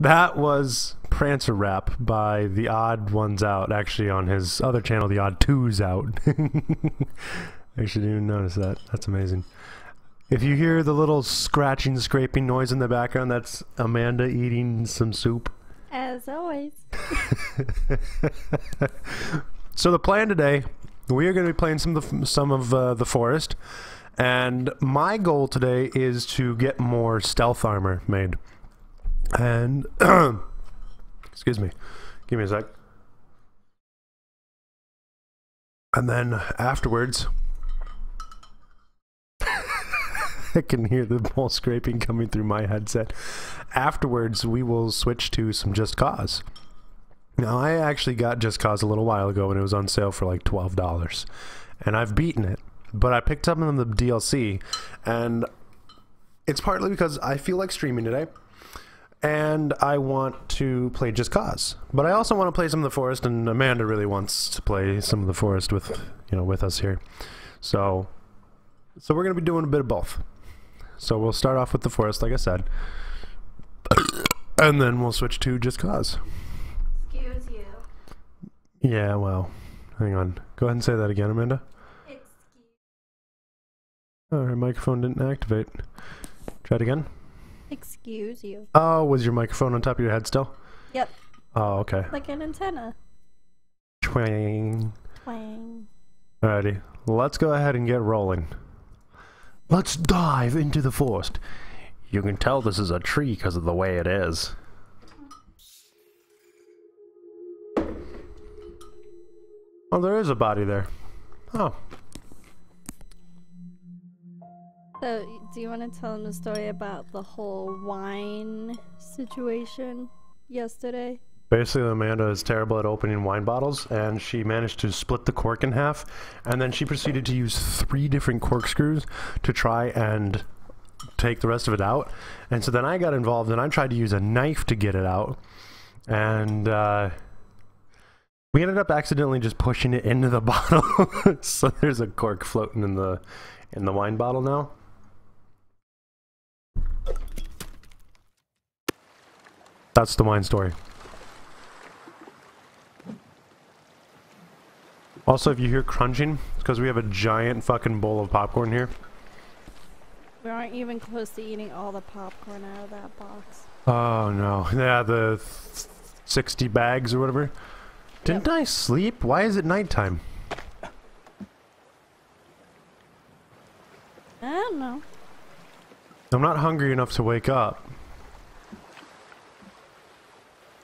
That was Prancer Rap by The Odd Ones Out, actually on his other channel, The Odd Twos Out. I actually didn't even notice that. That's amazing. If you hear the little scratching, scraping noise in the background, that's Amanda eating some soup. As always. so the plan today, we are going to be playing some of the, some of uh, the forest, and my goal today is to get more stealth armor made. And excuse me, give me a sec. And then afterwards, I can hear the ball scraping coming through my headset. Afterwards, we will switch to some Just Cause. Now, I actually got Just Cause a little while ago and it was on sale for like $12. And I've beaten it, but I picked up on the DLC and it's partly because I feel like streaming today and I want to play Just Cause. But I also want to play some of the Forest and Amanda really wants to play some of the Forest with, you know, with us here. So so we're going to be doing a bit of both. So we'll start off with the Forest like I said. And then we'll switch to Just Cause. Excuse you. Yeah, well, hang on. Go ahead and say that again, Amanda. Excuse. Oh, her microphone didn't activate. Try it again. Excuse you. Oh, was your microphone on top of your head still? Yep. Oh, okay. Like an antenna. Twang. Twang. Alrighty, let's go ahead and get rolling. Let's dive into the forest. You can tell this is a tree because of the way it is. Oh, there is a body there. Oh, So, do you want to tell them the story about the whole wine situation yesterday? Basically, Amanda is terrible at opening wine bottles, and she managed to split the cork in half, and then she proceeded to use three different corkscrews to try and take the rest of it out. And so then I got involved, and I tried to use a knife to get it out, and uh, we ended up accidentally just pushing it into the bottle. so there's a cork floating in the in the wine bottle now. That's the wine story. Also, if you hear crunching, it's because we have a giant fucking bowl of popcorn here. We aren't even close to eating all the popcorn out of that box. Oh no. Yeah, the 60 bags or whatever. Didn't I sleep? Why is it nighttime? I don't know. I'm not hungry enough to wake up.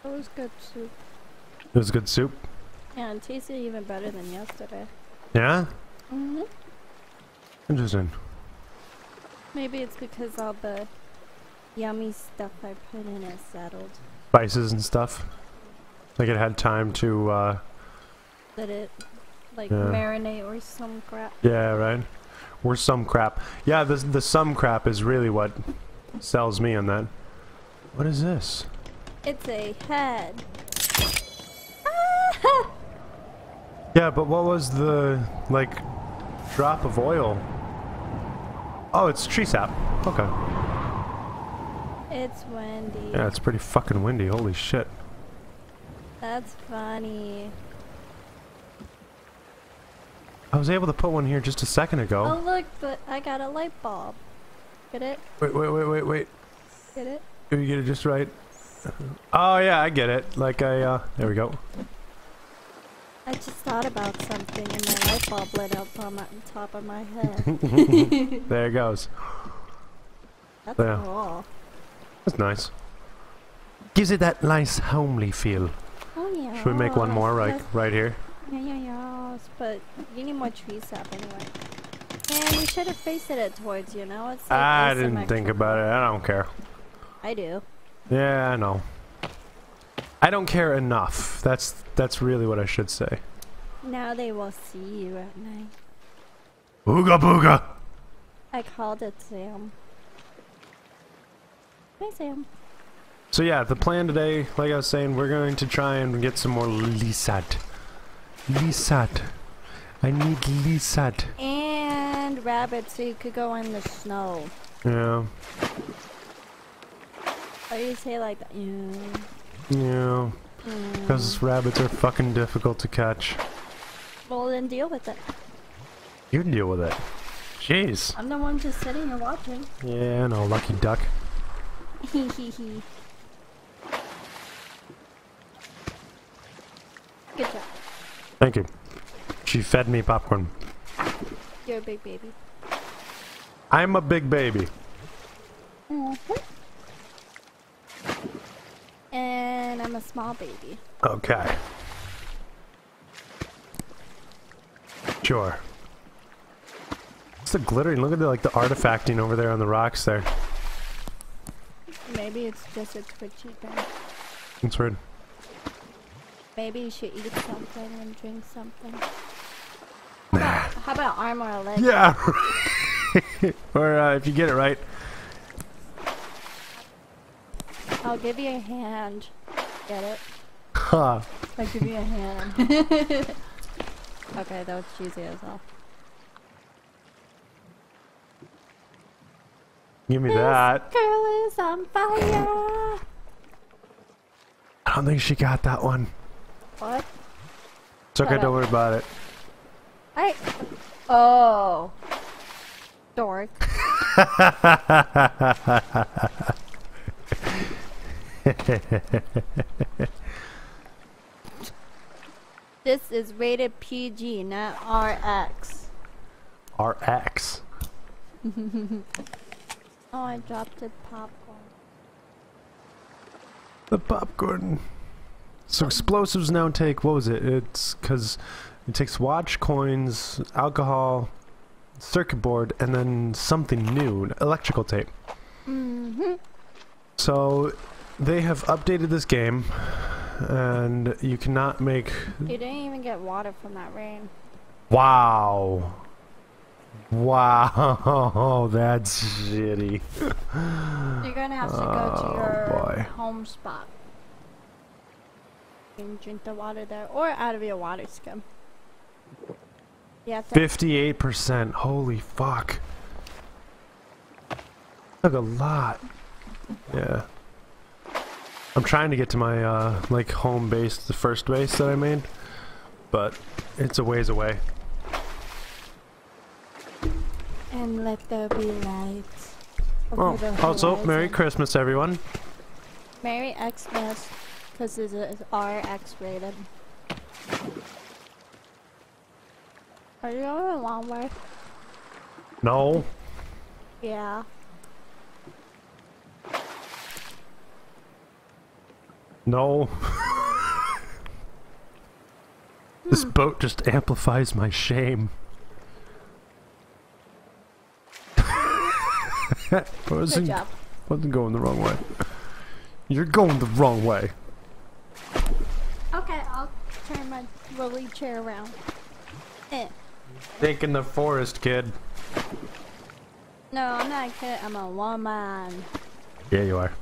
It was good soup. It was good soup. Yeah, and tasted even better than yesterday. Yeah? Mm-hmm. Interesting. Maybe it's because all the yummy stuff I put in is settled. Spices and stuff. Like it had time to, uh, That it, like, Yeah. marinate or some crap. yeah, right? Or some crap. Yeah, the, the some crap is really what sells me on that. What is this? It's a head. Yeah, but what was the, like, drop of oil? Oh, it's tree sap. Okay. It's windy. Yeah, it's pretty fucking windy. Holy shit. That's funny. I was able to put one here just a second ago. Oh, look, but I got a light bulb. Get it? Wait, wait, wait, wait, wait. Get it? Did you get it just right? Oh, yeah, I get it. Like, I, uh, there we go. I just thought about something and my light bulb lit up on my top of my head. There it goes. That's cool. That's nice. Gives it that nice homely feel. Oh yeah. Should we make one more, right, right here? Yeah, yeah, yeah. But you need more tree sap anyway. And you should have faced it towards you. Now it's like I didn't think about it. I don't care. I do. Yeah, I know. I don't care enough. That's that's really what I should say. Now they will see you at night. Ooga booga. I called it Sam. Hi, Sam. So yeah, the plan today, like I was saying, we're going to try and get some more Lisat. Lisat. I need Lisat. And rabbits, so you could go in the snow. Yeah. Why do you say like that? Yeah. Yeah, Mm. because rabbits are fucking difficult to catch. Well, then deal with it. You can deal with it. Jeez. I'm the one just sitting here watching. Yeah, no, lucky duck. Hee hee hee. Good job. Thank you. She fed me popcorn. You're a big baby. I'm a big baby. Mm-hmm. And I'm a small baby. Okay. Sure. It's the glittering. Look at the like the artifacting over there on the rocks there. Maybe it's just a twitchy thing. It's weird. Maybe you should eat something and drink something. Nah. How about arm or a leg? Yeah. or uh, if you get it right. I'll give you a hand. Get it? Huh. I'll give you a hand. okay, that was cheesy as hell. Give me that. Girl is on fire! I don't think she got that one. What? It's okay, Shut don't up. worry about it. I. Oh. Dork. This is rated PG, not RX. RX. Oh, I dropped the popcorn. The popcorn. So explosives now take what was it? It's because it takes watch coins, alcohol, circuit board, and then something new, electrical tape. Mm-hmm. So they have updated this game, and you cannot make. You didn't even get water from that rain. Wow. Wow, that's shitty. You're gonna have to go Oh, to your boy. home spot. And drink the water there, or out of your water skin. You have to. Fifty-eight percent. Holy fuck. Took a lot. Yeah. I'm trying to get to my uh like home base, the first base that I made, but it's a ways away. And let there be light. over Oh, also Merry. Christmas, everyone. Merry Xmas, because this is RX rated. Are you going the long way? No. Yeah. No. this hmm. boat just amplifies my shame. Wasn't, wasn't going the wrong way. You're going the wrong way. Okay, I'll turn my rolly chair around. Eh. Think in the forest, kid. No, I'm not a kid. I'm a woman. Yeah, you are.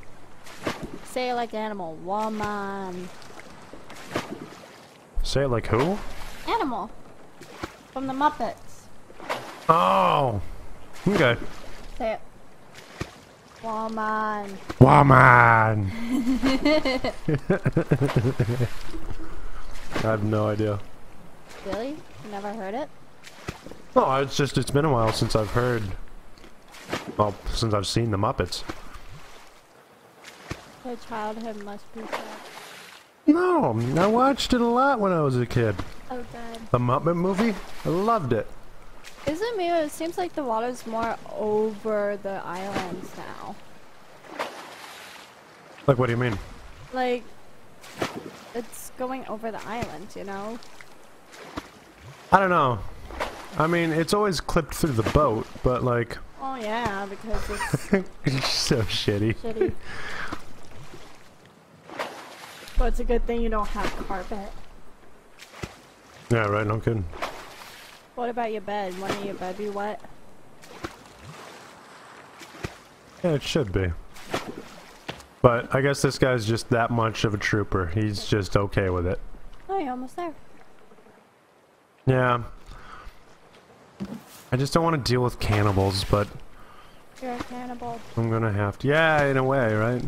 Say it like animal. Woman. Say it like who? Animal. From the Muppets. Oh. Okay. Say it. Woman. Woman. I have no idea. Really? You never heard it? No, it's just it's been a while since I've heard. Well, since I've seen the Muppets. Your childhood must be sad. No, I watched it a lot when I was a kid. Oh god. The Muppet movie, I loved it. Isn't me? It seems like the water's more over the islands now. Like, what do you mean? Like, it's going over the island, you know? I don't know. I mean, it's always clipped through the boat, but like, Oh yeah, because it's it's so shitty. shitty. But it's a good thing you don't have carpet. Yeah, right. No kidding. What about your bed? Wouldn't your bed be wet? Yeah, it should be. But I guess this guy's just that much of a trooper. He's just okay with it. Oh, you're almost there. Yeah. I just don't want to deal with cannibals, but You're a cannibal. I'm gonna have to. Yeah, in a way, right?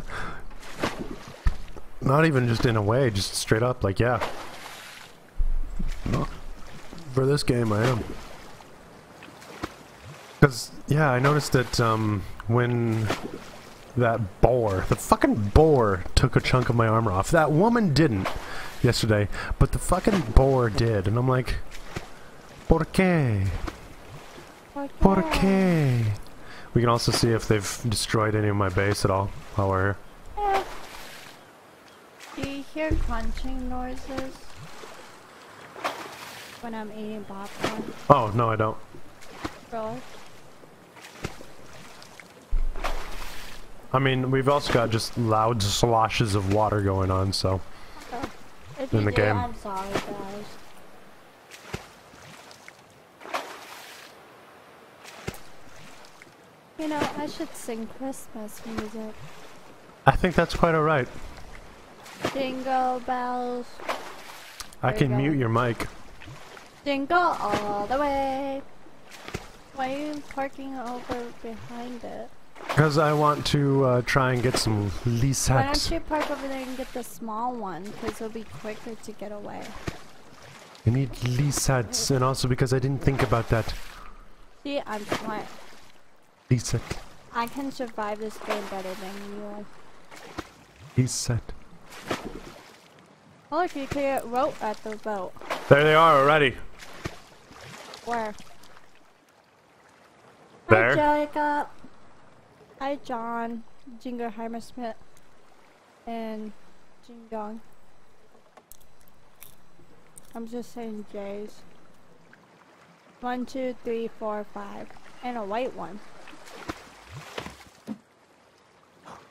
Not even just in a way, just straight up, like, yeah. For this game, I am. Because, yeah, I noticed that um, when that boar, the fucking boar took a chunk of my armor off. That woman didn't yesterday, but the fucking boar did. And I'm like, ¿Por qué? ¿Por qué? We can also see if they've destroyed any of my base at all while we're here. Do you hear crunching noises? When I'm eating popcorn? Oh, no, I don't. I mean, we've also got just loud sloshes of water going on, so. If In the do, game. I'm sorry, guys. You know, I should sing Christmas music. I think that's quite alright. Jingle bells, I There you can go. mute your mic. jingle all the way. Why are you parking over behind it? Because I want to uh, try and get some Why don't Lisette. you park over there and get the small one? Because it'll be quicker to get away. I need Lisettes, and also because I didn't think about that. See, I'm smart. Lisette. I can survive this game better than you. Lisette. Oh, look, you can get rope at the boat. There they are already. Where? There. Hi, Jacob. Hi, John. Jingleheimer Smith. And Jing Dong. I'm just saying J's. One, two, three, four, five. And a white one.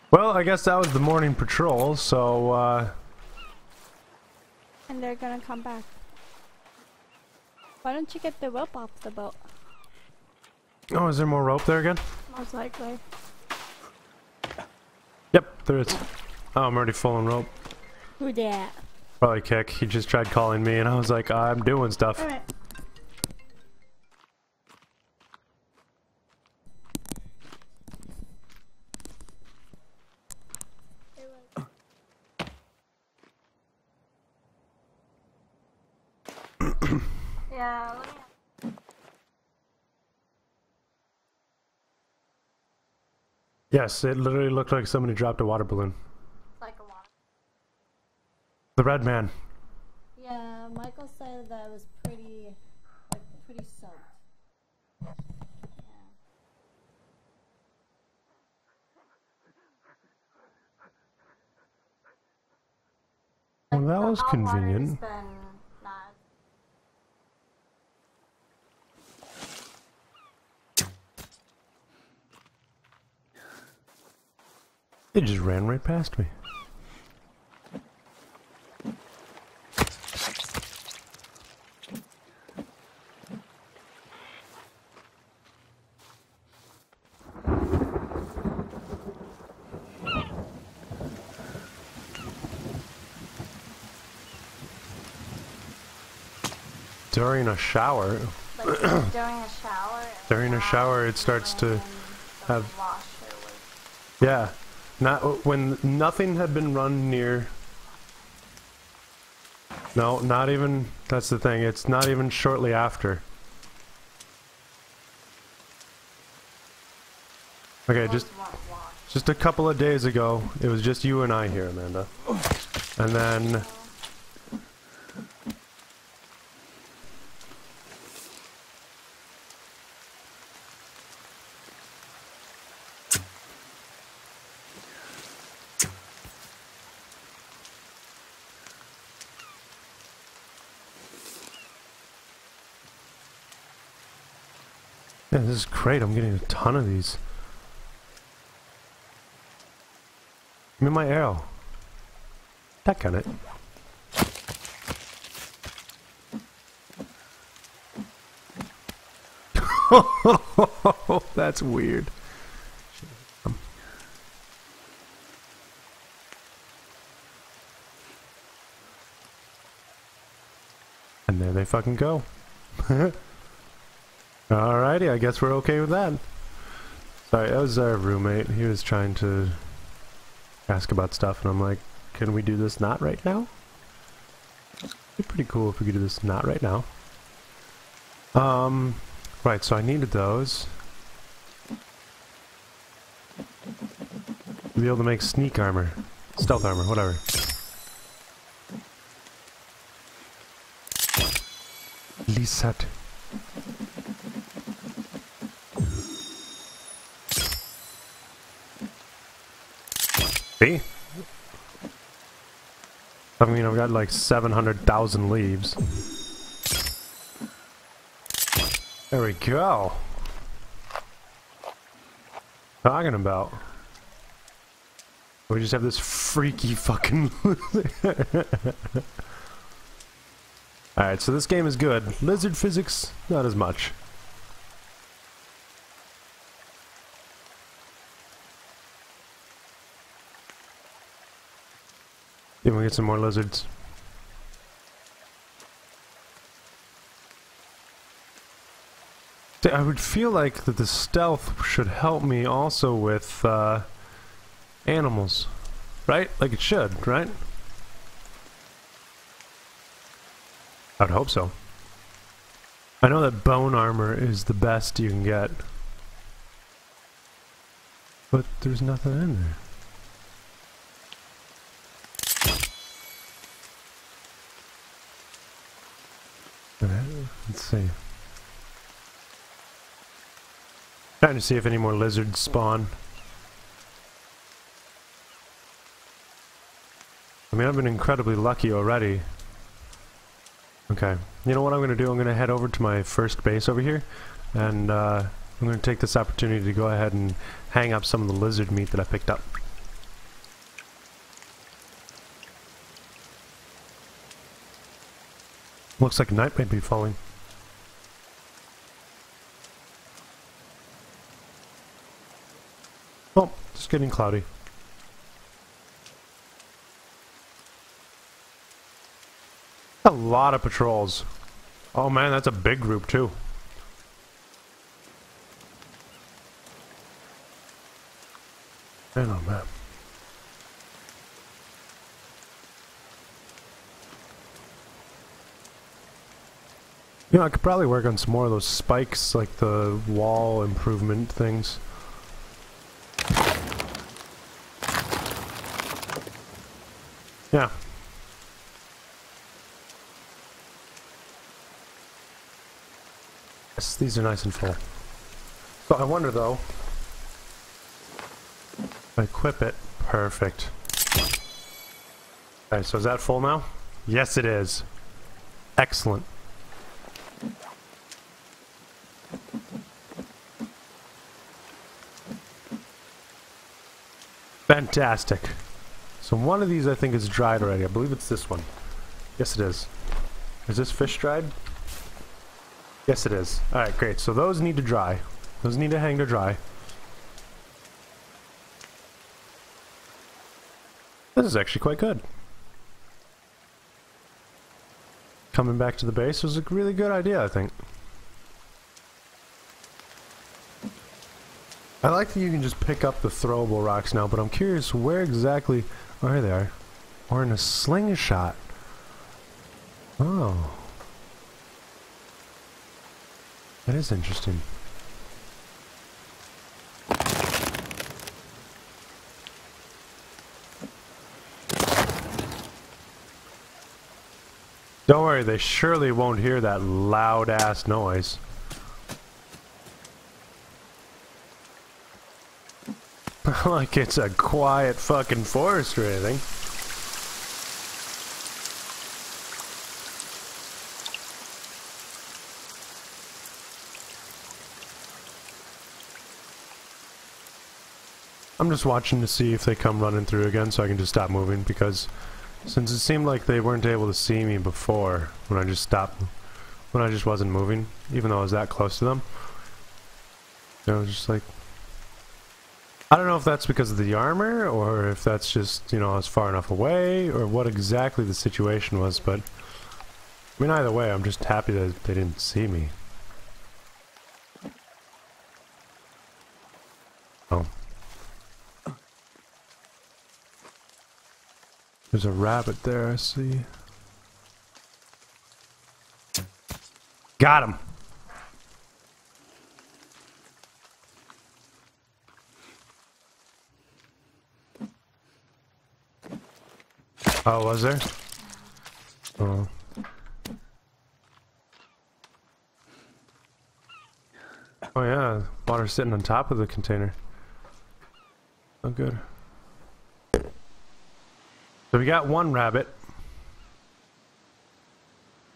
Well, I guess that was the morning patrol, so, uh, And they're gonna come back. Why don't you get the rope off the boat? Oh, is there more rope there again? Most likely. Yep, there is. Oh, I'm already full on rope. Who dat? Probably Kick. He just tried calling me, and I was like, I'm doing stuff. Alright. yeah, let me Yes, it literally looked like somebody dropped a water balloon. like a water. The red man. Yeah, Michael said that it was pretty, like, pretty soaked. Yeah. Well, that was convenient. been not- It just ran right past me. During a shower, like during a shower. During a shower, it starts to have- Yeah, not when nothing had been run near. No, not even. That's the thing. It's not even shortly after. Okay, just was wa- washed. just a couple of days ago, it was just you and I here, Amanda. And then Yeah, this is great. I'm getting a ton of these. Give me my arrow. That got it. That's weird. And there they fucking go. Alrighty, I guess we're okay with that. Sorry, that was our roommate. He was trying to ask about stuff, and I'm like, Can we do this not right now? It'd Be pretty cool if we could do this not right now. Um, right, so I needed those. To be able to make sneak armor. Stealth armor, whatever. Lisat. I mean, I've got like 700,000 leaves. There we go. Talking about. We just have this freaky fucking. Alright, so this game is good. Lizard physics, not as much. Then we get some more lizards. See, I would feel like that the stealth should help me also with uh, animals, right? Like it should, right? I would hope so. I know that bone armor is the best you can get. But there's nothing in there. Alright, let's see. Trying to see if any more lizards spawn. I mean, I've been incredibly lucky already. Okay. You know what I'm going to do? I'm going to head over to my first base over here. And uh, I'm going to take this opportunity to go ahead and hang up some of the lizard meat that I picked up. Looks like night might be falling. Oh, just getting cloudy. A lot of patrols. Oh man, that's a big group too. Man, oh man. You know, I could probably work on some more of those spikes, like the wall improvement things. Yeah. Yes, these are nice and full. So I wonder though, equip it, perfect. Alright, so is that full now? Yes it is. Excellent. Fantastic. So one of these I think is dried already. I believe it's this one. Yes, it is. Is this fish dried? Yes, it is. Alright, great. So those need to dry. Those need to hang to dry. This is actually quite good. Coming back to the base was a really good idea, I think. I like that you can just pick up the throwable rocks now, but I'm curious where exactly... Oh, here they are. Or in a slingshot. Oh. That is interesting. Don't worry, they surely won't hear that loud ass noise. like it's a quiet fucking forest or anything. I'm just watching to see if they come running through again so I can just stop moving because since it seemed like they weren't able to see me before when I just stopped when I just wasn't moving even though I was that close to them it was just like I don't know if that's because of the armor or if that's just you know I was far enough away or what exactly the situation was but I mean either way I'm just happy that they didn't see me oh There's a rabbit there, I see. Got him. Oh, was there? Oh. Oh yeah, water sitting on top of the container. Oh good. So we got one rabbit.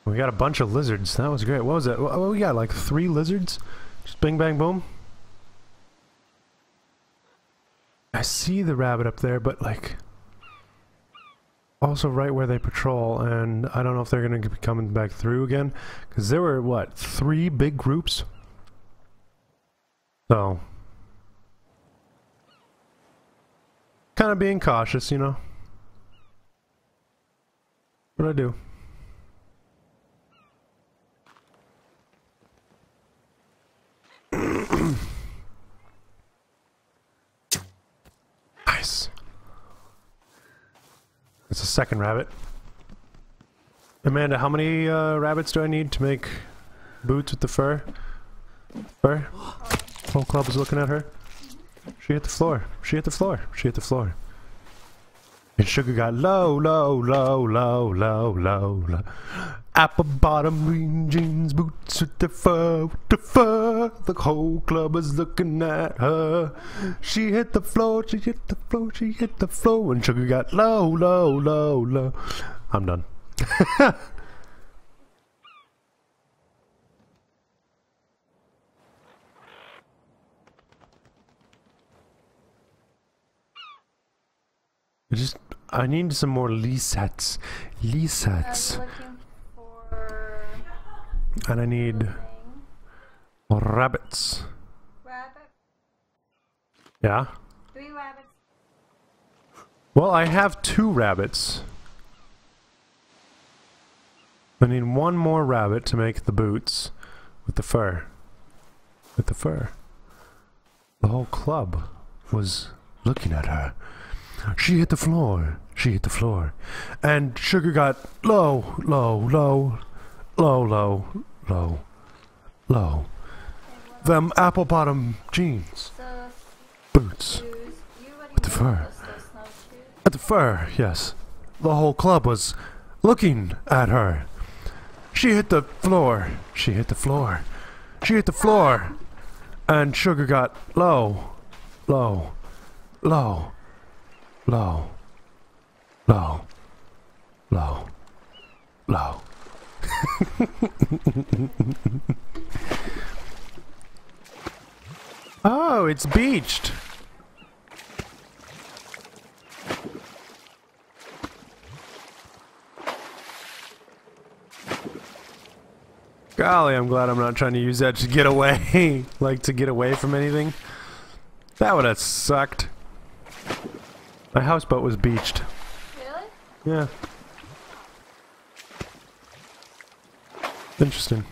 We got a bunch of lizards. That was great. What was it? What we got? Like three lizards? Just bing bang boom? I see the rabbit up there, but like also right where they patrol and I don't know if they're going to be coming back through again because there were what three big groups? So kind of being cautious you know? What I do. Nice a second rabbit. Amanda, how many uh, rabbits do I need to make boots with the fur? Fur? Whole club is looking at her. She hit the floor. She hit the floor. She hit the floor. And sugar got low, low, low, low, low, low, low. Apple bottom green jeans, boots with the fur, with the fur. The whole club is looking at her. She hit the floor, she hit the floor, she hit the floor. And sugar got low, low, low, low. I'm done. I just I need some more Lisats. Lisats. looking for And I need more rabbits. rabbit. Yeah? Three rabbits. Well, I have two rabbits. I need one more rabbit to make the boots with the fur. With the fur. The whole club was looking at her. She hit the floor. She hit the floor. And Sugar got low, low, low, low, low, low, low. Them apple bottom jeans. Boots. With the fur. At the fur, yes. The whole club was looking at her. She hit the floor. She hit the floor. She hit the floor. And Sugar got low, low, low, low, low, low, low. oh, it's beached. Golly, I'm glad I'm not trying to use that to get away. like to get away from anything. That would have sucked. My houseboat was beached. Really? Yeah. Interesting.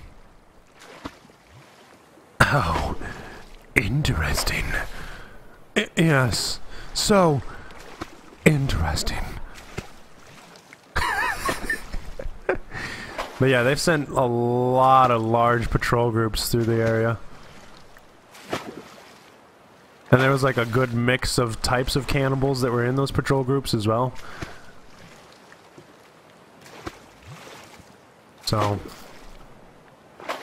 Oh, interesting. I- yes, so interesting. but yeah, they've sent a lot of large patrol groups through the area. And there was like a good mix of types of cannibals that were in those patrol groups as well. So,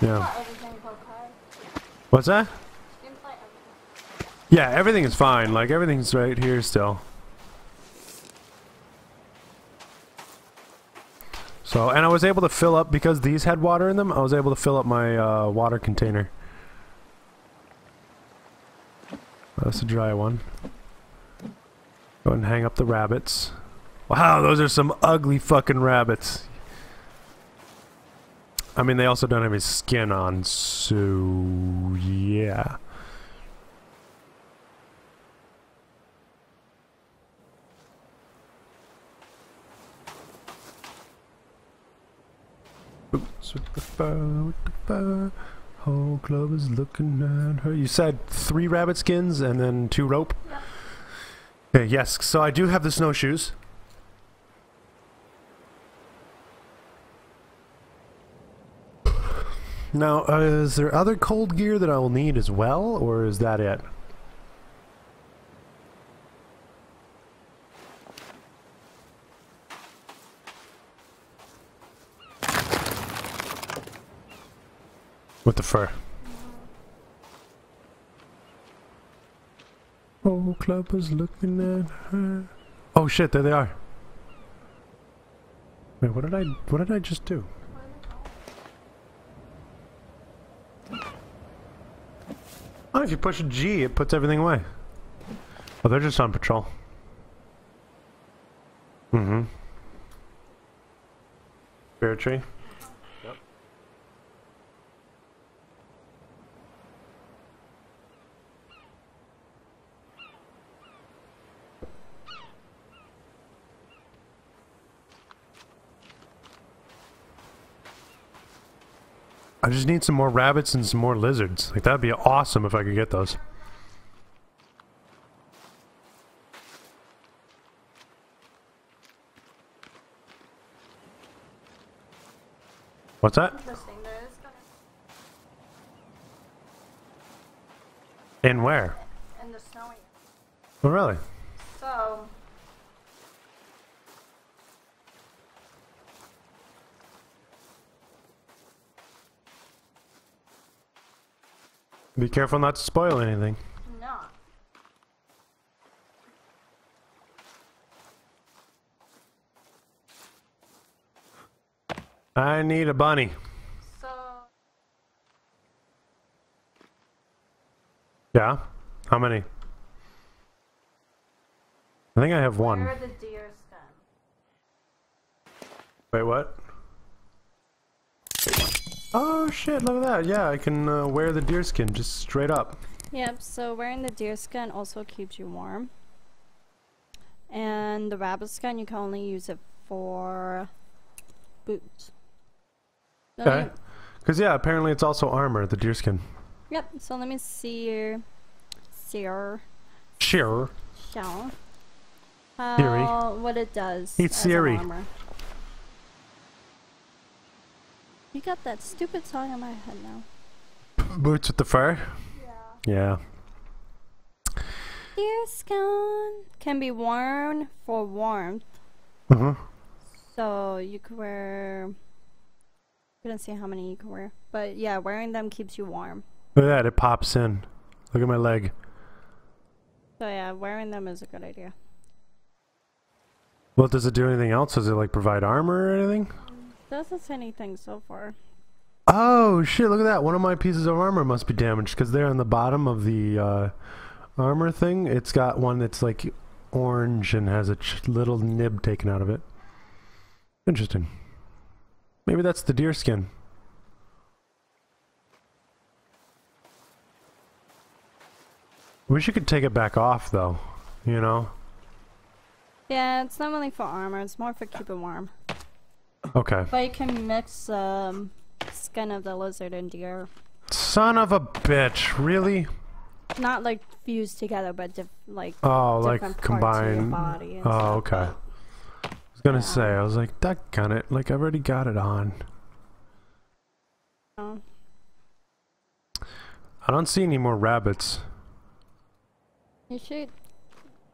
yeah. Not everything's okay. What's that? Didn't play everything. Yeah, everything is fine. Like, everything's right here still. So, and I was able to fill up, because these had water in them, I was able to fill up my uh, water container. That's a dry one. Go ahead and hang up the rabbits. Wow, those are some ugly fucking rabbits. I mean, they also don't have any skin on, so yeah. Boots with the fur, with the fur. Whole club is looking at her. You said three rabbit skins and then two rope? Yep. Okay, yes, so I do have the snowshoes. Now, uh, is there other cold gear that I will need as well, or is that it? With the fur. Oh, club was looking at her. Oh shit, there they are. Wait, what did I what did I just do? Oh, if you push G, it puts everything away. Oh, they're just on patrol. Mm-hmm. Spirit tree. I just need some more rabbits and some more lizards. Like, that'd be awesome if I could get those. What's that? Interesting. There is gonna In where? in the snowy. Oh, really? So Be careful not to spoil anything. no. I need a bunny. So Yeah? How many? I think I have one. where are the deer stem? Wait, what? Oh shit, look at that. Yeah, I can uh, wear the deer skin just straight up. Yep, so wearing the deer skin also keeps you warm. And the rabbit skin, you can only use it for boots. Okay. Because, yeah, apparently it's also armor, the deer skin. Yep, so let me see your seer Sure. shell. Siri. What it does. It's Siri. armor. You got that stupid song in my head now. Boots with the fur? Yeah. Yeah. Deer skin can be worn for warmth. Uh-huh. So you could wear. I couldn't see how many you could wear, but yeah, wearing them keeps you warm. Look at that, it pops in. Look at my leg. So yeah, wearing them is a good idea. Well, does it do anything else? Does it, like, provide armor or anything? Doesn't say anything so far. Oh, shit, look at that. One of my pieces of armor must be damaged because there on the bottom of the uh, armor thing, it's got one that's, like, orange and has a ch- little nib taken out of it. Interesting. Maybe that's the deer skin. Wish you could take it back off, though. You know? Yeah, it's not really for armor. It's more for keeping warm. Okay. But you can mix um, skin of the lizard and deer. Son of a bitch. Really? Not like fused together, but diff- like Oh, like different parts of your combine. body. Oh, stuff. okay. I was gonna Yeah. say, I was like, that gun it. Like, I've already got it on. Oh. I don't see any more rabbits. You should.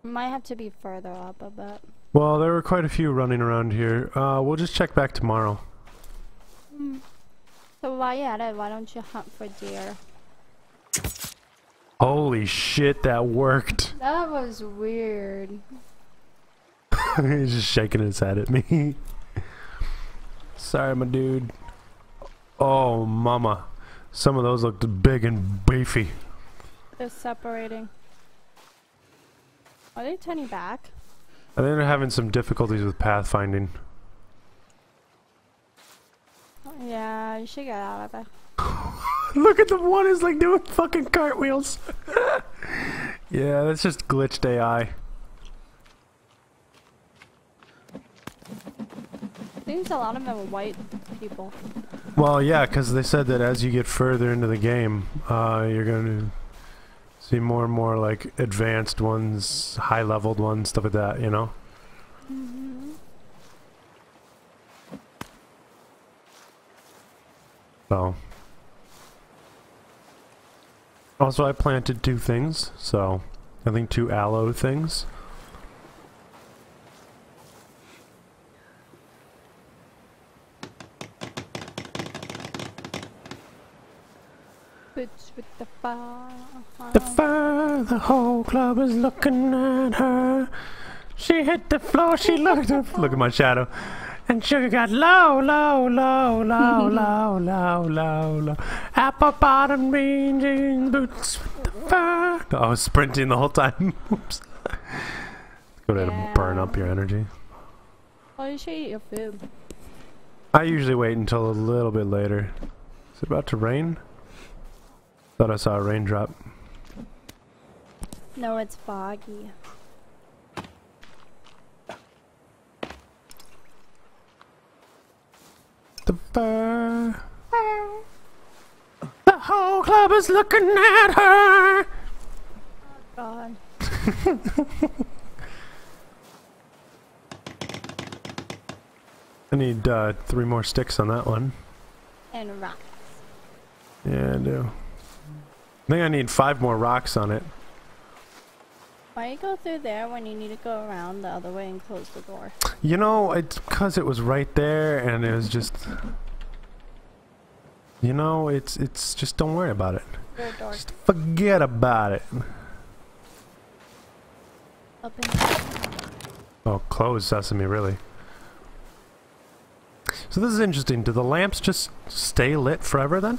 Might have to be further up a bit. Well, there were quite a few running around here. Uh, we'll just check back tomorrow. So while you're at it, why don't you hunt for deer? Holy shit, that worked. That was weird. He's just shaking his head at me. Sorry, my dude. Oh, mama. Some of those looked big and beefy. They're separating. Are they turning back? I think they're having some difficulties with pathfinding. Yeah, you should get out of it. Look at the one is like doing fucking cartwheels. yeah, that's just glitched AI. I Seems a lot of them are white people. Well, yeah, because they said that as you get further into the game, uh, you're going to see more and more like advanced ones, high leveled ones, stuff like that, you know? So, Also, I planted two things, so I think two aloe things. Boots with the fire. The fire, the whole club is looking at her. She hit the floor, she looked up. Look at my shadow. And sugar got low, low, low, low, low, low, low, low. Apple bottom green jeans, boots with the fire. Oh, I was sprinting the whole time. Oops. Go ahead and burn up your energy. Oh, you should eat your food. I usually wait until a little bit later. Is it about to rain? Thought I saw a raindrop. No, it's foggy. The fur. The whole club is looking at her. Oh, God. I need uh, three more sticks on that one. And rocks. Yeah, I do. I think I need five more rocks on it. Why you go through there when you need to go around the other way and close the door? You know, it's because it was right there, and it was just. You know, it's it's just don't worry about it. Just forget about it. open. Oh, closed sesame, really. So this is interesting. Do the lamps just stay lit forever then?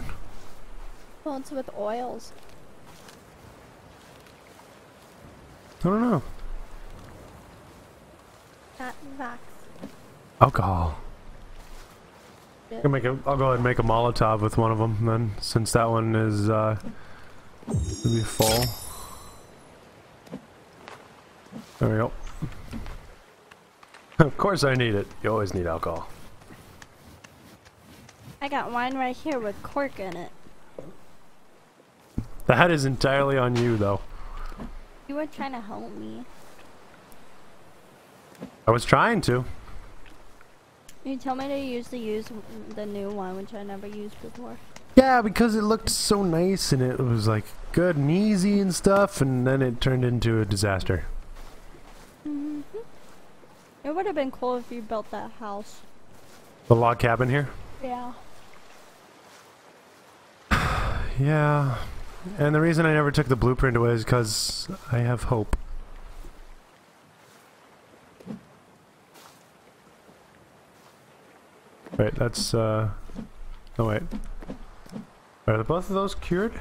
Well, it's with oils. I don't know. That rocks. Alcohol. I'll, make a, I'll go ahead and make a Molotov with one of them then, since that one is uh, gonna be full. There we go. of course I need it. You always need alcohol. I got wine right here with cork in it. That is entirely on you, though. You were trying to help me. I was trying to. You told me to usually use the new one, which I never used before. Yeah, because it looked so nice and it was like good and easy and stuff, and then it turned into a disaster. hmm It would have been cool if you built that house. The log cabin here? Yeah. Yeah. And the reason I never took the blueprint away is because I have hope. Wait, that's, uh... Oh, wait. Are the both of those cured?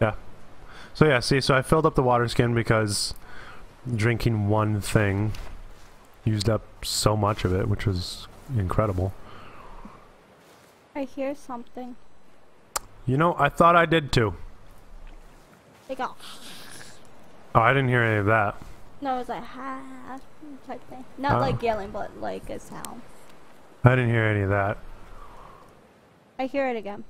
Yeah. So yeah, see, so I filled up the water skin because drinking one thing used up so much of it, which was incredible. I hear something. You know, I thought I did too. Oh, I didn't hear any of that. No, it was like ha type thing. Not Oh. like yelling, but like a sound. I didn't hear any of that. I hear it again.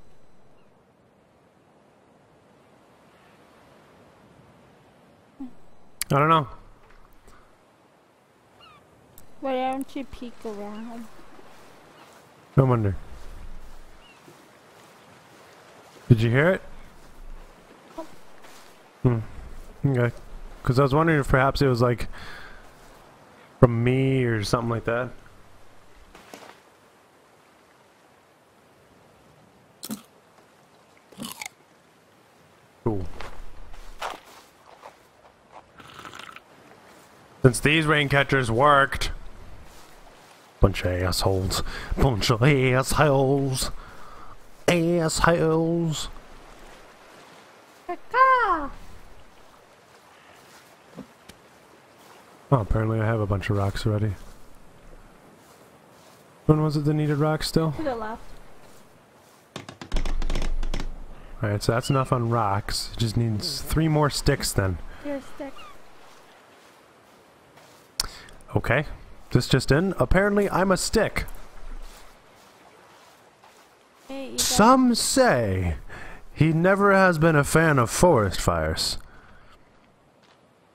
I don't know. Why don't you peek around? No wonder. Did you hear it? Hmm. Okay. Because I was wondering if perhaps it was like from me or something like that. Cool. Since these rain catchers worked. Bunch of assholes. Bunch of assholes. Assholes. Caca! Oh, apparently I have a bunch of rocks already. When was it that needed rocks still? To the left. Alright, so that's enough on rocks. It just needs three more sticks then. Your stick. Okay. This just in. Apparently I'm a stick. Hey, Some say he never has been a fan of forest fires.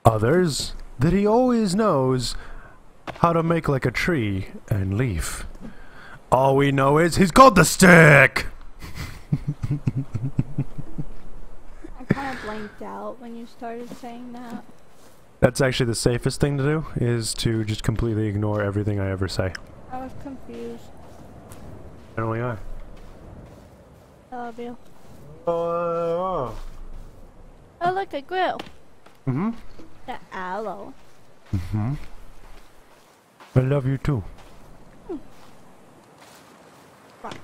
Others that he always knows how to make like a tree and leaf. All we know is he's called the stick. I kind of blanked out when you started saying that. That's actually the safest thing to do, is to just completely ignore everything I ever say. I was confused. I Generally I. I love you. Oh. Oh, look, a grill. Mm-hmm. The aloe. Mm-hmm. I love you too. Rocks.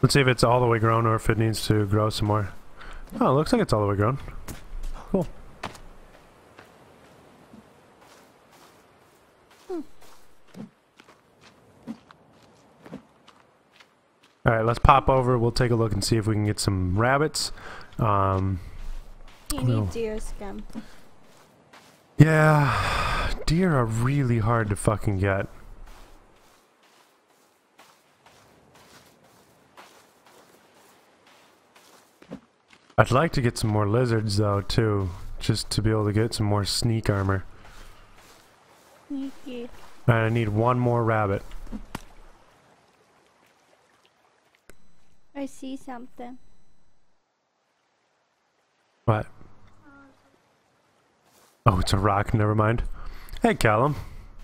Let's see if it's all the way grown or if it needs to grow some more. Oh, it looks like it's all the way grown. Cool. Alright, let's pop over. We'll take a look and see if we can get some rabbits. Um, You need deer skin. yeah, deer are really hard to fucking get. I'd like to get some more lizards though too, just to be able to get some more sneak armor. Sneaky. And I need one more rabbit. I see something. What? Oh, it's a rock, never mind. Hey Callum.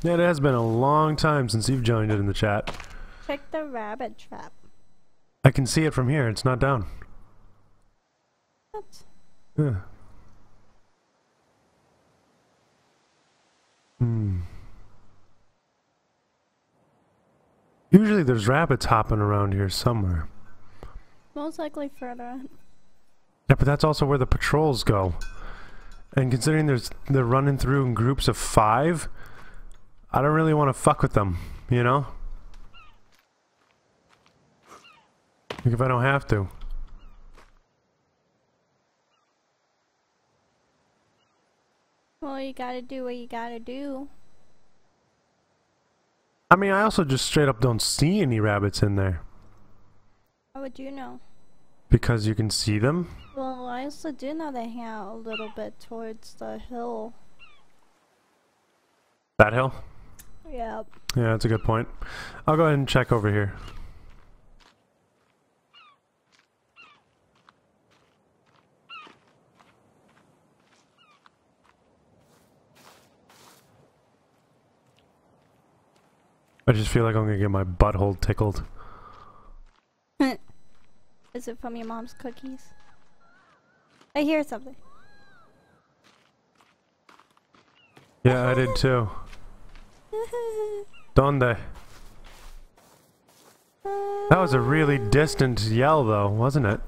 It has been a long time since you've joined it in the chat. Check the rabbit trap. I can see it from here, it's not down. What? Yeah. Hmm. Usually there's rabbits hopping around here somewhere. Most likely further on. Yeah, but that's also where the patrols go. And considering there's they're running through in groups of five, I don't really want to fuck with them, you know? Like if I don't have to. Well, you gotta do what you gotta do. I mean, I also just straight up don't see any rabbits in there. How would you know? Because you can see them? Well, I also do know they hang out a little bit towards the hill. That hill? Yep. Yeah, that's a good point. I'll go ahead and check over here. I just feel like I'm gonna get my butthole tickled. Is it from your mom's cookies? I hear something. Yeah, I did too. Donde? That was a really distant yell though, wasn't it?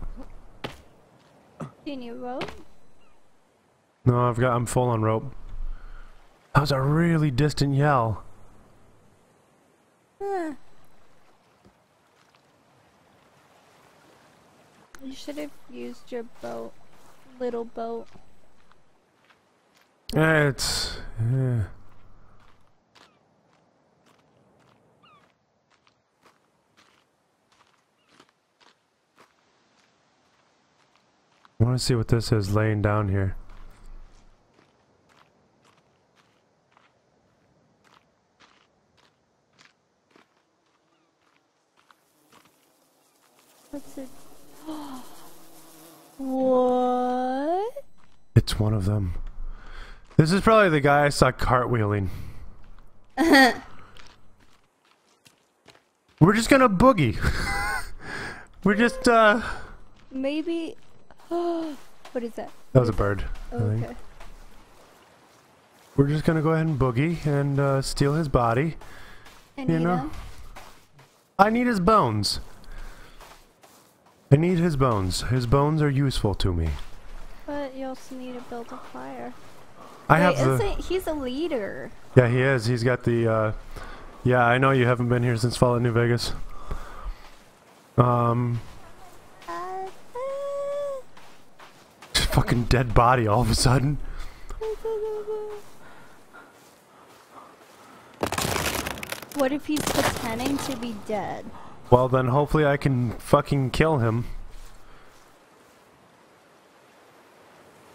Can you rope? No, I've got I'm full on rope. That was a really distant yell. Huh. You should have used your boat. Little boat. Eh, It's yeah. I want to see what this is laying down here. What's it? What? It's one of them. This is probably the guy I saw cartwheeling. We're just gonna boogie. We're just uh Maybe. what is that? That was a bird. Think. Okay. We're just gonna go ahead and boogie and uh, steal his body. Anita. You know? I need his bones. I need his bones. His bones are useful to me. But you also need to build a fire. I Wait, have the. isn't he's a leader? Yeah, he is. He's got the. Uh, yeah, I know you haven't been here since Fallout New Vegas. Um, Uh, just fucking dead body all of a sudden. What if he's pretending to be dead? Well, then hopefully I can fucking kill him.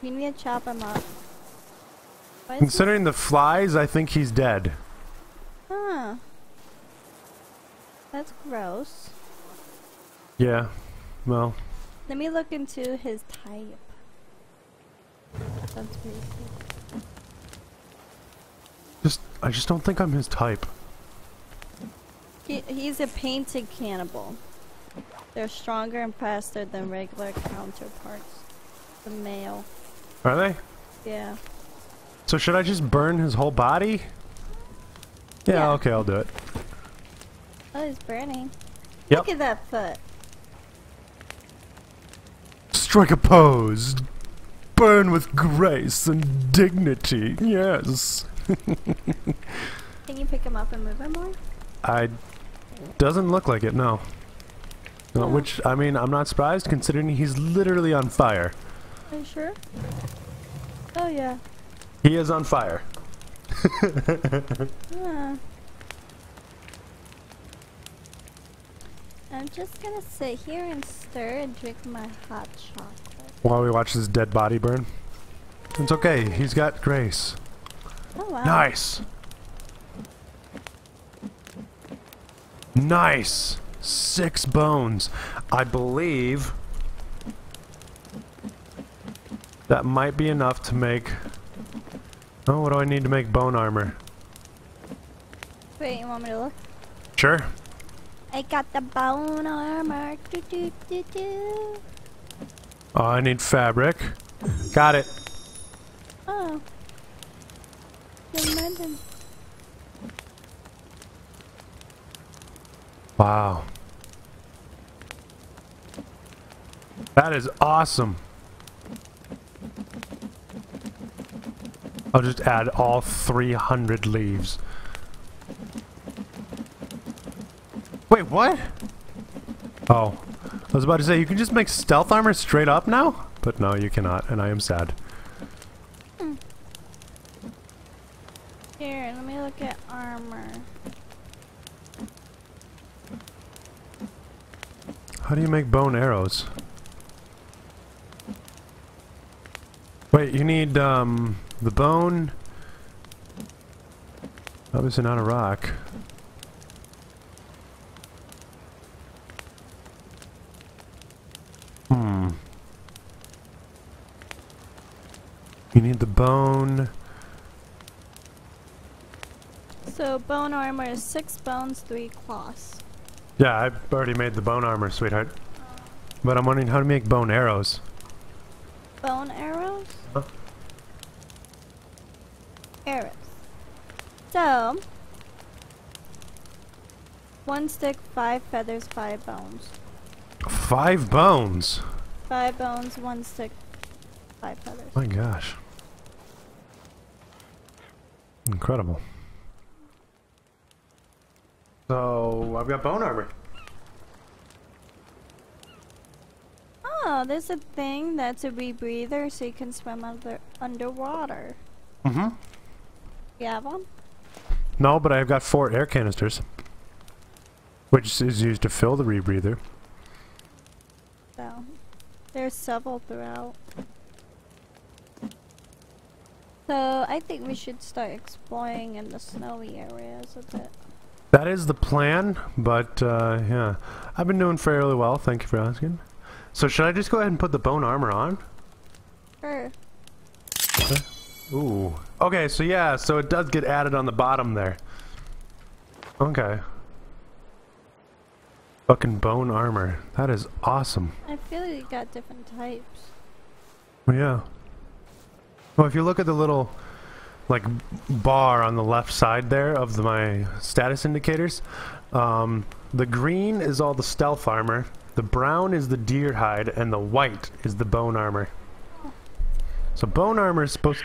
We need to chop him up. Is he- Considering the flies, I think he's dead. Huh. That's gross. Yeah. Well, Let me look into his type. That's. Just, I just don't think I'm his type. He, he's a painted cannibal. They're stronger and faster than regular counterparts. The male. Are they? Yeah. So should I just burn his whole body? Yeah, Yeah. okay, I'll do it. Oh, he's burning. Yep. Look at that foot. Strike a pose. Burn with grace and dignity. Yes. Can you pick him up and move him more? I doesn't look like it, no. No, Which I mean, I'm not surprised considering he's literally on fire. Are you sure? Oh yeah. He is on fire. Yeah. I'm just gonna sit here and stir and drink my hot chocolate. While we watch this dead body burn. It's okay. He's got grace. Oh wow. Nice. Nice. Six bones. I believe that might be enough to make. Oh, what do I need to make bone armor? Wait, you want me to look? Sure. I got the bone armor. Do, do, do, do. Oh, I need fabric. Got it. Oh. Good Wow. That is awesome. I'll just add all 300 leaves. Wait, what? Oh. I was about to say, you can just make stealth armor straight up now? But no, you cannot, and I am sad. Here, let me look at armor. How do you make bone arrows? Wait, you need, um, the bone... Obviously not a rock. Hmm. You need the bone... So bone armor is six bones, three claws. Yeah, I've already made the bone armor, sweetheart. But I'm wondering how to make bone arrows. Bone arrows? Huh? Arrows. So, one stick, five feathers, five bones. Five bones! Five bones, one stick, five feathers. My gosh. Incredible. So, I've got bone armor. Oh, there's a thing that's a rebreather so you can swim under underwater. Mm-hmm. You have one? No, but I've got four air canisters. Which is used to fill the rebreather. So, there's several throughout. So, I think we should start exploring in the snowy areas a bit. That is the plan, but uh, yeah. I've been doing fairly well, thank you for asking. So should I just go ahead and put the bone armor on? Sure. Ooh. Okay, so yeah, so it does get added on the bottom there. Okay. Fucking bone armor. That is awesome. I feel like you got different types. Yeah. Well, if you look at the little, like, bar on the left side there of the, my status indicators, um, the green is all the stealth armor, the brown is the deer hide, and the white is the bone armor. So bone armor is supposed...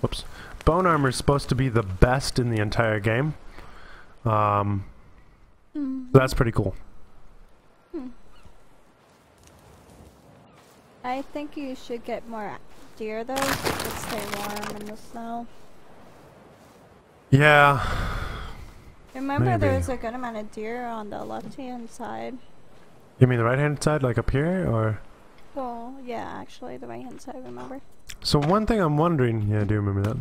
Whoops. Bone armor is supposed to be the best in the entire game. Um, Mm. so that's pretty cool. I think you should get more deer though, so can stay warm in the snow. Yeah. Remember Maybe. there was a good amount of deer on the left hand side. You mean the right hand side, like up here, or... Well, yeah, actually the right hand side, remember? So one thing I'm wondering, yeah, I do remember that.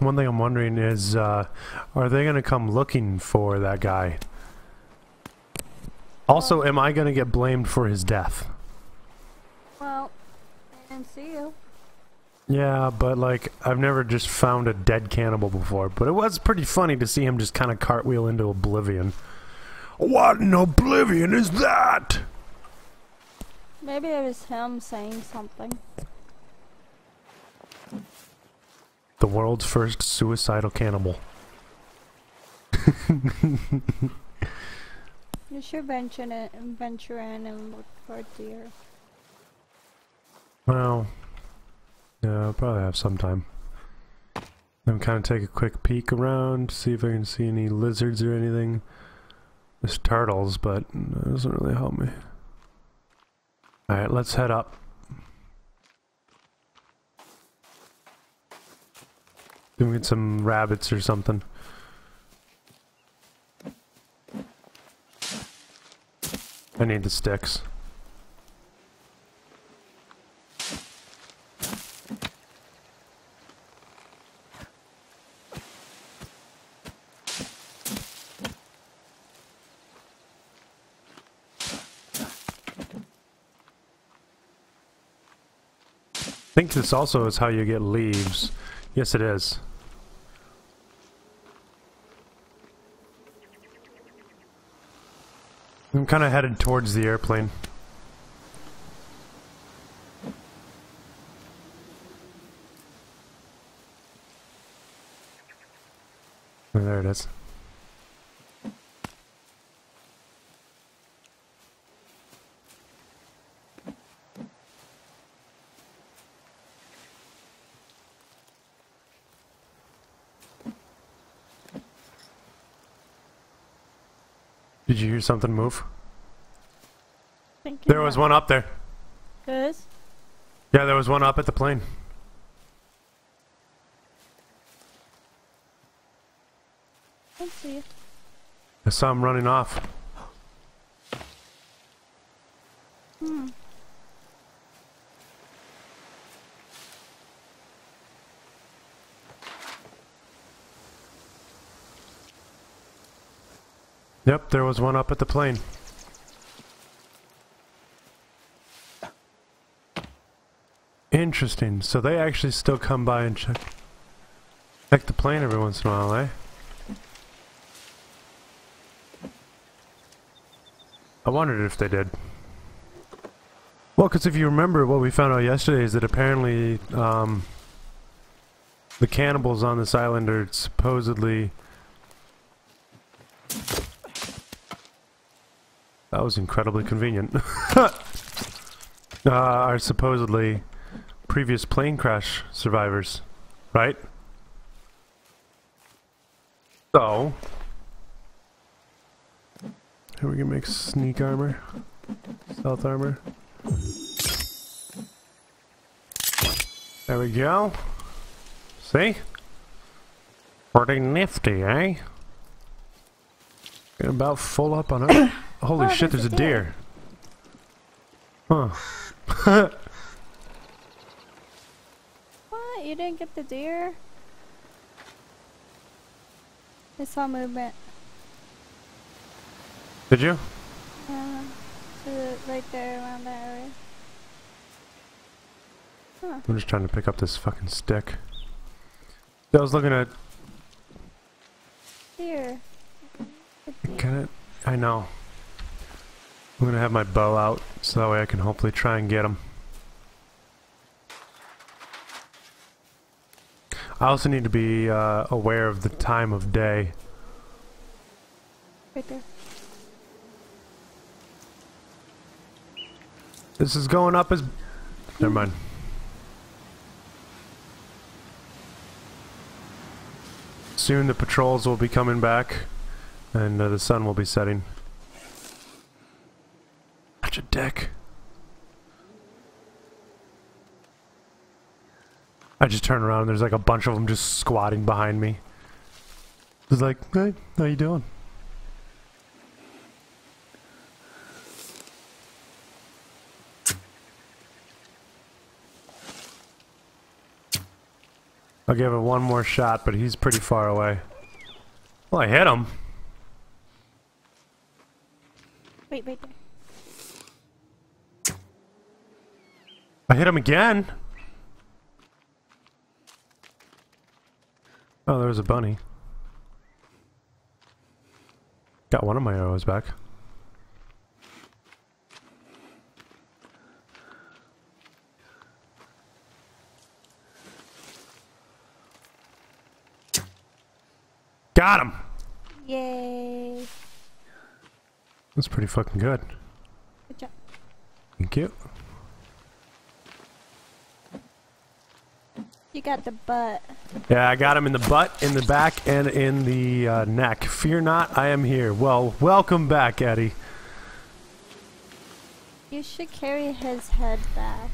One thing I'm wondering is, uh, are they gonna come looking for that guy? Also, am I gonna get blamed for his death? Well, I didn't see you. Yeah, but like I've never just found a dead cannibal before, but it was pretty funny to see him just kind of cartwheel into oblivion. What in oblivion is that? Maybe it was him saying something. The world's first suicidal cannibal. You should venture in, venture in and look for deer. Well, yeah, I'll probably have some time. I'm kind of take a quick peek around, see if I can see any lizards or anything. There's turtles, but that doesn't really help me. Alright, let's head up. Then we get some rabbits or something. I need the sticks. Think this also is how you get leaves. Yes, it is. I'm kind of headed towards the airplane. There it is. Did you hear something move? Thinking There was one up there. Good. Yeah, there was one up at the plane. I see it. I saw him running off. Hmm. Yep, there was one up at the plane. Interesting. So they actually still come by and check check the plane every once in a while, eh? I wondered if they did. Well, because if you remember, what we found out yesterday is that apparently um, the cannibals on this island are supposedly That was incredibly convenient. uh, are supposedly previous plane crash survivors, right? So, here we can make sneak armor, stealth armor. There we go. See? Pretty nifty, eh? Get about full up on it. Holy Oh, shit, there's there's a a deer. Huh. What? You didn't get the deer? I saw movement. Did you? To the, right there around that area. Huh. I'm just trying to pick up this fucking stick. I was looking at Deer. Deer. Can it? I know. I'm gonna have my bow out so that way I can hopefully try and get him. I also need to be uh, aware of the time of day. Right there. This is going up as. Never mind. Soon the patrols will be coming back, and uh, the sun will be setting. Such a dick. I just turn around and there's like a bunch of them just squatting behind me. It's like, hey, how you doing? I'll give it one more shot, but he's pretty far away. Well, I hit him. Wait, wait, there. I hit him again. Oh, there was a bunny. Got one of my arrows back. Got him! Yay. That's pretty fucking good. Good job. Thank you. You got the butt. Yeah, I got him in the butt, in the back, and in the uh, neck. Fear not, I am here. Well, welcome back, Eddie. You should carry his head back.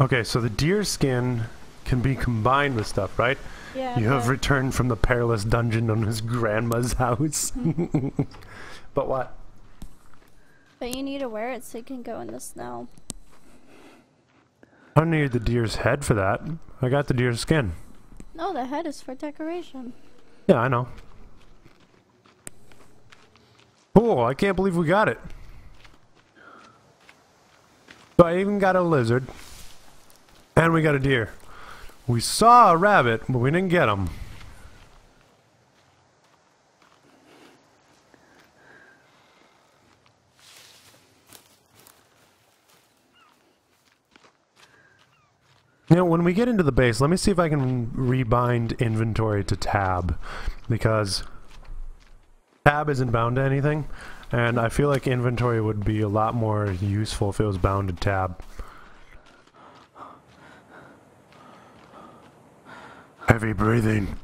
Okay, so the deer skin can be combined with stuff, right? Yeah. You have returned from the perilous dungeon known as Grandma's house. but what? But you need to wear it so you can go in the snow. I don't need the deer's head for that. I got the deer's skin. No, the head is for decoration. Yeah, I know. Cool, I can't believe we got it. So I even got a lizard. And we got a deer. We saw a rabbit, but we didn't get him. You know, when we get into the base, let me see if I can rebind inventory to tab. Because tab isn't bound to anything. And I feel like inventory would be a lot more useful if it was bound to tab. Heavy breathing.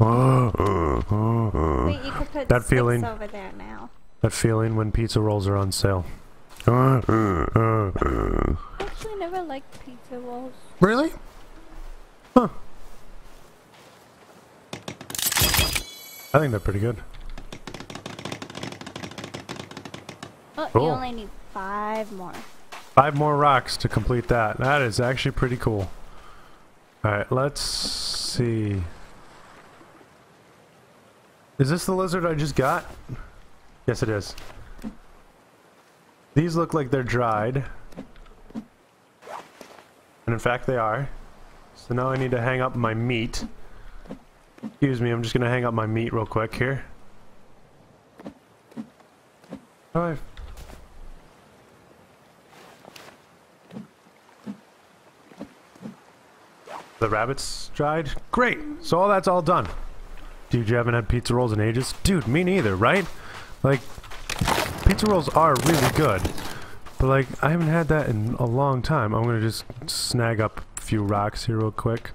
Oh, oh, oh, oh. Wait, you could put That feeling. over there now. That feeling when pizza rolls are on sale. I actually never liked pizza rolls. Really? Huh. I think they're pretty good. Oh, Cool. you only need five more. Five more rocks to complete that. That is actually pretty cool. Alright, let's see. Is this the lizard I just got? Yes, it is. These look like they're dried. And in fact, they are. So now I need to hang up my meat. Excuse me, I'm just gonna hang up my meat real quick here. I The rabbits dried? Great! So all that's all done. Dude, you haven't had pizza rolls in ages? Dude, me neither, right? Like, pizza rolls are really good. But like, I haven't had that in a long time. I'm gonna just snag up a few rocks here real quick.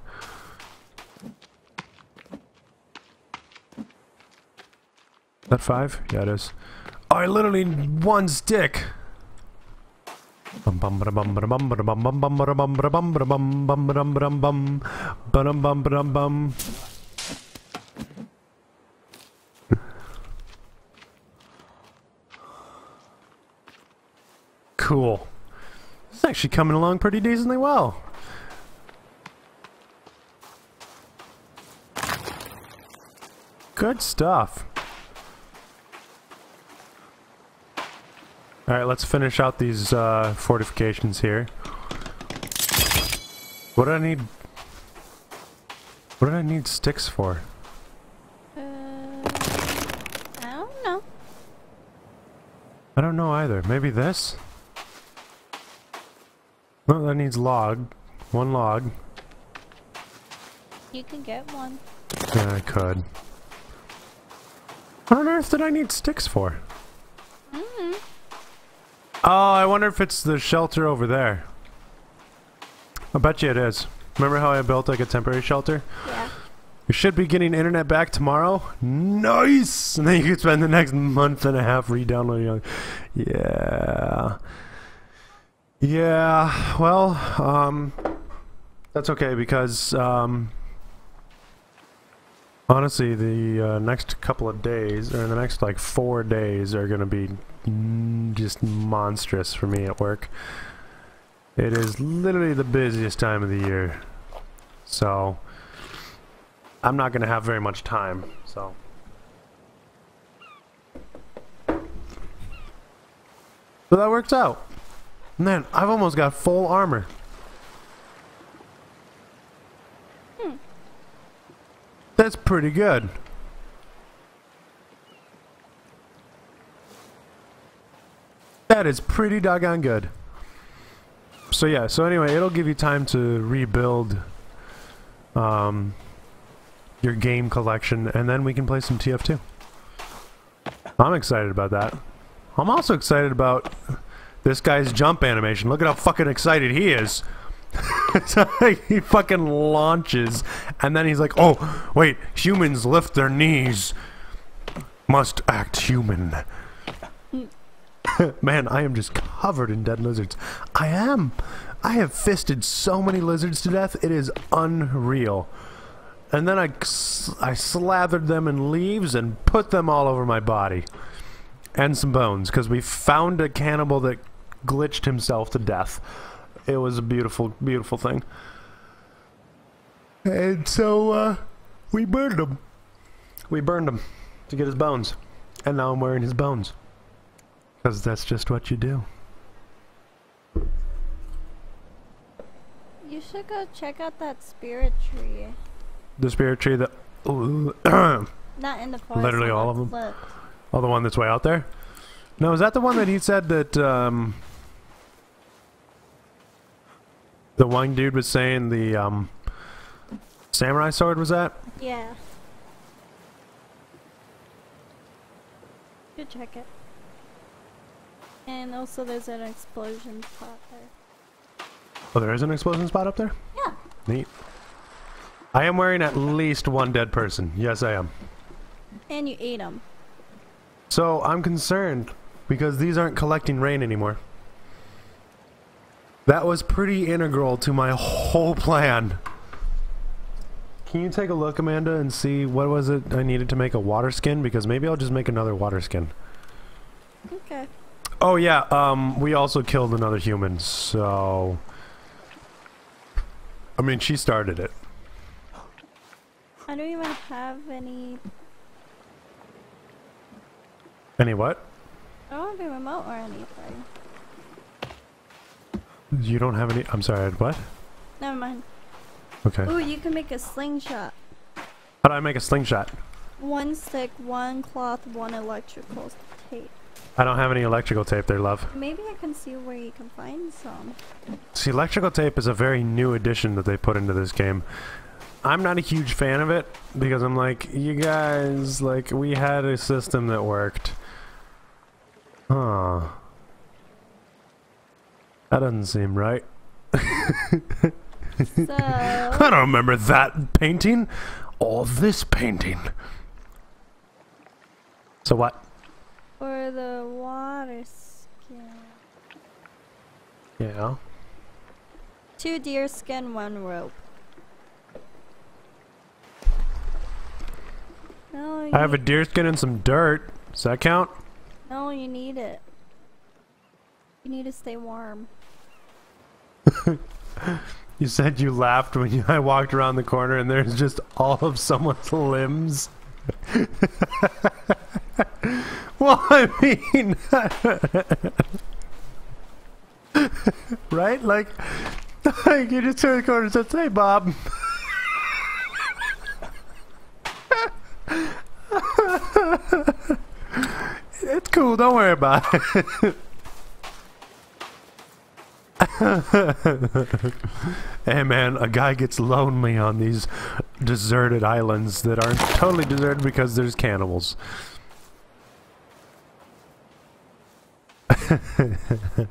That five? Yeah, it is. Oh, I literally need one stick! Bum bum ba bum ba bum ba bum bum bum ba bum ba bum ba bum bum ba dum ba dum bum ba dum bum ba dum Cool. It's actually coming along pretty decently well. Good stuff. Alright, let's finish out these uh, fortifications here. What do I need? What do I need sticks for? Uh, I don't know. I don't know either. Maybe this? No, that needs log. One log. You can get one. Yeah, I could. What on earth did I need sticks for? Mm. Oh, I wonder if it's the shelter over there. I bet you it is. Remember how I built like a temporary shelter? Yeah. You should be getting internet back tomorrow. Nice! And then you can spend the next month and a half re-downloading. Yeah. Yeah. Well, um, that's okay because um, honestly, the uh, next couple of days, or the next like four days, are gonna be mm, just monstrous for me at work. It is literally the busiest time of the year, so. I'm not going to have very much time, so. So that works out. Man, I've almost got full armor. Hmm. That's pretty good. That is pretty doggone good. So yeah, so anyway, it'll give you time to rebuild um, your game collection, and then we can play some TF2. I'm excited about that. I'm also excited about this guy's jump animation. Look at how fucking excited he is. he fucking launches, and then he's like, "Oh, wait! Humans lift their knees. Must act human." Man, I am just covered in dead lizards. I am. I have fisted so many lizards to death. It is unreal. And then I, I slathered them in leaves and put them all over my body. And some bones, because we found a cannibal that glitched himself to death. It was a beautiful, beautiful thing. And so, uh, we burned him. We burned him to get his bones. And now I'm wearing his bones. Because that's just what you do. You should go check out that spirit tree. The spirit tree that... Not in the forest. Literally all of them? cliff. Oh, the one that's way out there? No, is that the one that he said that, um... The one dude was saying the, um... Samurai sword was that? Yeah. Go check it. And also there's an explosion spot there. Oh, there is an explosion spot up there? Yeah. Neat. I am wearing at least one dead person. Yes, I am. And you ate them. So, I'm concerned because these aren't collecting rain anymore. That was pretty integral to my whole plan. Can you take a look, Amanda, and see what was it I needed to make a water skin? Because maybe I'll just make another water skin. Okay. Oh yeah, um, we also killed another human, so... I mean, she started it. I don't even have any. Any what? I don't have a remote or anything. You don't have any... I'm sorry, what? Never mind. Okay. Ooh, you can make a slingshot. How do I make a slingshot? One stick, one cloth, one electrical tape. I don't have any electrical tape there, love. Maybe I can see where you can find some. See, electrical tape is a very new addition that they put into this game. I'm not a huge fan of it because I'm like, you guys, like, we had a system that worked. Huh. That doesn't seem right. So, I don't remember that painting or this painting. So what? for the water skin. Yeah. Two deer skin, one rope. No, I have a deer skin and some dirt. Does that count? no, you need it. You need to stay warm. You said you laughed when you, I walked around the corner and there's just all of someone's limbs. well, I mean, right? Like, like you just turn the corner and said, "Hey, Bob." it's cool. Don't worry about it. hey man, a guy gets lonely on these deserted islands that aren't totally deserted because there's cannibals. that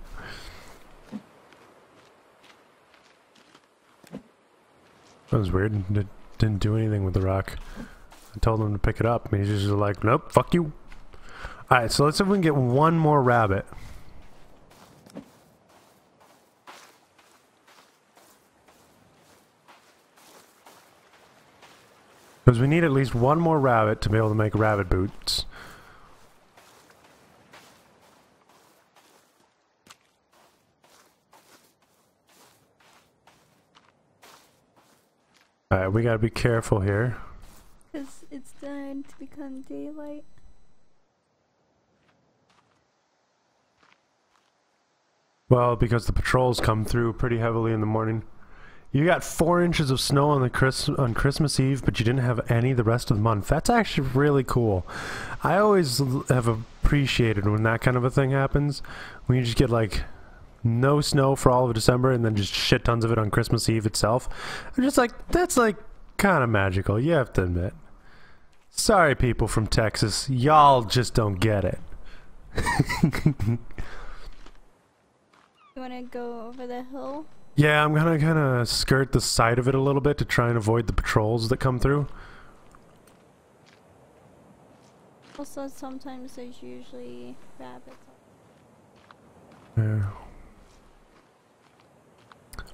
was weird. It didn't do anything with the rock. I told him to pick it up, and he's just like, "Nope, fuck you." All right, so let's see if we can get one more rabbit. Because we need at least one more rabbit to be able to make rabbit boots. Alright, we gotta be careful here. Because it's starting to become daylight. Well, because the patrols come through pretty heavily in the morning. You got four inches of snow on the Chris on Christmas Eve, but you didn't have any the rest of the month. That's actually really cool. I always have appreciated when that kind of a thing happens. When you just get like no snow for all of December and then just shit tons of it on Christmas Eve itself. I'm just like that's like kind of magical. You have to admit. Sorry, people from Texas, y'all just don't get it. You wanna go over the hill? Yeah, I'm gonna kind of skirt the side of it a little bit to try and avoid the patrols that come through. Also, sometimes there's usually rabbits. Yeah.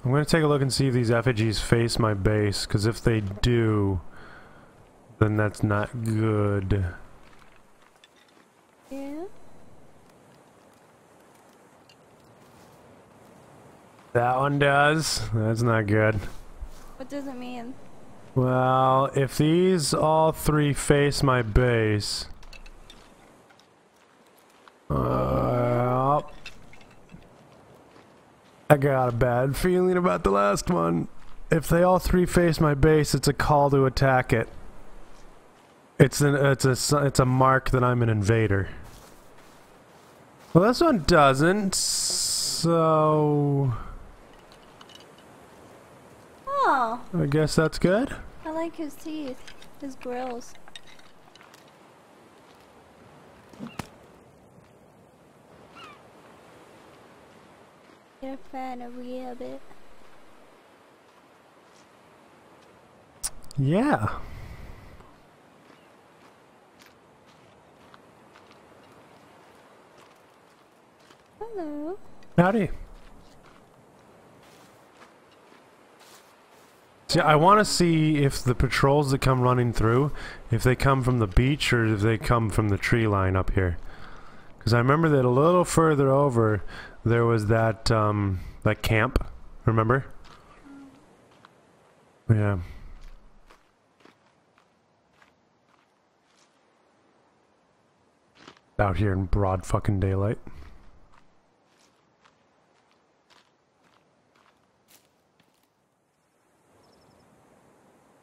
I'm gonna take a look and see if these effigies face my base, because if they do, then that's not good. Yeah. That one does. That's not good. What does it mean? Well, if these all three face my base, uh, I got a bad feeling about the last one. If they all three face my base, it's a call to attack it. It's an it's a s- it's a mark that I'm an invader. Well, this one doesn't. So Oh, I guess that's good. I like his teeth. His grills. You're a fan of rabbit. Yeah. Hello. Howdy. See, I want to see if the patrols that come running through, if they come from the beach or if they come from the tree line up here. Because I remember that a little further over, there was that um, that camp. Remember? Yeah. Out here in broad fucking daylight.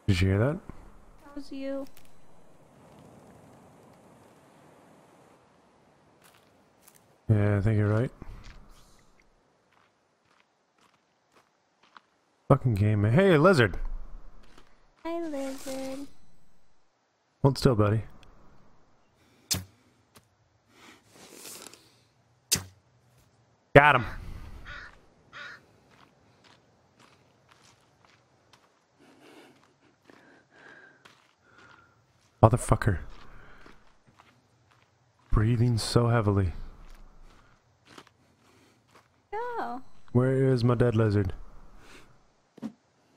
Did you hear that? That was you. Yeah, I think you're right. Fucking game. Hey, lizard. Hi, lizard. Hold still, buddy. Got him. Motherfucker. Breathing so heavily. Oh, Where is my dead lizard?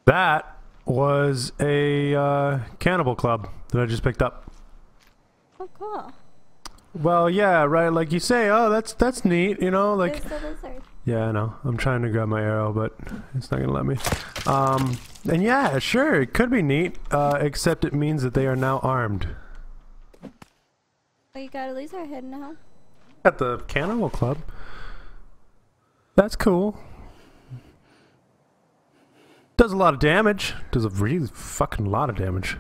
That was a uh, cannibal club that I just picked up. oh, cool. Well, yeah, right. Like you say, oh, that's that's neat. You know, like There's the lizard. yeah, I know. I'm trying to grab my arrow, but it's not gonna let me. Um, and yeah, sure, it could be neat. Uh, except it means that they are now armed. Oh, you got a laser head now. At the cannibal club. That's cool. Does a lot of damage. Does a really fucking lot of damage.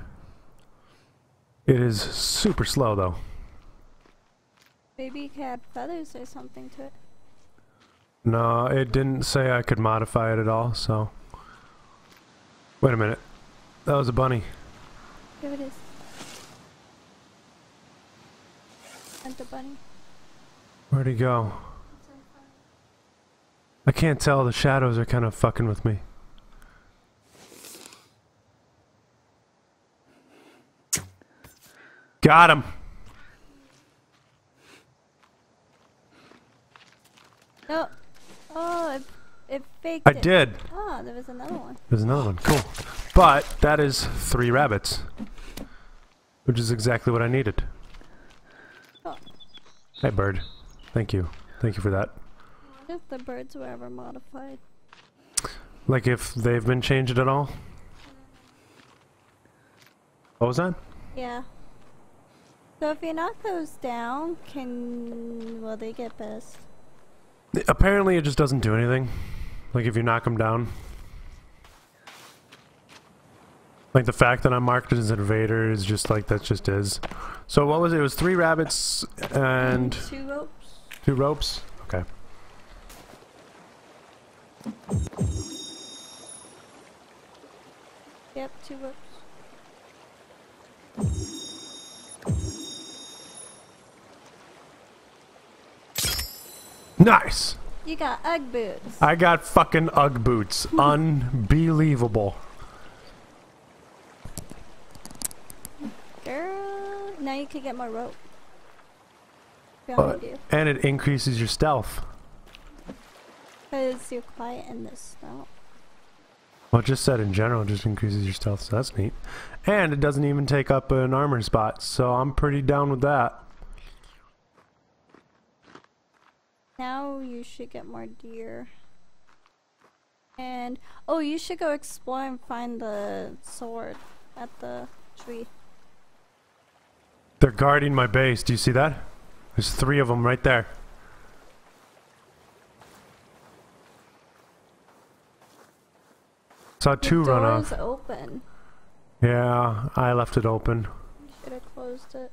It is super slow though. Maybe you could add feathers or something to it. No, it didn't say I could modify it at all, so. Wait a minute. That was a bunny. Here it is. And the bunny. Where'd he go? I can't tell. The shadows are kind of fucking with me. Got him. No. It, it faked I it. did. Oh, there was another one. There's another one. Cool. But that is three rabbits. Which is exactly what I needed. Oh. Hey, bird. Thank you. Thank you for that. What if the birds were ever modified? Like if they've been changed at all? What was that? Yeah. So if you knock those down, can will they get pissed? Apparently, it just doesn't do anything. Like if you knock them down. Like the fact that I'm marked as an invader is just like that just is. So what was it? It was three rabbits and two ropes. two ropes. Okay. Yep, two ropes. Nice. You got Ugg boots. I got fucking UGG boots. Unbelievable. Girl, now you can get more rope. Uh, you. And it increases your stealth. Because you're quiet in the snow. Well, just said in general, just increases your stealth, so that's neat. And it doesn't even take up an armor spot, so I'm pretty down with that. Now you should get more deer. And, oh, you should go explore and find the sword at the tree. They're guarding my base. Do you see that? There's three of them right there. Saw two the run off. open. Yeah, I left it open. You should have closed it.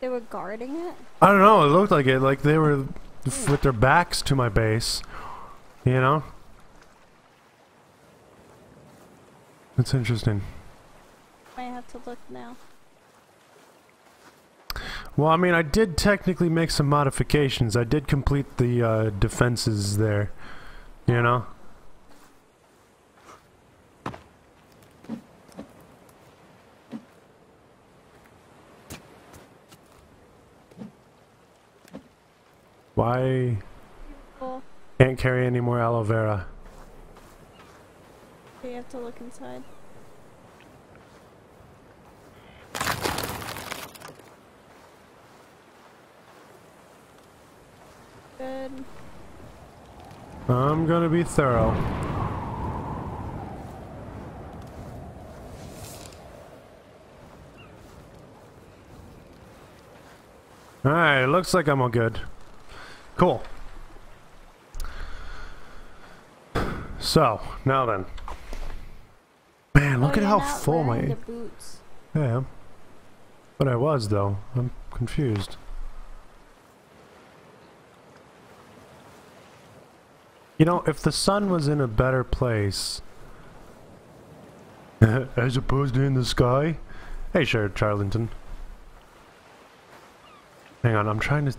They were guarding it? I don't know. It looked like it. Like they were with their backs to my base. You know? It's interesting. I have to look now. Well, I mean, I did technically make some modifications. I did complete the uh, defenses there. You know? Why Cool. can't carry any more aloe vera? You have to look inside. Good. I'm gonna be thorough. Alright, looks like I'm all good. Cool. So, now then. Man, look Oh, at how full my... the boots. I am. But I was, though. I'm confused. You know, if the sun was in a better place, as opposed to in the sky. Hey, sure, Charlington. Hang on, I'm trying to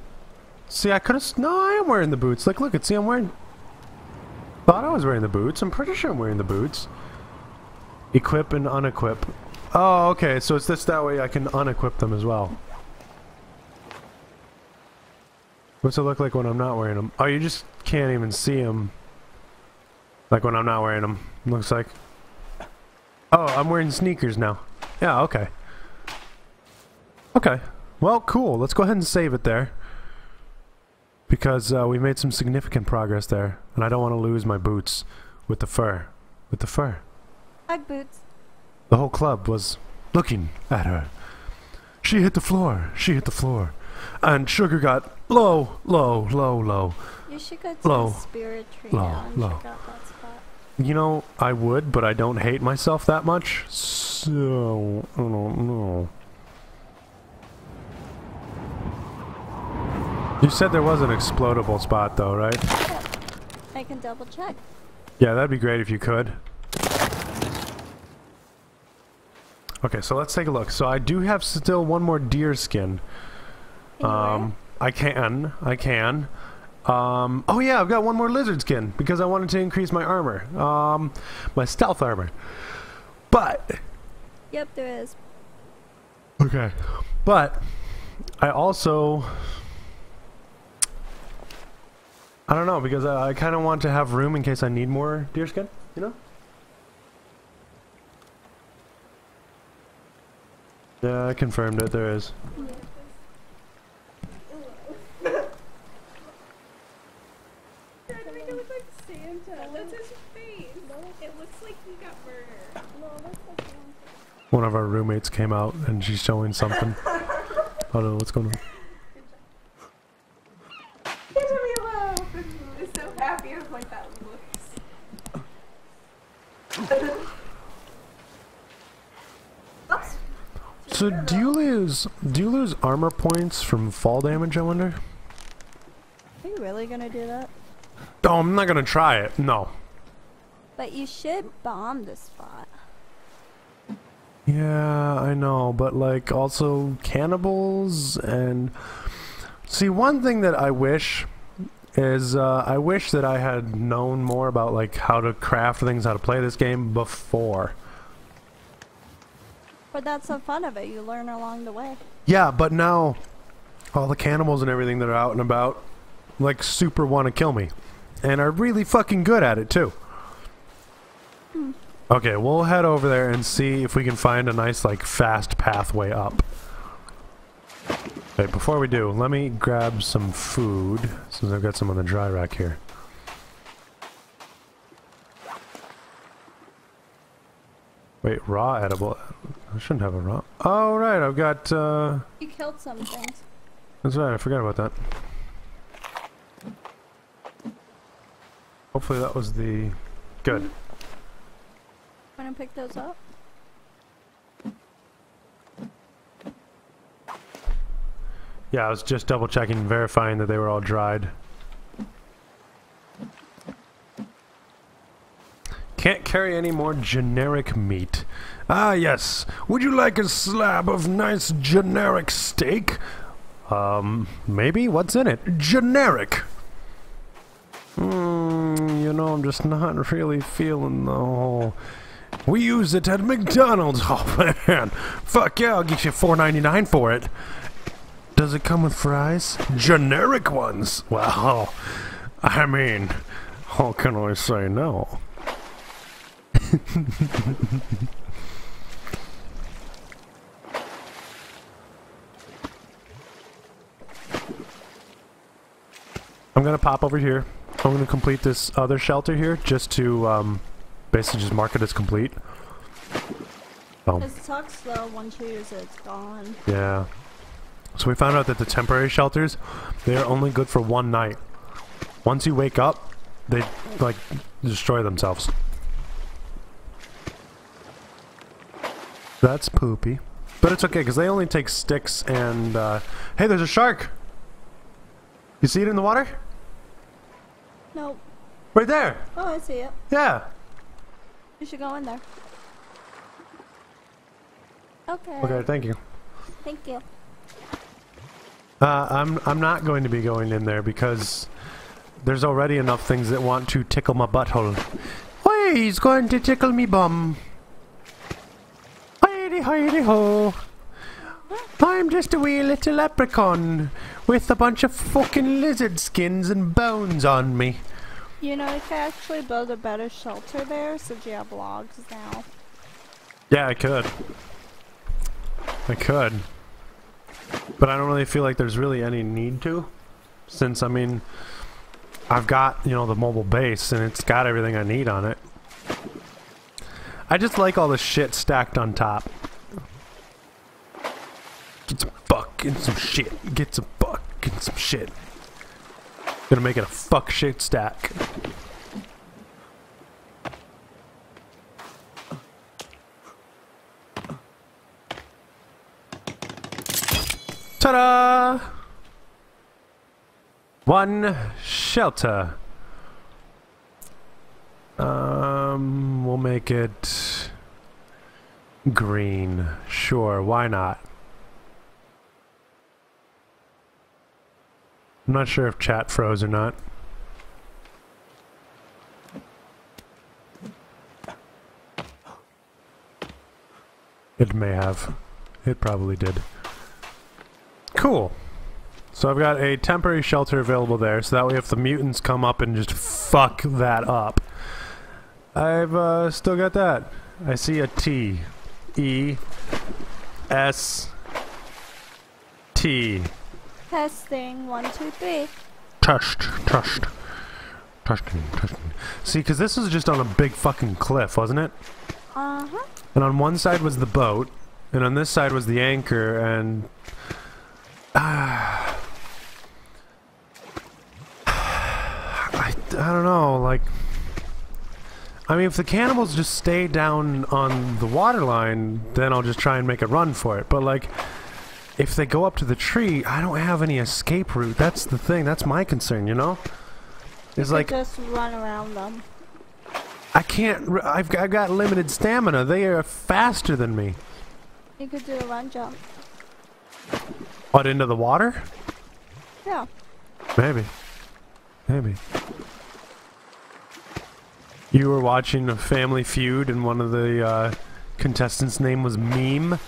see. I could have. No, I am wearing the boots. Like, look, at see, I'm wearing. Thought I was wearing the boots. I'm pretty sure I'm wearing the boots. Equip and unequip. Oh, okay. So it's this that way I can unequip them as well. What's it look like when I'm not wearing them? Oh, you just can't even see them. Like when I'm not wearing them. Looks like. Oh, I'm wearing sneakers now. Yeah, okay. Okay. Well, cool. Let's go ahead and save it there. Because uh, we made some significant progress there. And I don't want to lose my boots with the fur. With the fur. Ugg boots. The whole club was looking at her. She hit the floor. She hit the floor. And Sugar got low, low, low, low. You should go to Low. the spirit tree Low, and low. check out that spot. You know, I would, but I don't hate myself that much. So, I don't know. You said there was an explodable spot, though, right? I can double check. Yeah, that'd be great if you could. Okay, so let's take a look. So I do have still one more deer skin. Can you wear Um, I can, I can. Um, oh yeah, I've got one more lizard skin because I wanted to increase my armor, um, my stealth armor. But? Yep, there is. okay, but I also I don't know because I, I kind of want to have room in case I need more deer skin. You know? Yeah, I confirmed it. There is. Trying to make it look like Santa. That's his face. It looks like he got murdered. One of our roommates came out and she's showing something. Oh no, what's going on? Give me alone. I'm so happy of like that looks. Oops. So do you lose do you lose armor points from fall damage? I wonder. Are you really gonna do that? Oh, I'm not gonna try it. No. But you should bomb the spot. Yeah, I know, but like also cannibals and see one thing that I wish is uh, I wish that I had known more about like how to craft things, how to play this game before. But that's the fun of it. You learn along the way. Yeah, but now all the cannibals and everything that are out and about like super want to kill me and are really fucking good at it too. Hmm. Okay, we'll head over there and see if we can find a nice like fast pathway up. Wait, before we do, let me grab some food since I've got some on the dry rack here. Wait, raw edible. I shouldn't have a rock. Oh right, I've got uh You killed some things. that's right, I forgot about that. Hopefully that was the... Good. Wanna pick those up? Yeah, I was just double checking verifying that they were all dried. Can't carry any more generic meat. Ah, yes. Would you like a slab of nice generic steak? Um, maybe? What's in it? Generic! Hmm, you know, I'm just not really feeling the whole... We use it at McDonald's. Oh, man. Fuck yeah, I'll get you $4.99 for it. Does it come with fries? Generic ones? Well, I mean, how can I say no? I'm gonna pop over here. I'm gonna complete this other shelter here just to um, basically just mark it as complete. Oh, It sucks though. Once you use it, it's gone. yeah. So we found out that the temporary shelters, they are only good for one night. Once you wake up, they like destroy themselves. That's poopy. But it's okay because they only take sticks and uh, hey, there's a shark. You see it in the water? Nope. Right there. Oh, I see it. Yeah. You should go in there. Okay. Okay, thank you. Thank you. Uh, I'm I'm not going to be going in there because there's already enough things that want to tickle my butthole. Why, he's going to tickle me bum. Hidy hidy ho. I'm just a wee little leprechaun with a bunch of fucking lizard skins and bones on me. You know, you can actually build a better shelter there since you have logs now. Yeah, I could. I could. But I don't really feel like there's really any need to. Since, I mean, I've got, you know, the mobile base and it's got everything I need on it. I just like all the shit stacked on top. Get some fuck and some shit. Get some fuck and some shit. Gonna make it a fuck shit stack. Ta-da! One shelter. Um, we'll make it green. Sure, why not? I'm not sure if chat froze or not. It may have. It probably did. Cool. So I've got a temporary shelter available there, so that way if the mutants come up and just fuck that up, I've uh, still got that. I see a T. E. S. T. Testing. One, two, three. Touched. Touched. Touching. Touching. See, because this was just on a big fucking cliff, wasn't it? Uh huh. And on one side was the boat, and on this side was the anchor, and Ah... I, I don't know, like... I mean, if the cannibals just stay down on the water line, then I'll just try and make a run for it. But, like, if they go up to the tree, I don't have any escape route. That's the thing. That's my concern, you know? It's You like, just run around them. I can't... r- I've, I've got limited stamina. They are faster than me. You could do a run jump. What, into the water? Yeah. Maybe. Maybe. You were watching a Family Feud, and one of the uh, contestants' name was Meme.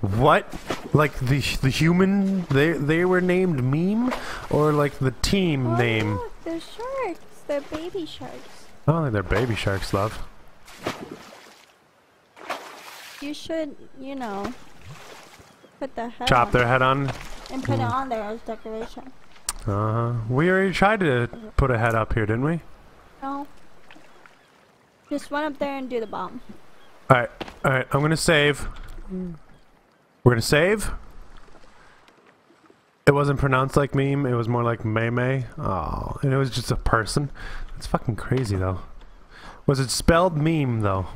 What? Like the the human? They they were named Meme, or like the team Oh, name? look, they're sharks. They're baby sharks. Oh, they're baby sharks, love. You should, you know, put the head Chop their head on. and put it Mm. on there as decoration. Uh huh. We already tried to put a head up here, didn't we? No. Just run up there and do the bomb. All right, all right. I'm gonna save. We're gonna save. It wasn't pronounced like meme. It was more like May May. Oh, and it was just a person. That's fucking crazy, though. Was it spelled meme though?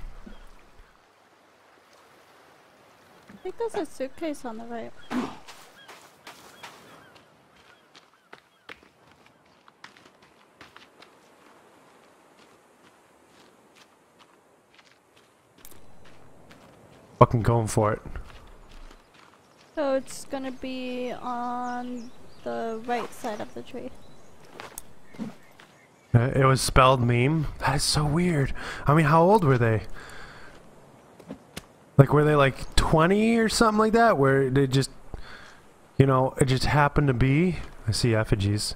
I think there's a suitcase on the right. Fucking going for it. So it's gonna be on the right side of the tree. Uh, It was spelled meme. That is so weird. I mean, how old were they? Like, were they like 20 or something like that? Where they just, you know, it just happened to be? I see effigies.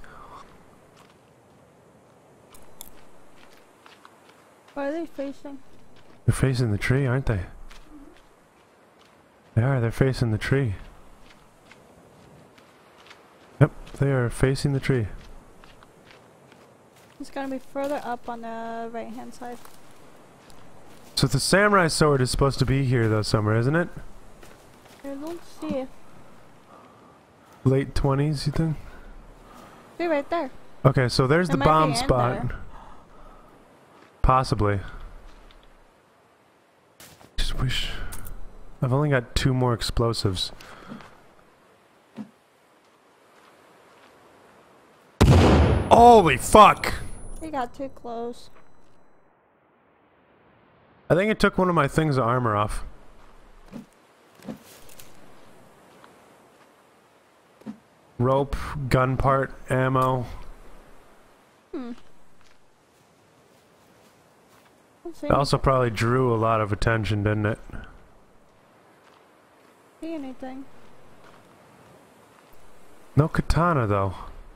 Where are they facing? They're facing the tree, aren't they? They are, they're facing the tree. Yep, they are facing the tree. It's gonna be further up on the right hand side. So the samurai sword is supposed to be here though, Summer, isn't it? I don't see it. Late 20s, you think? See right there. Okay, so there's It the bomb spot. there. Possibly. Just wish... I've only got two more explosives. Holy fuck! You got too close. I think it took one of my things of armor off. Rope, gun part, ammo. Hmm. It also probably drew a lot of attention, didn't it? See anything. No katana though.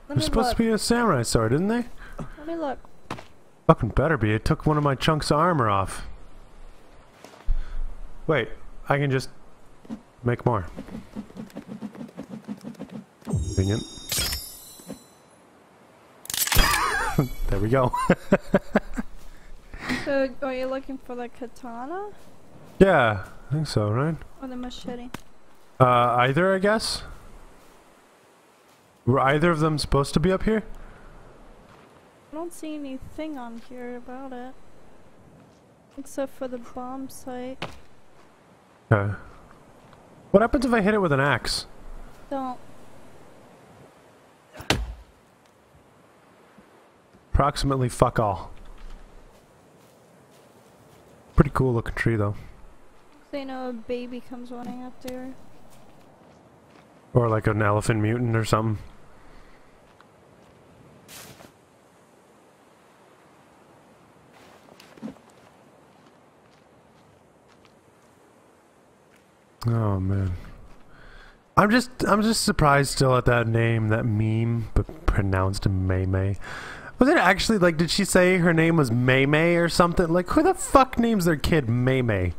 Let There's me supposed look. to be a samurai sword, isn't they? Let me look. Fucking better be. It took one of my chunks of armor off. Wait, I can just make more. Convenient. there we go. So, are you looking for the katana yeah, I think so, right? or the machete? Uh, either, I guess. Were either of them supposed to be up here? I don't see anything on here about it. Except for the bomb site. Okay. What happens if I hit it with an axe? Don't. Approximately fuck all. Pretty cool looking tree though. You know a baby comes running up there. Or like an elephant mutant or something. Oh man. I'm just I'm just surprised still at that name, that meme, but pronounced May May. Was it actually like did she say her name was May May or something? Like who the fuck names their kid May May?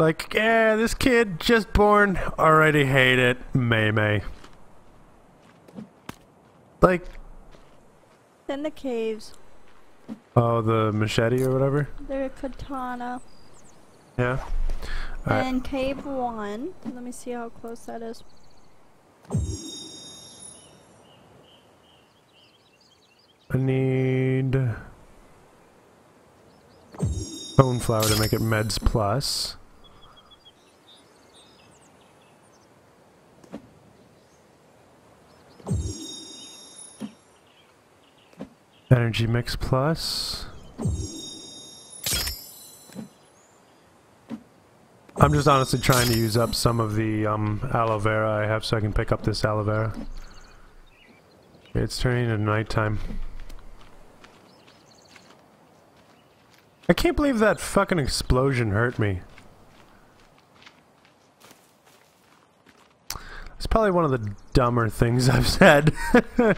Like, yeah, this kid just born already hate it, Maymay. Like. Then the caves. Oh, the machete or whatever. The katana. Yeah. And right. cave one. Let me see how close that is. I need bone flour to make it meds plus. Energy mix plus. I'm just honestly trying to use up some of the um, aloe vera I have so I can pick up this aloe vera. It's turning into nighttime. I can't believe that fucking explosion hurt me. It's probably one of the dumber things I've said.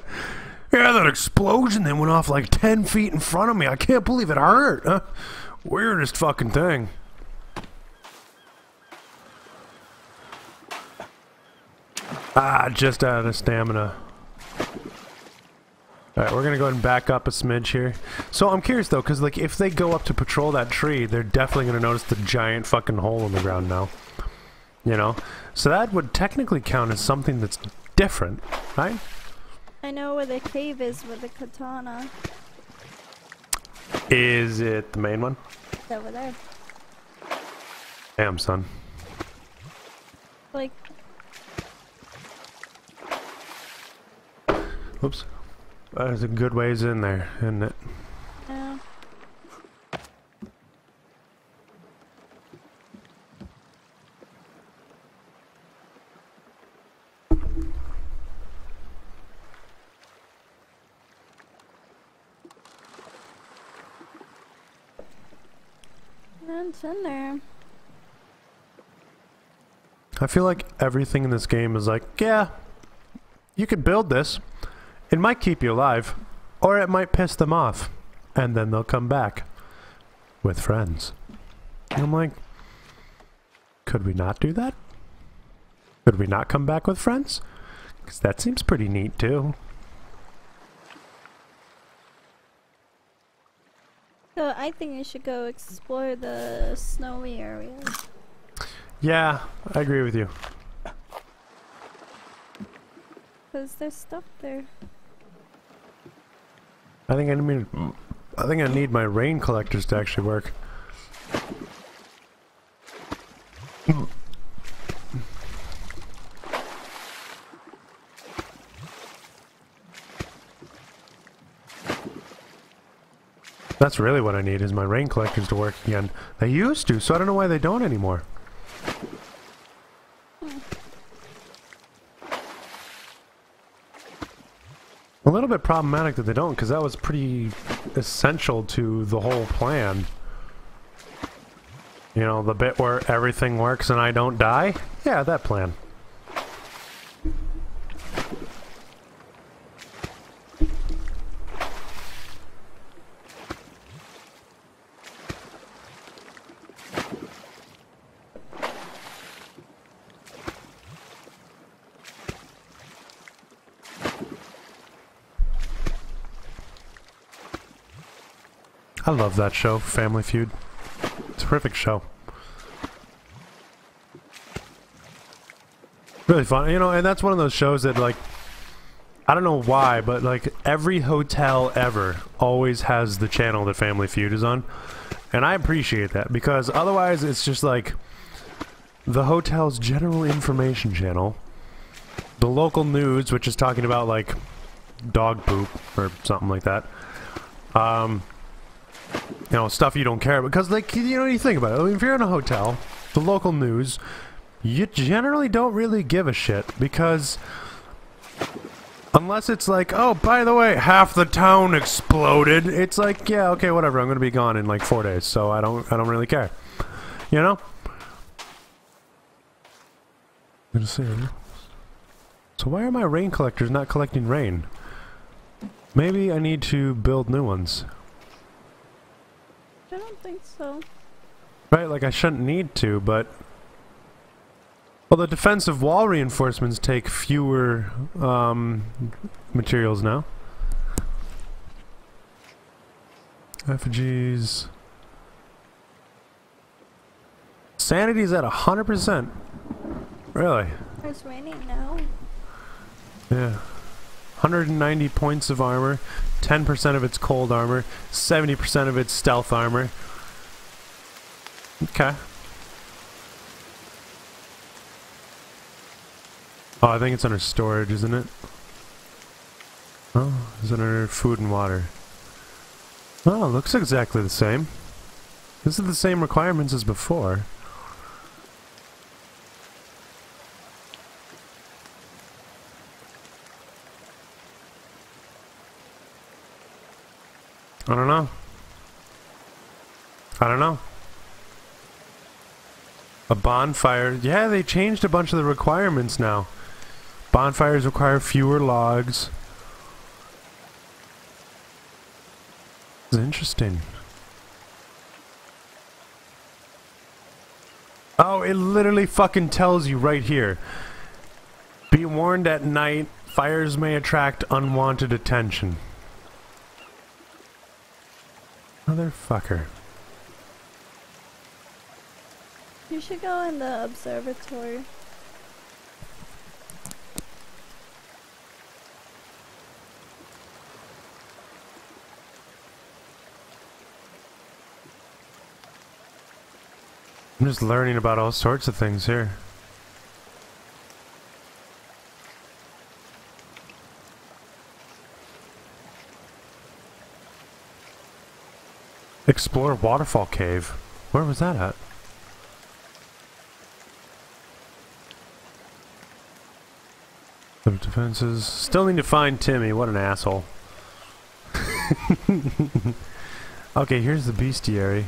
yeah, that explosion then went off like 10 feet in front of me. I can't believe it hurt. Huh? Weirdest fucking thing. Ah, just out of stamina. Alright, we're gonna go ahead and back up a smidge here. So I'm curious though, because like if they go up to patrol that tree, they're definitely gonna notice the giant fucking hole in the ground now. You know? So that would technically count as something that's different, right? I know where the cave is with the katana. Is it the main one? It's over there. Damn, son. Like, Oops. There's a good ways in there, isn't it? uh, in there. I feel like everything in this game is like, yeah, you could build this. It might keep you alive, or it might piss them off, and then they'll come back with friends. And I'm like, could we not do that? Could we not come back with friends? Because that seems pretty neat too. So I think you should go explore the snowy area. Yeah, I agree with you. Cause there's stuff there. I think I need, I think I need my rain collectors to actually work. That's really what I need is my rain collectors to work again. They used to, so I don't know why they don't anymore. A little bit problematic that they don't, because that was pretty essential to the whole plan. You know, the bit where everything works and I don't die? Yeah, that plan. I love that show, Family Feud. Terrific show. Really fun, you know, and that's one of those shows that, like, I don't know why, but like every hotel ever always has the channel that Family Feud is on, and I appreciate that because otherwise it's just like the hotel's general information channel, the local news, which is talking about like dog poop or something like that. Um, you know, stuff you don't care about. Because, like, you know, you think about it. I mean, if you're in a hotel, the local news, you generally don't really give a shit because. Unless it's like, oh, by the way, half the town exploded. It's like, yeah, okay, whatever. I'm gonna be gone in like four days, so I don't, I don't really care. You know. Gonna see. So why are my rain collectors not collecting rain? Maybe I need to build new ones. I don't think so. Right, like I shouldn't need to, but... Well, the defensive wall reinforcements take fewer um, materials now. Effigies. Sanity's at 100%. Really? It's raining now. Yeah. 190 points of armor, 10% of its cold armor, 70% of its stealth armor. Okay. Oh, I think it's under storage, isn't it? Oh, is under food and water? Oh, looks exactly the same. This is the same requirements as before. I don't know. I don't know. A bonfire. Yeah, they changed a bunch of the requirements now. Bonfires require fewer logs. It's interesting. Oh, it literally fucking tells you right here. Be warned at night, fires may attract unwanted attention. Motherfucker. You should go in the observatory. I'm just learning about all sorts of things here. Explore Waterfall Cave. Where was that at? The defenses. Still need to find Timmy. What an asshole. okay, here's the bestiary.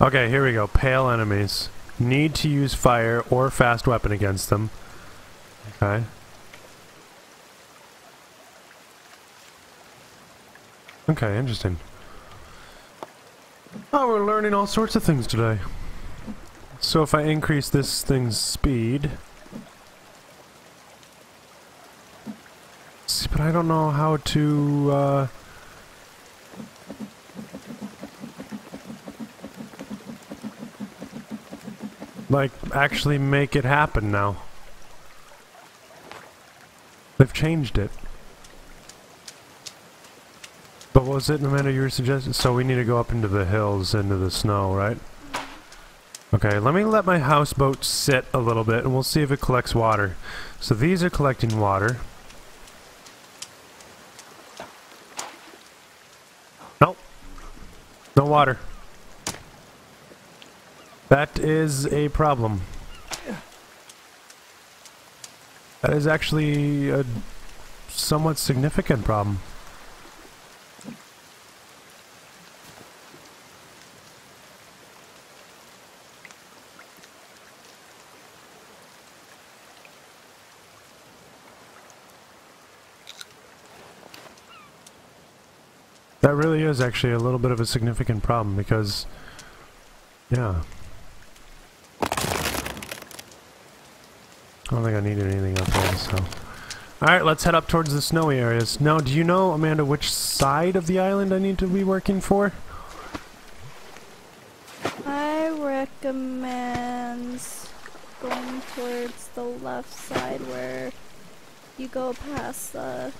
Okay, here we go. Pale enemies. Need to use fire or fast weapon against them. Okay. Okay, interesting. Oh, we're learning all sorts of things today. So if I increase this thing's speed... See, but I don't know how to, uh... Like, actually make it happen now. They've changed it. But what was it, Amanda, you were suggesting? So we need to go up into the hills, into the snow, right? Okay, let me let my houseboat sit a little bit, and we'll see if it collects water. So these are collecting water. Nope. No water. That is a problem. That is actually a somewhat significant problem. That really is actually a little bit of a significant problem because, yeah. I don't think I needed anything up there, so. Alright, let's head up towards the snowy areas. Now, do you know, Amanda, which side of the island I need to be working for? I recommend going towards the left side where you go past the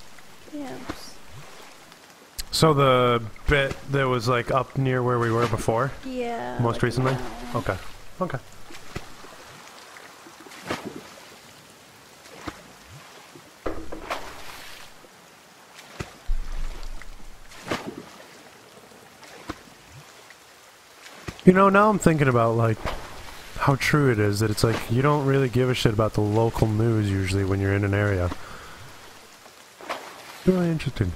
camps. So the bit that was like up near where we were before? Yeah. Most recently? now. Okay. Okay. You know, now I'm thinking about like how true it is that it's like you don't really give a shit about the local news usually when you're in an area. Really interesting.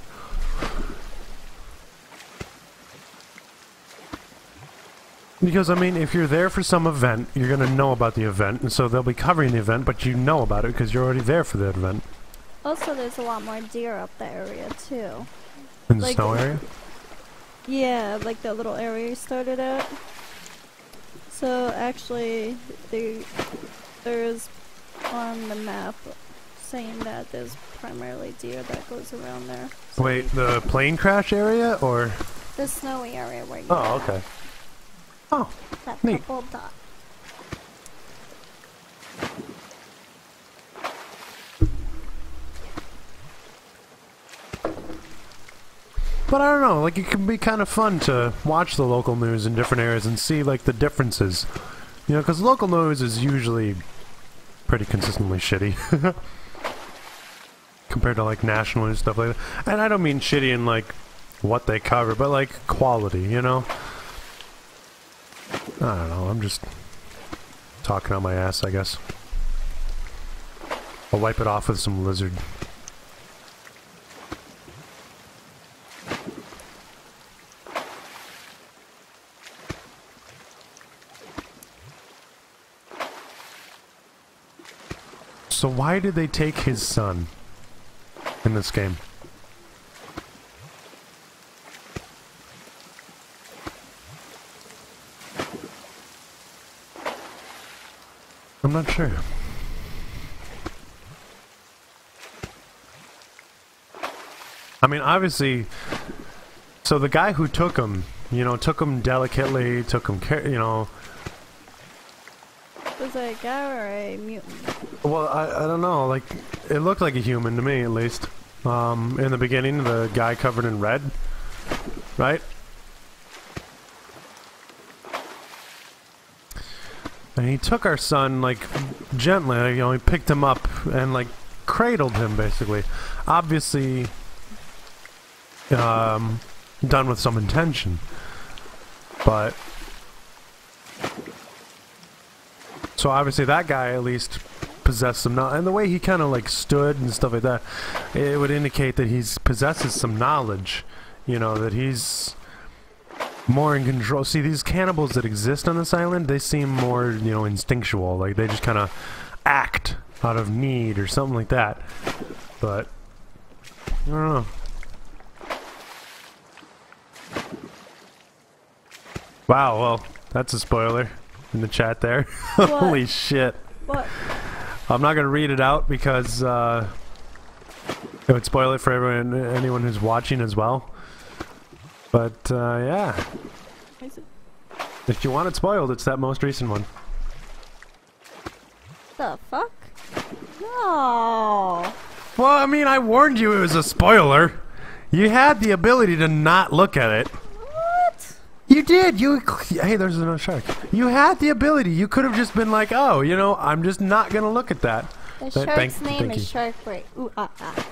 Because I mean, if you're there for some event, you're gonna know about the event, and so they'll be covering the event, but you know about it because you're already there for the event. Also, there's a lot more deer up that area too. In the Like- snow area? Yeah, like that little area you started at. So actually, they, there's on the map saying that there's primarily deer that goes around there. So Wait, the plane crash area, or? The snowy area where you Oh, okay. Oh, that neat. purple dot. But I don't know, like it can be kind of fun to watch the local news in different areas and see like the differences. You know, because local news is usually pretty consistently shitty. Compared to like national and stuff like that. And I don't mean shitty in like what they cover, but like quality, you know? I don't know. I'm just talking on my ass, I guess. I'll wipe it off with some lizard. So why did they take his son in this game? I'm not sure. I mean, obviously, so the guy who took him, you know, took him delicately, took him, care, you know. Was it a guy or a mutant? Well, I, I don't know. Like, it looked like a human to me, at least. Um, in the beginning, the guy covered in red, right? And he took our son, like, gently, you know, he picked him up and, like, cradled him, basically. Obviously, um, done with some intention. But, so obviously that guy at least possessed some knowledge. And the way he kind of, like, stood and stuff like that, it would indicate that he possesses some knowledge. You know, that he's more in control. See, these cannibals that exist on this island, they seem more, you know, instinctual. Like they just kind of act out of need or something like that. But I don't know. Wow, well, that's a spoiler in the chat there. Holy shit. What? I'm not going to read it out because uh, it would spoil it for everyone, anyone who's watching as well. But uh, yeah, if you want it spoiled, it's that most recent one. the fuck? No. Well, I mean, I warned you it was a spoiler. You had the ability to not look at it. What? You did. You hey, there's another shark. You had the ability. You could have just been like, oh, you know, I'm just not gonna look at that. The Th- shark's thank- name thank is you. Shark Ooh ah ah.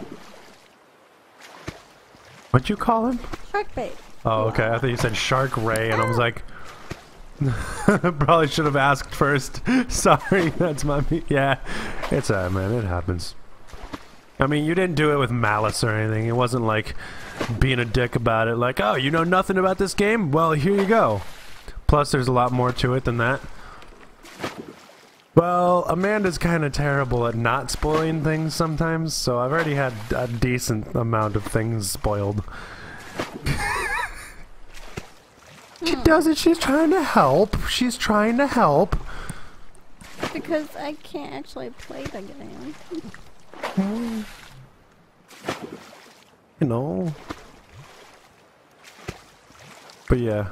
What'd you call him? Shark Bait. Oh, okay. I thought you said Shark Ray, and I was like, probably should have asked first. Sorry, that's my yeah. It's uh, man, it happens. I mean, you didn't do it with malice or anything. It wasn't like being a dick about it. Like, oh, you know nothing about this game? Well, here you go. Plus, there's a lot more to it than that. Well, Amanda's kind of terrible at not spoiling things sometimes, so I've already had a decent amount of things spoiled. She does it. She's trying to help. She's trying to help. Because I can't actually play the game. You know. But yeah.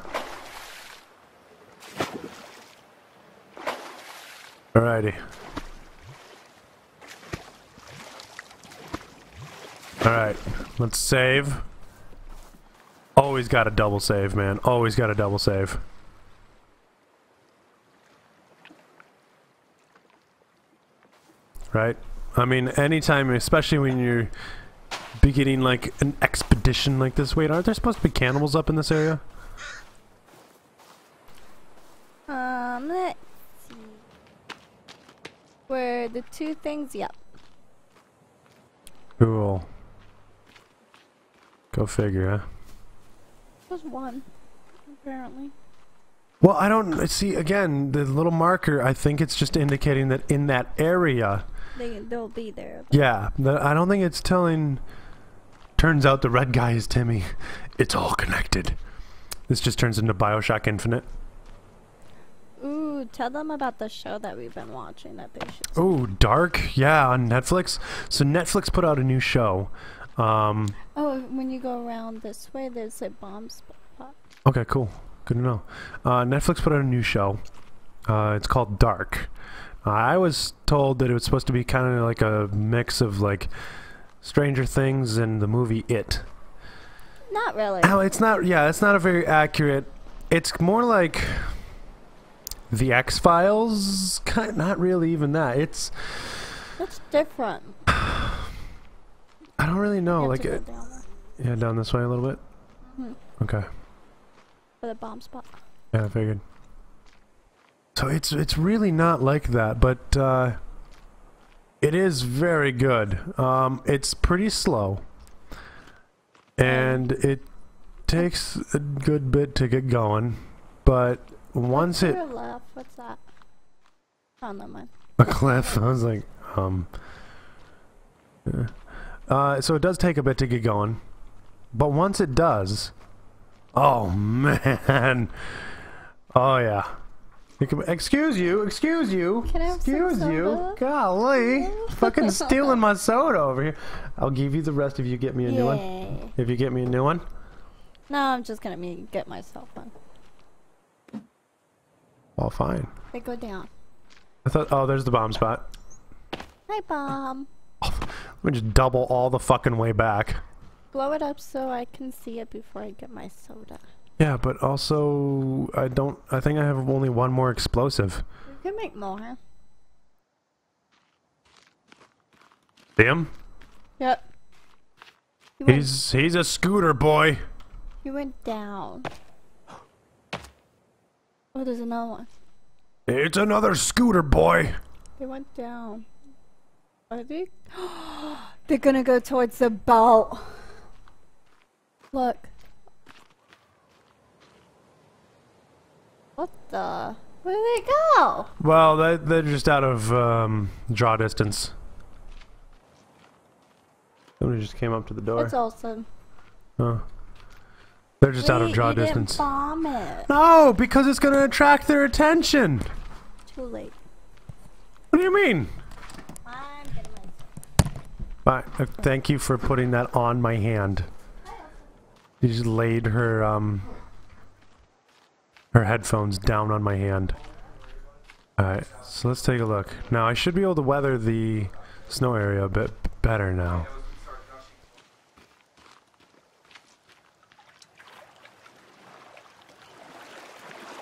Alrighty. Alright. Let's save. Always got a double save, man. Always got a double save. Right? I mean, anytime, especially when you're beginning like an expedition like this. Wait, aren't there supposed to be cannibals up in this area? Um, let's see. Where the two things, yep. Cool. Go figure, huh? Just one, apparently. Well, I don't see again the little marker. I think it's just indicating that in that area. They, they'll be there. Yeah, the, I don't think it's telling. Turns out the red guy is Timmy. It's all connected. This just turns into Bioshock Infinite. Ooh, tell them about the show that we've been watching that they should see. Oh, Dark, yeah, on Netflix. So Netflix put out a new show. Um, Oh, when you go around this way, there's a bomb spot. Okay, cool. Good to know. Uh, Netflix put out a new show. Uh, it's called Dark. Uh, I was told that it was supposed to be kind of like a mix of like Stranger Things and the movie It. Not really. Oh, it's not. Yeah, it's not a very accurate. It's more like the X Files. Not really even that. It's. It's different. I don't really know. Like, it, down yeah, down this way a little bit. Mhm. Okay. for the bomb spot. Yeah, I figured. So it's it's really not like that, but uh, it is very good. Um, it's pretty slow, and it takes a good bit to get going. But once it your left, what's that? Oh, never mind. a cliff, I was like, um, yeah. Uh, so it does take a bit to get going, but once it does, oh man, oh yeah. You can, excuse you, excuse you, Can I have some excuse you, golly, fucking stealing my soda over here. I'll give you the rest if you get me a new one. If you get me a new one, No, I'm just gonna me get myself one. well, fine. They go down. I thought, oh, there's the bomb spot. Hi, bomb. Let me just double all the fucking way back. Blow it up so I can see it before I get my soda. Yeah, but also I don't. I think I have only one more explosive. You can make more. See him? Yep. He went, He's he's a scooter boy. he went down. Oh, there's another one. It's another scooter boy. They went down. Are they? They're gonna go towards the boat. Look. What the? Where did they go? Well, they they're just out of um, draw distance. Somebody just came up to the door. It's awesome. Oh. They're just out of Wait, draw you didn't distance. bomb it. No, because it's gonna attract their attention. Too late. What do you mean? Uh, thank you for putting that on my hand. She just laid her um her headphones down on my hand. Alright, so let's take a look. Now I should be able to weather the snow area a bit better now.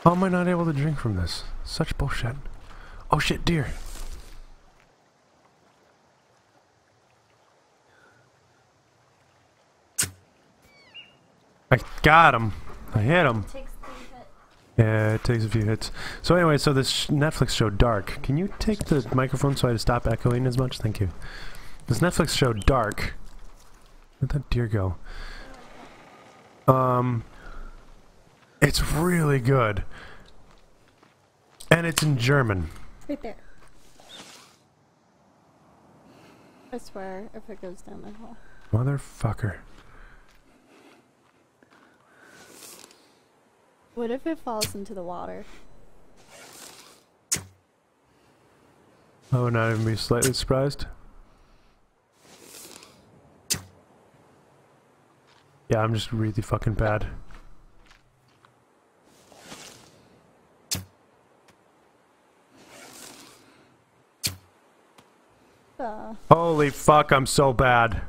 How am I not able to drink from this? Such bullshit. Oh shit, deer. I got him. I hit him. Takes three hits. Yeah, it takes a few hits. So anyway, so this sh- Netflix show Dark. Can you take the microphone so I stop echoing as much? Thank you. This Netflix show Dark. Where'd that deer go? Um, it's really good, and it's in German. Right there. I swear, if it goes down that hole. Motherfucker. What if it falls into the water? I would not even be slightly surprised. Yeah, I'm just really fucking bad. Uh, Holy fuck, I'm so bad.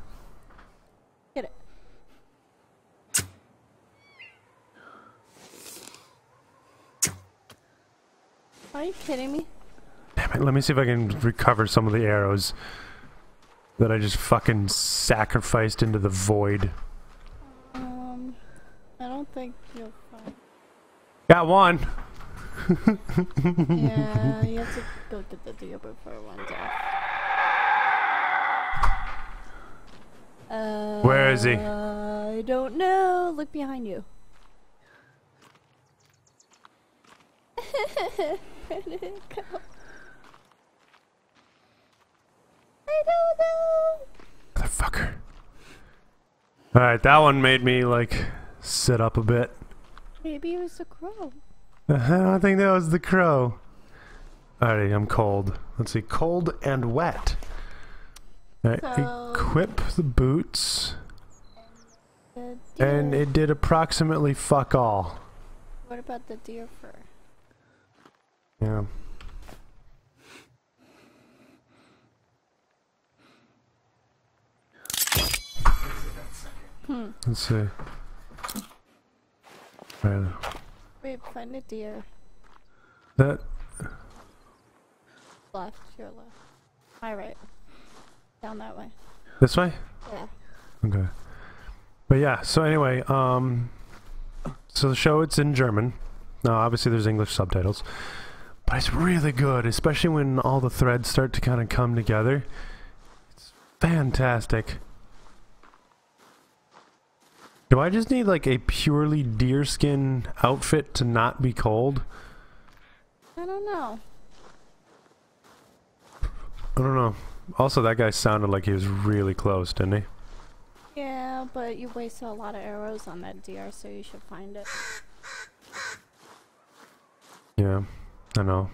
Are you kidding me? Damn it, let me see if I can recover some of the arrows that I just fucking sacrificed into the void. Um, I don't think you'll find. Got one. yeah, you have to go get the deal before runs off. Uh, Where is he? I don't know. Look behind you. Where did it go? I don't know. Motherfucker. Alright, that one made me, like, sit up a bit. Maybe it was a crow. Uh-huh, I don't think that was the crow. Alright, I'm cold. Let's see, cold and wet. Alright, So- equip the boots. The And it did approximately fuck all. What about the deer fur? Yeah. Hmm. Let's see. Right. Wait, find a deer. That Left, your left. My right. Down that way. this way? Yeah. Okay. But yeah, so anyway, um so the show it's in German. Now obviously there's English subtitles. But it's really good, especially when all the threads start to kind of come together. It's fantastic. Do I just need like a purely deerskin outfit to not be cold? I don't know. I don't know. Also, that guy sounded like he was really close, didn't he? Yeah, but you wasted a lot of arrows on that deer, so you should find it. Yeah, I know.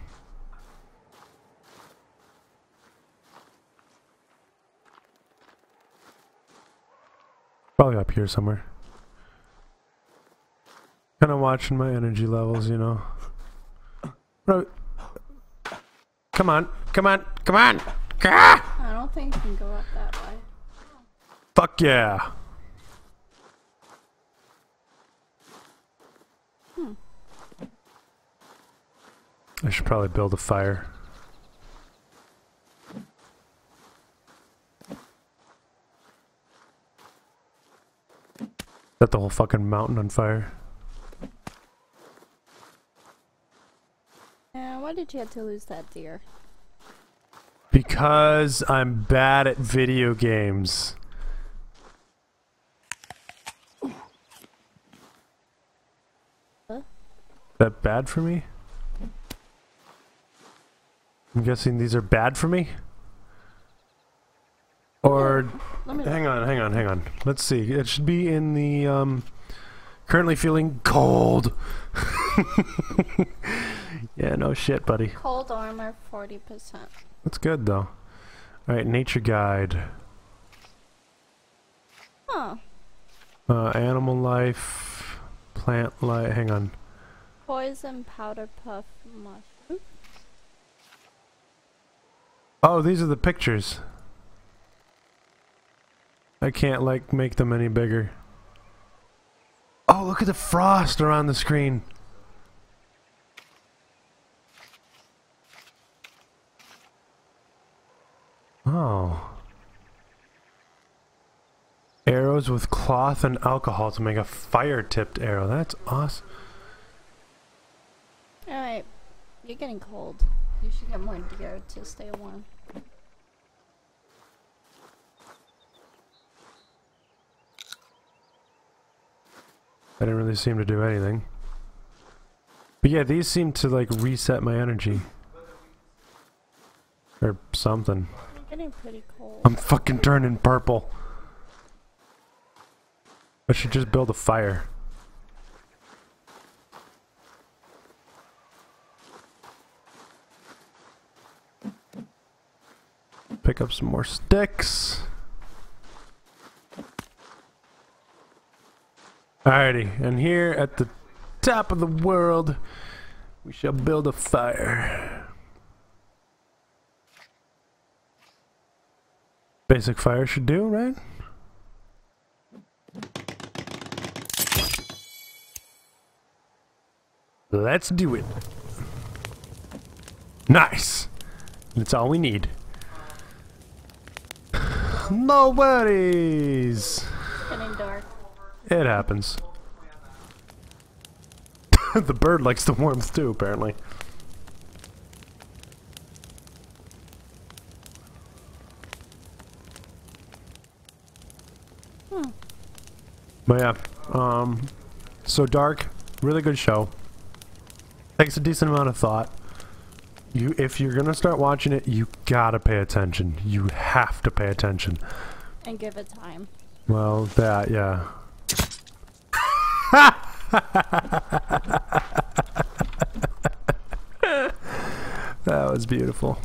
Probably up here somewhere. Kind of watching my energy levels, you know. Bro- Come on, come on, come on! Ah! I don't think you can go up that way. Fuck yeah! I should probably build a fire. Set the whole fucking mountain on fire. Yeah, why did you have to lose that deer? Because I'm bad at video games. Huh? That bad for me? I'm guessing these are bad for me? Or me hang on, hang on, hang on. Let's see. It should be in the um currently feeling cold. yeah, no shit, buddy. Cold armor, 40%. That's good though. All right, nature guide. Huh. Uh, animal life, plant life. Hang on. Poison powder puff mushroom. Oh, these are the pictures. I can't like make them any bigger. Oh, look at the frost around the screen. Oh. Arrows with cloth and alcohol to make a fire-tipped arrow. That's awesome. Alright, you're getting cold. You should get more deer to stay warm. I didn't really seem to do anything. But yeah, these seem to like reset my energy. Or something. You're getting pretty cold. I'm fucking turning purple. I should just build a fire. Pick up some more sticks. Alrighty, and here at the top of the world, we shall build a fire. Basic fire should do, right? Let's do it. Nice. That's all we need. No worries. Getting dark. It happens. the bird likes the warmth too, apparently. Hmm. But yeah, um, so dark, really good show. Takes a decent amount of thought. You, if you're gonna start watching it, you gotta pay attention. You have to pay attention. And give it time. Well, that, yeah. that was beautiful.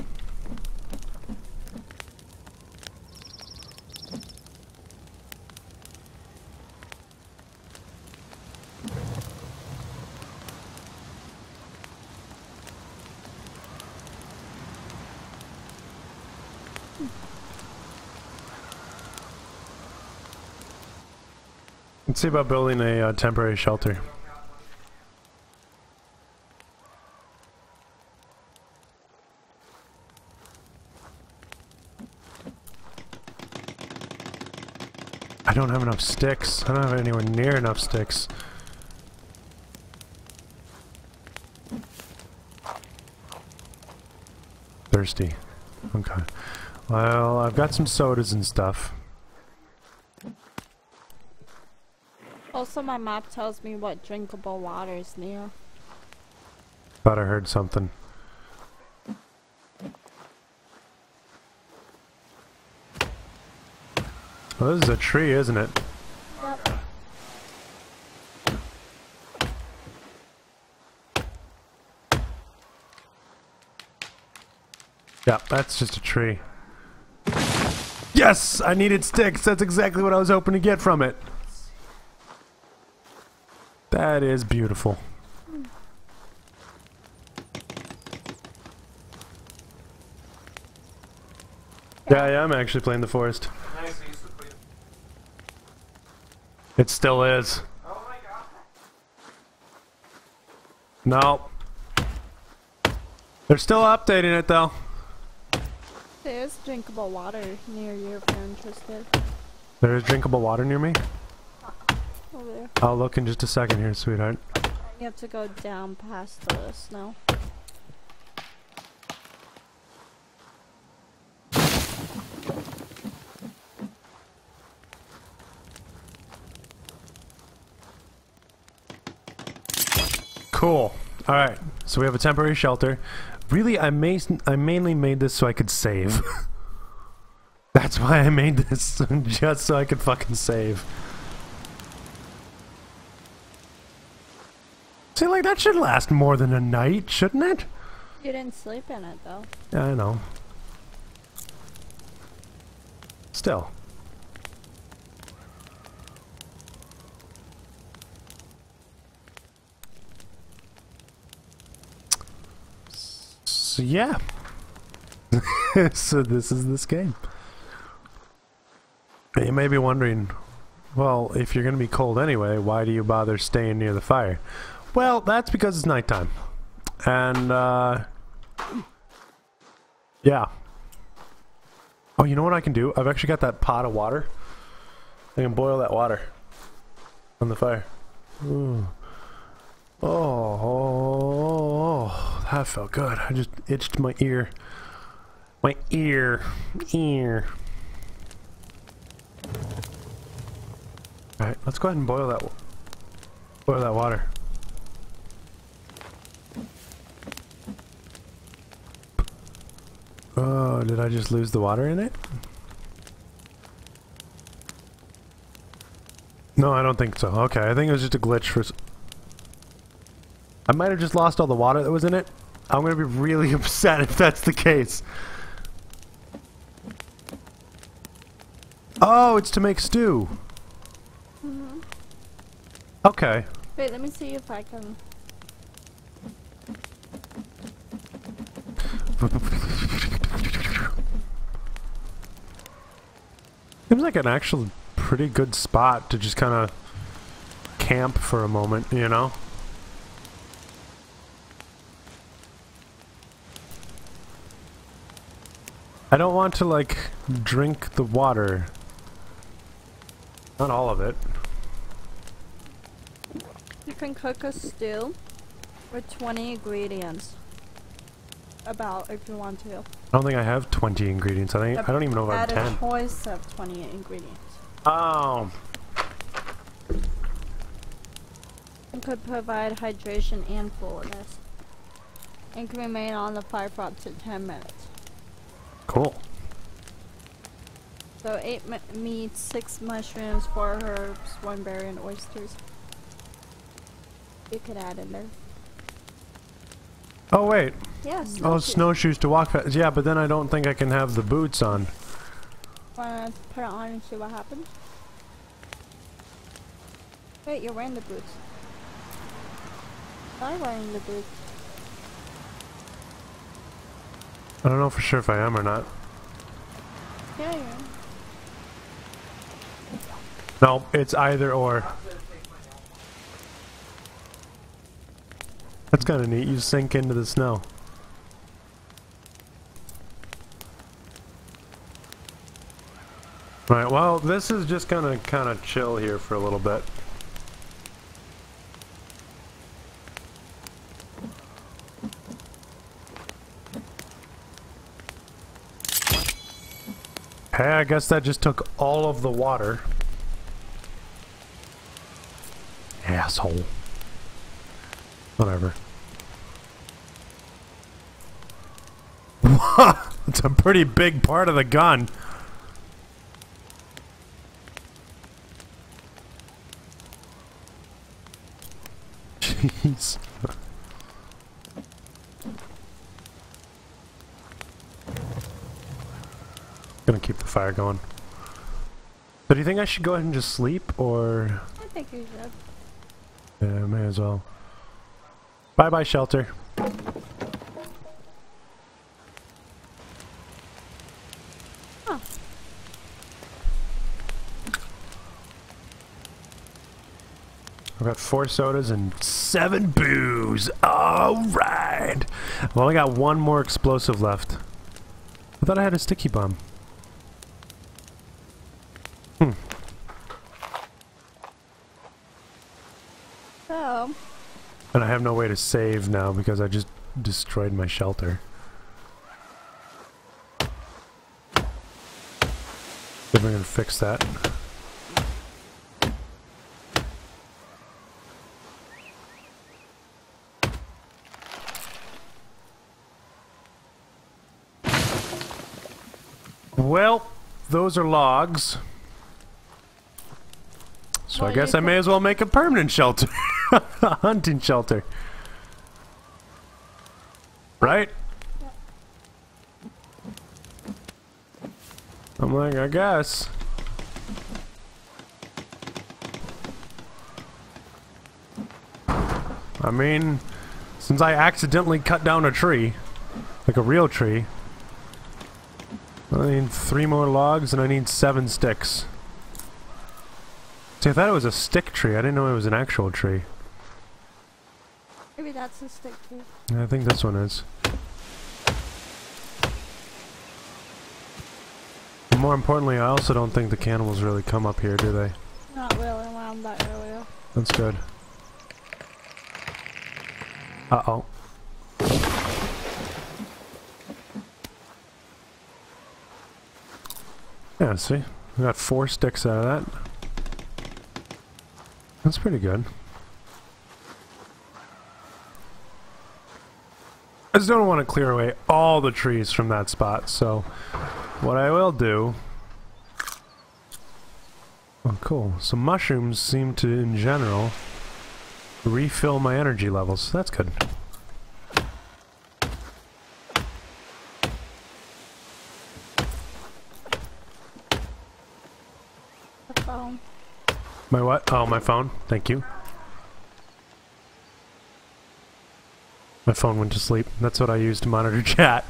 Let's see about building a uh, temporary shelter. I don't have enough sticks. I don't have anywhere near enough sticks. Thirsty. Okay. Well, I've got some sodas and stuff. Also, my map tells me what drinkable water is near. Thought I heard something. Well, this is a tree, isn't it? Yep. Yeah, that's just a tree. Yes! I needed sticks! That's exactly what I was hoping to get from it. That is beautiful. Yeah, I am actually playing the forest. Nice, I used to play. It still is. Oh my god. No. They're still updating it though. There's drinkable water near you if you're interested. There is drinkable water near me. Over there. I'll look in just a second here, sweetheart. You have to go down past the snow. Cool. All right. So we have a temporary shelter. Really, I ma- I mainly made this so I could save. That's why I made this, just so I could fucking save. See, like that should last more than a night, shouldn't it? You didn't sleep in it though. Yeah, I know. Still. So yeah. so this is this game. You may be wondering, well, if you're going to be cold anyway, why do you bother staying near the fire? Well, that's because it's nighttime. And, uh, yeah. Oh, you know what I can do? I've actually got that pot of water. I can boil that water on the fire. Ooh. Oh, oh, oh, that felt good. I just itched my ear. My ear. Ear. Alright, let's go ahead and boil that boil that water. Oh, did I just lose the water in it? No, I don't think so. Okay, I think it was just a glitch for... I might have just lost all the water that was in it. I'm gonna be really upset if that's the case. Oh, it's to make stew. hmm Okay. Wait, let me see if I can. Seems like an actual pretty good spot to just kind of camp for a moment, you know? I don't want to, like, drink the water. Not all of it. You can cook a stew with 20 ingredients. About if you want to. I don't think I have 20 ingredients. I think I don't even know if I have Add a 10. choice of 20 ingredients. Oh, It could provide hydration and fullness. And can remain on the fire for up to 10 minutes. cool. So 8 me- meats, 6 mushrooms, 4 herbs, 1 berry, and oysters. You could add in there. Oh, wait. Yes. Oh, snowshoes to walk fast. Yeah, but then I don't think I can have the boots on. Wanna put it on and see what happens? Wait, you're wearing the boots. I'm wearing the boots. I don't know for sure if I am or not. Yeah, you yeah. No, it's either or. That's kind of neat. You sink into the snow. Right, well, this is just gonna kind of chill here for a little bit. Hey, I guess that just took all of the water. Asshole. Whatever. It's a pretty big part of the gun. Jeez. Gonna keep the fire going. So do you think I should go ahead and just sleep, or... I think you should. Yeah, may as well. Bye-bye, shelter. Oh. I've got four sodas and seven booze. All right. I've only got one more explosive left. I thought I had a sticky bomb. So, And I have no way to save now because I just destroyed my shelter. Then we're gonna fix that. Well, those are logs. So Well, I guess I may as well make a permanent shelter. a hunting shelter. Right? I'm like, I guess. I mean, since I accidentally cut down a tree, like a real tree, I need three more logs and I need seven sticks. See, I thought it was a stick tree. I didn't know it was an actual tree. maybe that's a stick tree. Yeah, I think this one is. And more importantly, I also don't think the cannibals really come up here, do they? Not really around that area. That's good. Uh-oh. Yeah, see? We got four sticks out of that. That's pretty good. I just don't want to clear away all the trees from that spot, so what I will do... Oh, cool. So mushrooms seem to, in general, refill my energy levels. That's good. The phone. My what? Oh, my phone. Thank you. My phone went to sleep. That's what I use to monitor chat.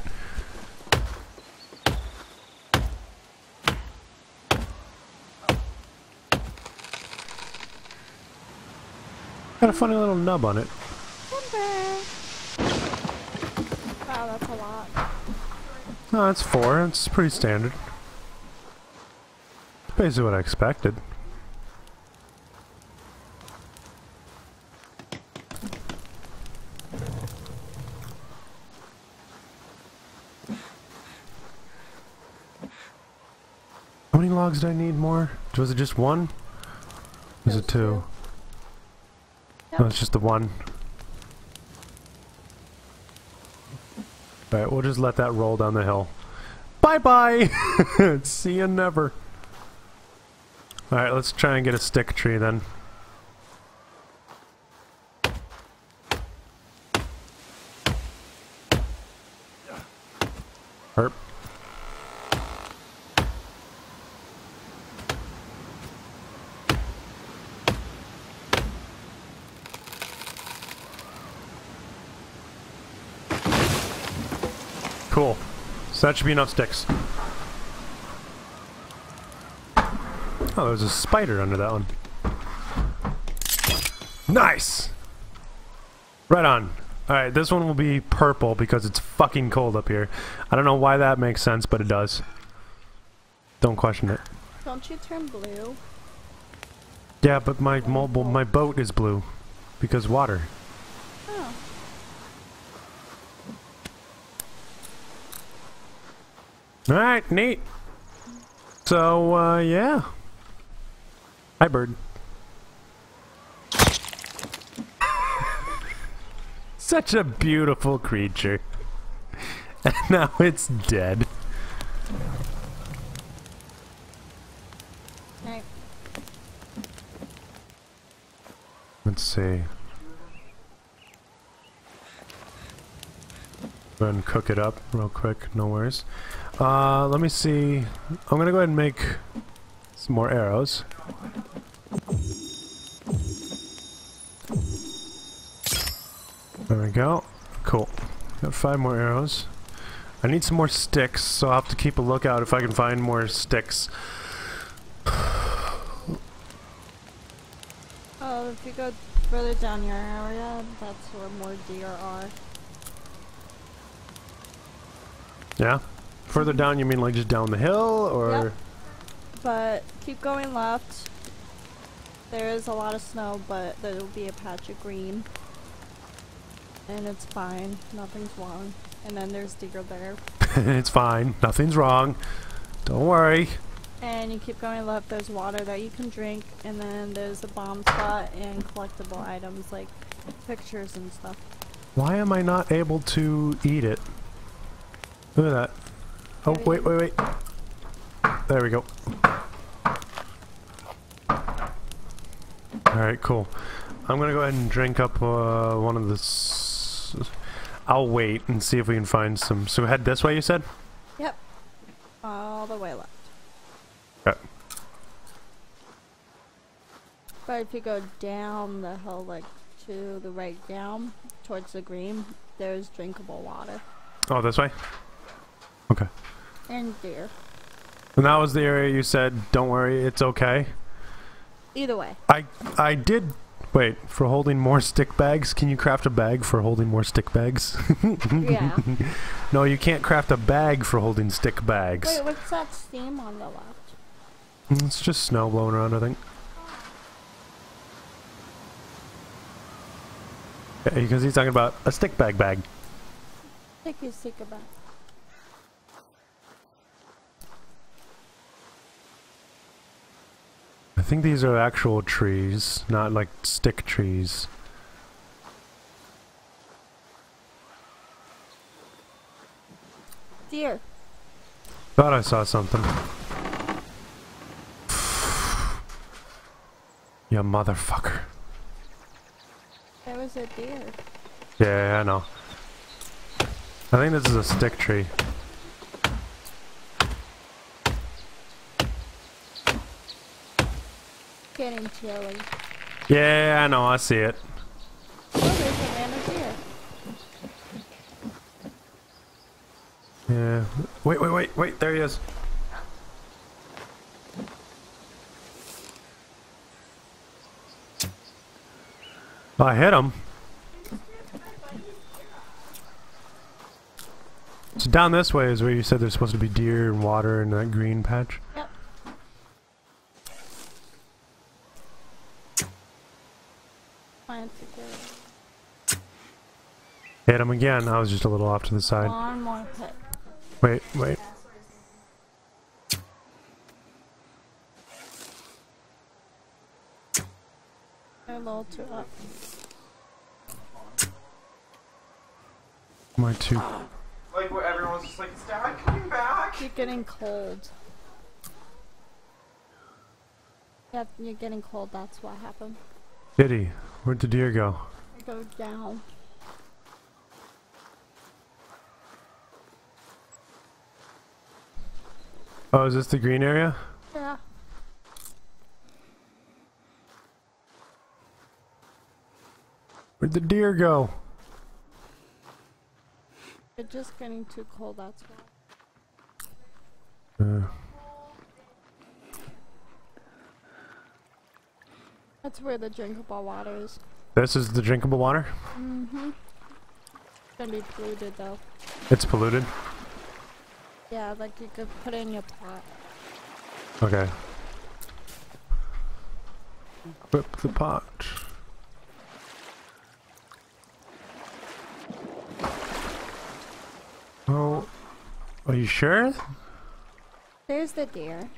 Got a funny little nub on it. Wow, that's a lot. Oh, that's four. It's pretty standard. It's basically what I expected. How many logs do I need more? Was it just one? Was it two? two. No, it's just the one. Alright, we'll just let that roll down the hill. Bye bye! See you never. Alright, let's try and get a stick tree then. Herp. Cool. So that should be enough sticks. Oh, there's a spider under that one. Nice! Right on. Alright, this one will be purple because it's fucking cold up here. I don't know why that makes sense, but it does. Don't question it. Don't you turn blue? Yeah, but my mobile, my boat is blue because water. Oh. All right, neat. So, uh, yeah. Hi, bird. Such a beautiful creature. And now it's dead. Alright. Let's see. Go and cook it up real quick, no worries. Uh, let me see. I'm gonna go ahead and make some more arrows. There we go. Cool. Got five more arrows. I need some more sticks, so I'll have to keep a lookout if I can find more sticks. Oh, if you go further down your area, that's where more deer are. Yeah? Further down, you mean like just down the hill, or? Yep. But keep going left. There is a lot of snow, but there will be a patch of green. And it's fine. Nothing's wrong. And then there's deer there. it's fine. Nothing's wrong. Don't worry. And you keep going left, there's water that you can drink, and then there's a bomb spot and collectible items like pictures and stuff. Why am I not able to eat it? Look at that. Oh, wait, wait, wait. There we go. Alright, cool. I'm gonna go ahead and drink up uh, one of the... I'll wait and see if we can find some... So head this way, you said? Yep. All the way left. Okay. But if you go down the hill, like to the right down, towards the green, there's drinkable water. Oh, this way? Okay. And deer. And that was the area you said, don't worry, it's okay. Either way. I I did wait for holding more stick bags. Can you craft a bag for holding more stick bags? Yeah. no, you can't craft a bag for holding stick bags. Wait, what's that steam on the left? Mm, it's just snow blowing around, I think. Yeah, because he's talking about a stick bag bag. Take your stick I think these are actual trees, not like stick trees. Deer. Thought I saw something. you motherfucker. There was a deer. Yeah, I know. I think this is a stick tree. Getting chilly. Yeah, I know, I see it. Oh, there's deer. Yeah. Wait, wait, wait, wait, there he is. I hit him. So down this way is where you said there's supposed to be deer and water and that green patch. Yep. Plants together. Hit him again. I was just a little off to the side. One more hit. Wait, wait. They're a little too up. My two. Like where everyone's just like, is dad coming back? You're getting cold. Yeah, you're getting cold. That's what happened. Diddy, where'd the deer go? Go down. Oh, is this the green area? Yeah. Where'd the deer go? You're just getting too cold. That's why. Uh, That's where the drinkable water is. this is the drinkable water? Mm-hmm. Gonna be polluted though. It's polluted? Yeah, like you could put it in your pot. Okay. Equip the pot. Oh, are you sure? There's the deer.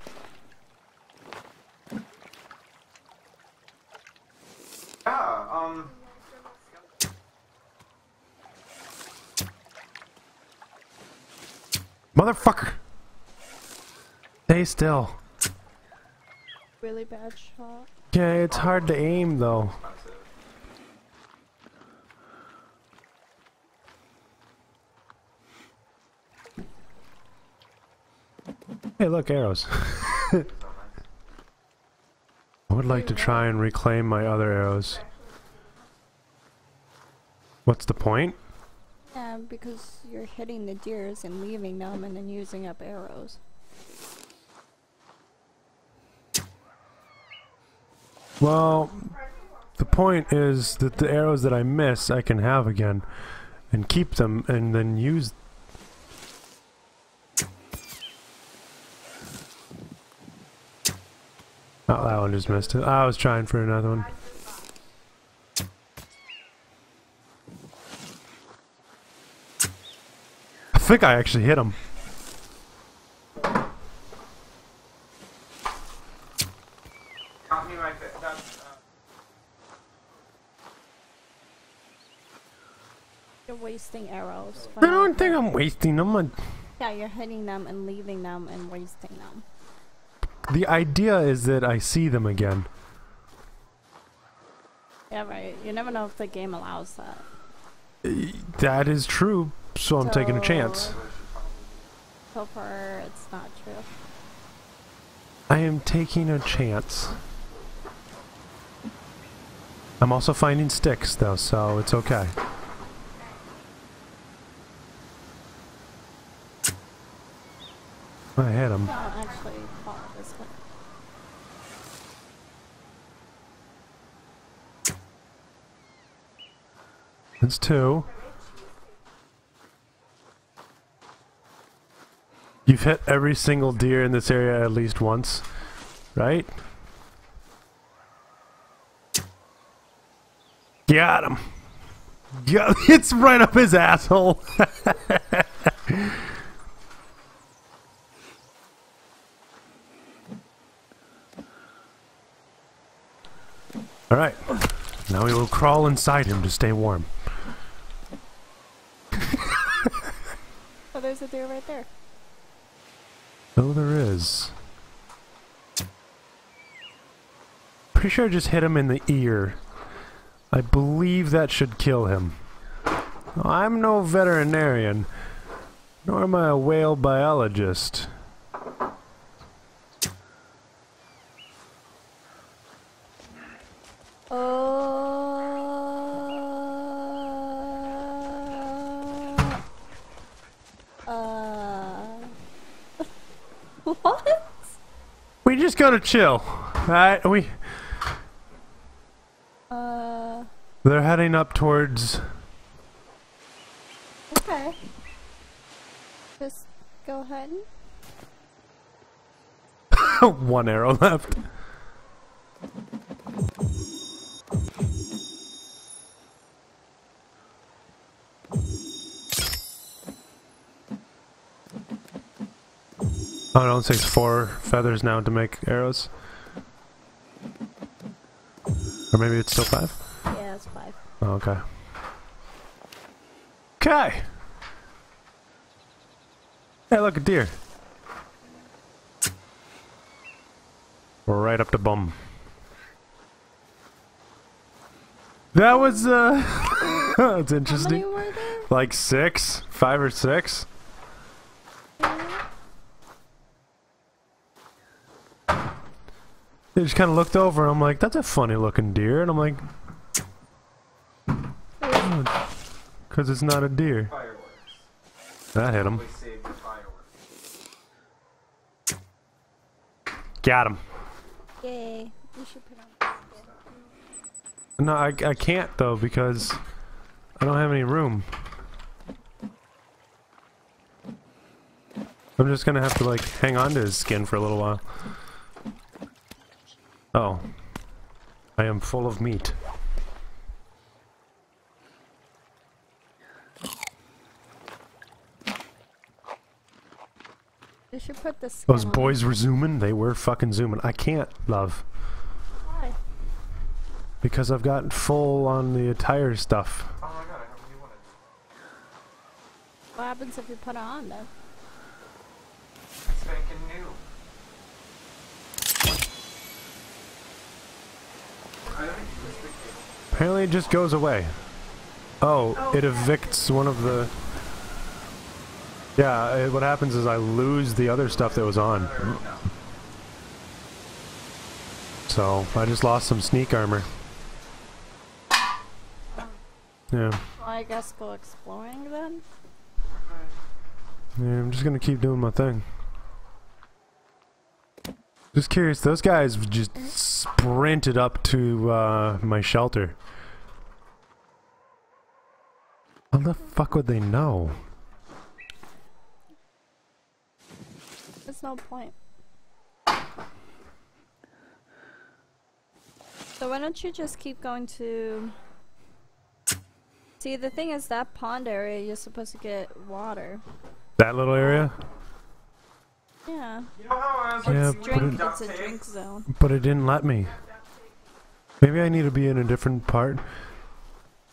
Motherfucker! Stay still. Really bad shot. Yeah, it's hard to aim though. Hey, look, arrows. I would like to try and reclaim my other arrows. What's the point? Because you're hitting the deers and leaving them and then using up arrows. Well, the point is that the arrows that I miss, I can have again and keep them and then use. Oh, that one just missed it. I was trying for another one. Think I actually hit him. Got me like that. That's. Uh, You're wasting arrows. I don't think I'm wasting them. I- Yeah, you're hitting them and leaving them and wasting them. The idea is that I see them again. Yeah, right. You never know if the game allows that. That is true, so I'm taking a chance. So- far, it's not true. I am taking a chance. I'm also finding sticks though, so it's okay. I hit him. No, actually, follow this way. That's two. You've hit every single deer in this area at least once, right? Got him. Yeah, it's right up his asshole. All right. Now we will crawl inside him to stay warm. Oh, there's a deer right there. Oh, there is. Pretty sure I just hit him in the ear. I believe that should kill him. I'm no veterinarian, nor am I a whale biologist. Uh. Uh. what? Gotta chill. Alright, we. Uh. They're heading up towards. Okay. Just go ahead. one arrow left. Oh it takes four feathers now to make arrows. Or maybe it's still five? Yeah, it's five. Oh, okay. Okay! Hey, look, a deer. Right up the bum. That was, uh... that's interesting. Like six? Five or six? They just kind of looked over and I'm like, that's a funny looking deer. And I'm like, oh, because it's not a deer. fireworks. That hit him. We saved the fireworks. Got him. Yay. You should put on. No, I, I can't though because I don't have any room. I'm just gonna have to like hang on to his skin for a little while. Oh. I am full of meat. You should put this. Those boys were zooming. They were fucking zooming. I can't, love. Why? Because I've got full on the attire stuff. Oh my god, I have a new one. What happens if you put it on though? It's spanking new. I haven't used the cable. Apparently it just goes away. Oh, it evicts one of the... Yeah, it, what happens is I lose the other stuff that was on. So, I just lost some sneak armor. Yeah. Well, I guess go exploring then. Yeah, I'm just gonna keep doing my thing. Just curious, those guys just sprinted up to uh, my shelter. How the fuck would they know? There's no point. So why don't you just keep going to... See, the thing is that pond area, you're supposed to get water. That little area? Yeah. You know how I was Yeah, but Drink, it- it's a drink zone. But it didn't let me. Maybe I need to be in a different part.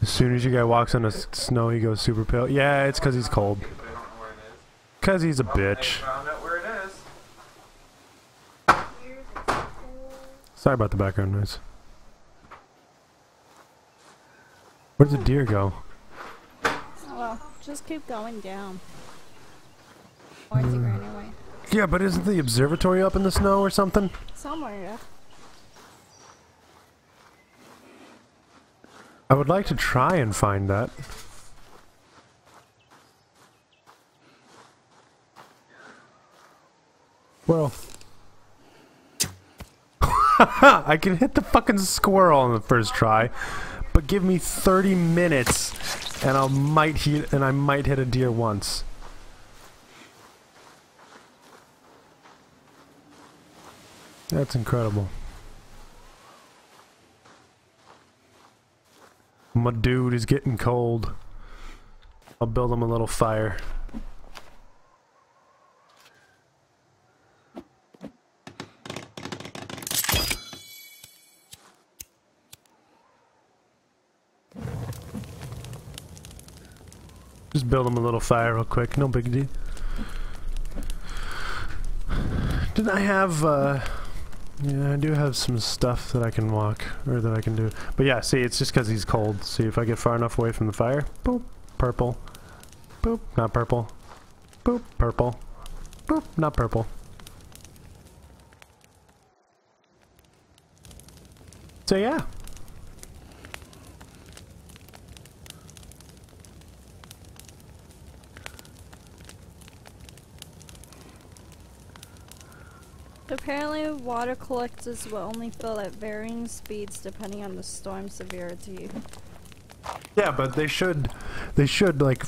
As soon as you guy walks on the snow, he goes super pale. Yeah, it's because he's cold. But I don't know where it is. Because he's a bitch. found out where it is. Sorry about the background noise. Where'd the deer go? Oh, well, just keep going down. Or it's anyway. Yeah, but isn't the observatory up in the snow or something? Somewhere, yeah. I would like to try and find that. Well. I can hit the fucking squirrel on the first try, but give me 30 minutes and I might hit and I might hit a deer once. That's incredible. My dude is getting cold. I'll build him a little fire. Just build him a little fire real quick, no big deal. Didn't I have, uh... Yeah, I do have some stuff that I can walk, or that I can do. But yeah, see, it's just because he's cold. See, if I get far enough away from the fire, boop, purple. Boop, not purple. Boop, purple. Boop, not purple. So yeah. Apparently, water collectors will only fill at varying speeds depending on the storm severity. Yeah, but they should, they should like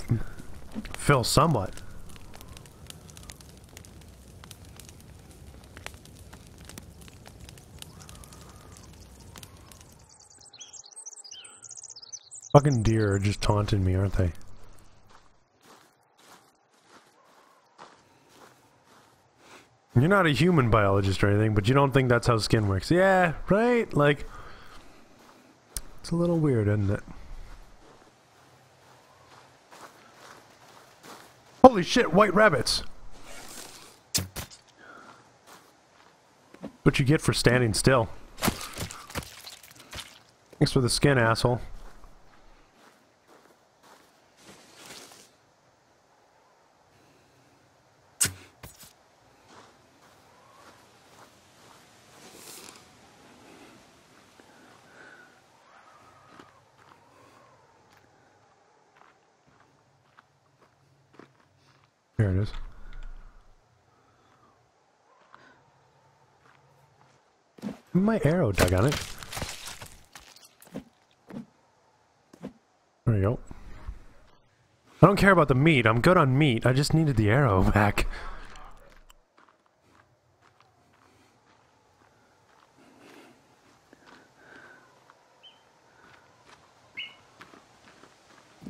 fill somewhat. Fucking deer are just taunting me, aren't they? You're not a human biologist or anything, but you don't think that's how skin works. Yeah, right? Like, it's a little weird, isn't it? Holy shit, white rabbits! What you get for standing still. Thanks for the skin, asshole. arrow dug on it? There you go. I don't care about the meat. I'm good on meat. I just needed the arrow back.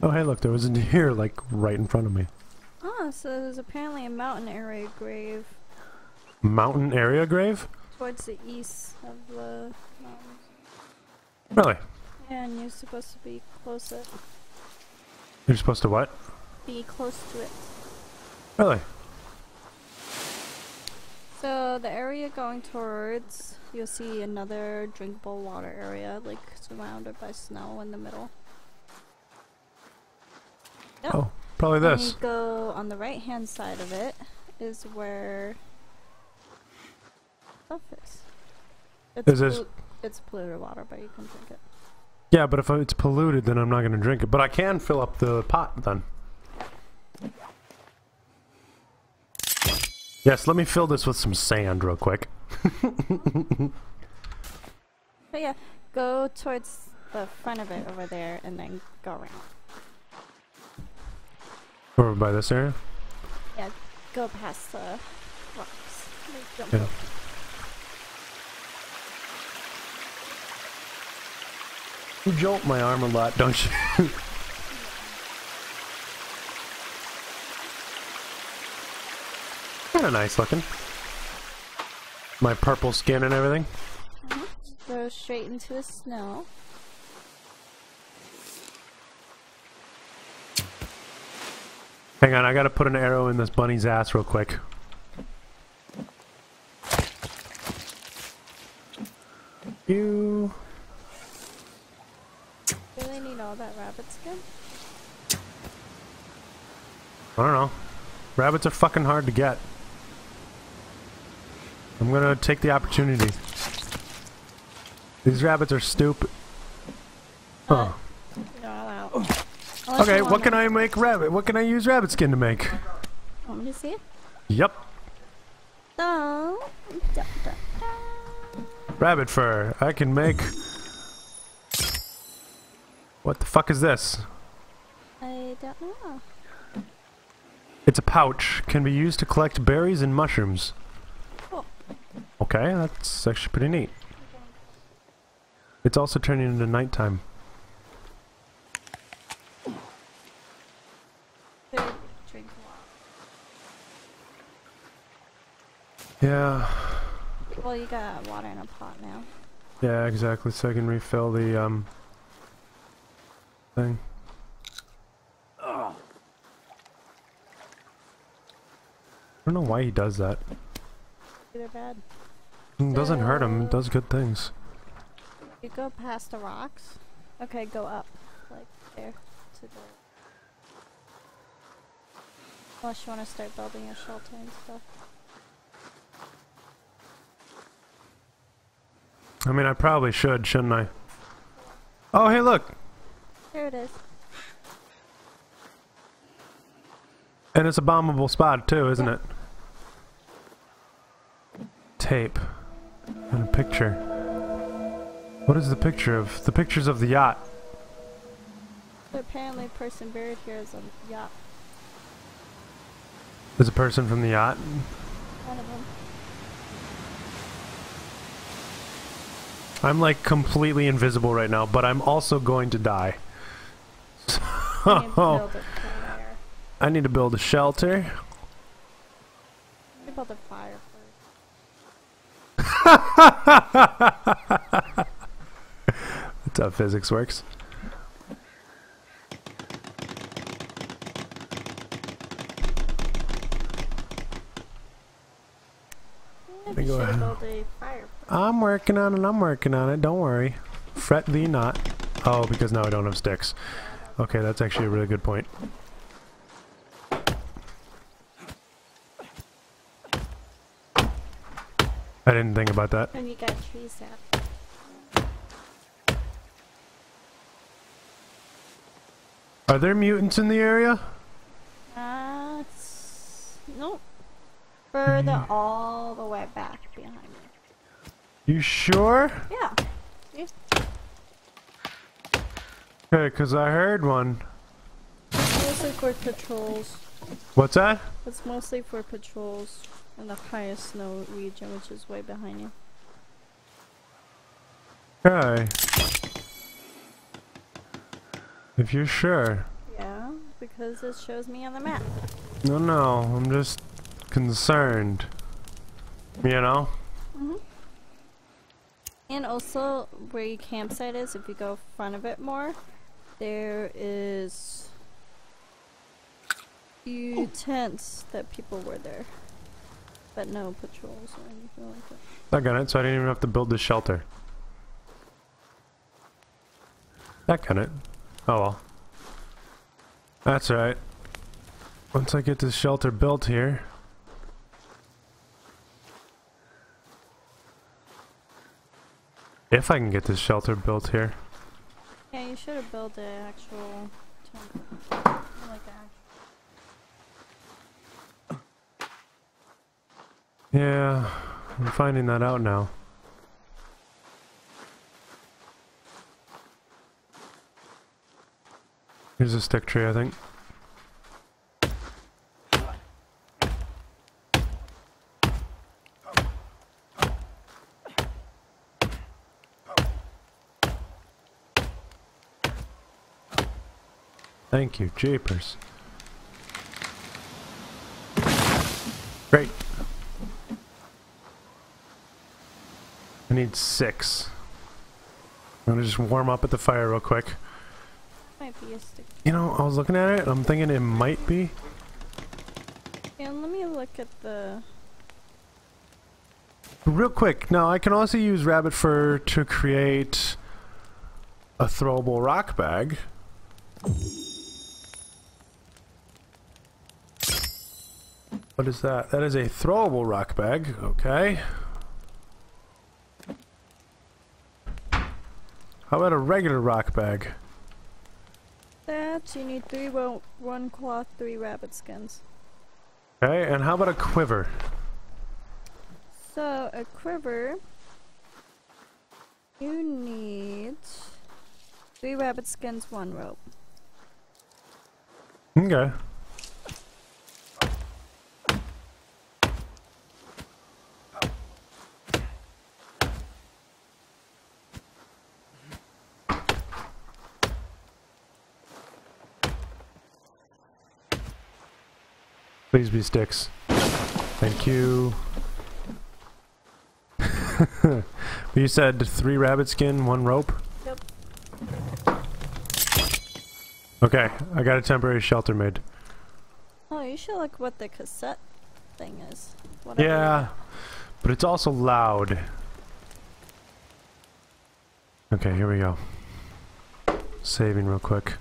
Oh, hey, look, there was a deer, like, right in front of me. Ah, oh, so there's apparently a mountain area grave. Mountain area grave? Towards the east of the mountains. Really? Yeah, and you're supposed to be close it. You're supposed to what? Be close to it. Really? So the area going towards, you'll see another drinkable water area, like surrounded by snow in the middle. Yep. Oh, probably this. you go on the right hand side of it is where It's, Is this- it's polluted water, but you can drink it. Yeah, but if it's polluted, then I'm not going to drink it. But I can fill up the pot then. Yes, let me fill this with some sand real quick. But yeah, go towards the front of it over there and then go around. Over by this area. Yeah, go past the rocks. Jump Yeah. You jolt my arm a lot, don't you? kind of nice looking. My purple skin and everything. Uh-huh. Go straight into the snow. Hang on, I gotta put an arrow in this bunny's ass real quick. You. All that rabbit skin? I don't know. Rabbits are fucking hard to get. I'm gonna take the opportunity. These rabbits are stupid. Huh. You're all out. Okay, what can I make rabbit? What can I use rabbit skin to make? Want me to see it? Yep, No. Da, da, da. rabbit fur. I can make. What the fuck is this? I don't know. It's a pouch. Can be used to collect berries and mushrooms. Cool. Okay, that's actually pretty neat. It's also turning into nighttime. Food, drink water. Yeah, Well, you got water in a pot now. yeah, exactly. So I can refill the um thing. I don't know why he does that. Or bad. It doesn't hurt him. It does good things. You go past the rocks. Okay, go up. Like there. To the. Unless you want to start building a shelter and stuff. I mean, I probably should, shouldn't I? Oh, hey, look. There it is. And it's a bombable spot too, isn't it? Tape. And a picture. What is the picture of? The pictures of the yacht. So apparently, a person buried here is a yacht. There's a person from the yacht. One of them. I'm like completely invisible right now, but I'm also going to die. You need to Oh, build a fire. I need to build a shelter. You build a fire first. That's how physics works. Go ahead. build a fire. I'm working on it. I'm working on it. Don't worry. Fret thee not. Oh, because now I don't have sticks. Okay, that's actually a really good point. I didn't think about that. And you got tree sap. Are there mutants in the area? Uh, nope. Further all the way back behind me. You sure? Yeah. Okay, because I heard one. Mostly for patrols. What's that? It's mostly for patrols in the highest snow region, which is way behind you. Okay. If you're sure. Yeah. because it shows me on the map. No, no, I'm just concerned. You know? hmm And also, where your campsite is, if you go front of it more, there is few oh. tents that people were there, but no patrols or anything like that. I got it, so I didn't even have to build the shelter. That got it. Oh well. That's right. Once I get this shelter built here. If I can get this shelter built here. Yeah, you should have built an actual tent, like an Yeah, I'm finding that out now. Here's a stick tree, I think. Thank you, Japers. Great. I need six. I'm gonna just warm up at the fire real quick. might be a stick. You know, I was looking at it, and I'm thinking it might be. Yeah, let me look at the. Real quick, now I can also use rabbit fur to create a throwable rock bag. What is that? That is a throwable rock bag, okay. How about a regular rock bag? That you need three wo- one cloth, three rabbit skins. Okay, and how about a quiver? So a quiver. You need three rabbit skins, one rope. Okay. Please be sticks. Thank you. you said three rabbit skin, one rope? Yep. Okay, I got a temporary shelter made. Oh, you should look what the cassette thing is. Whatever Yeah, but it's also loud. Okay, here we go. Saving real quick.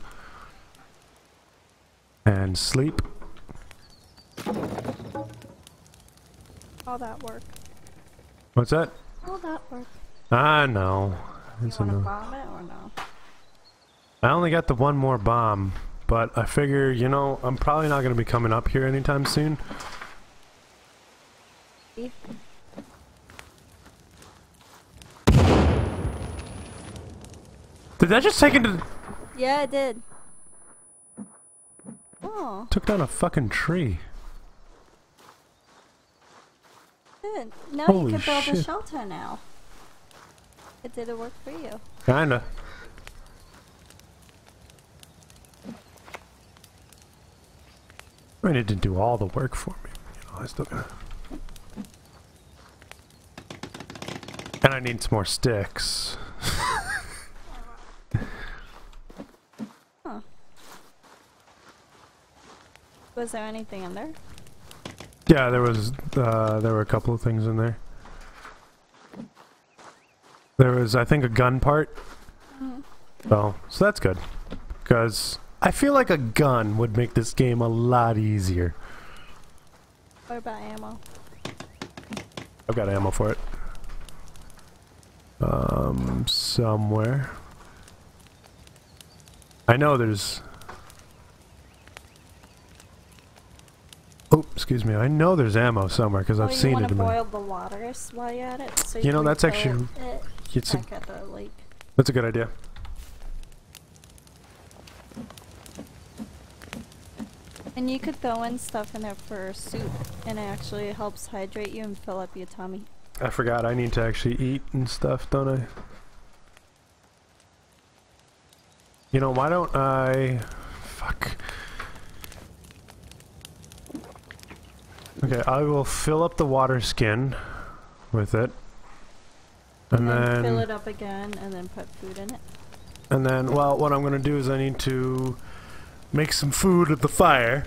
And sleep. All that work. What's that? All that work. Ah, no. You It's want to bomb it or no? I only got the one more bomb, but I figure, you know, I'm probably not going to be coming up here anytime soon. Did that just take into... Yeah, it did. Oh, Took down a fucking tree. Good. Now Holy you can build a shit. shelter now. It did it work for you. Kinda. I mean, it didn't do all the work for me. You know, I still gotta... And I need some more sticks. Was there anything in there? Yeah, there was, uh, there were a couple of things in there. There was, I think, a gun part. Mhm. So, so that's good. Because I feel like a gun would make this game a lot easier. What about ammo? I've got ammo for it. Um, somewhere. I know there's... Oh, excuse me. I know there's ammo somewhere because I've you seen want it to in my... boil the water while you're at it? So You know, can that's actually- it It's a, at the lake. that's a good idea. And you could throw in stuff in there for soup, and it actually helps hydrate you and fill up your tummy. I forgot I need to actually eat and stuff, don't I? You know, why don't I... Fuck. Okay, I will fill up the water skin with it. And then fill it up again and then put food in it. and then, well, what I'm gonna do is I need to make some food at the fire.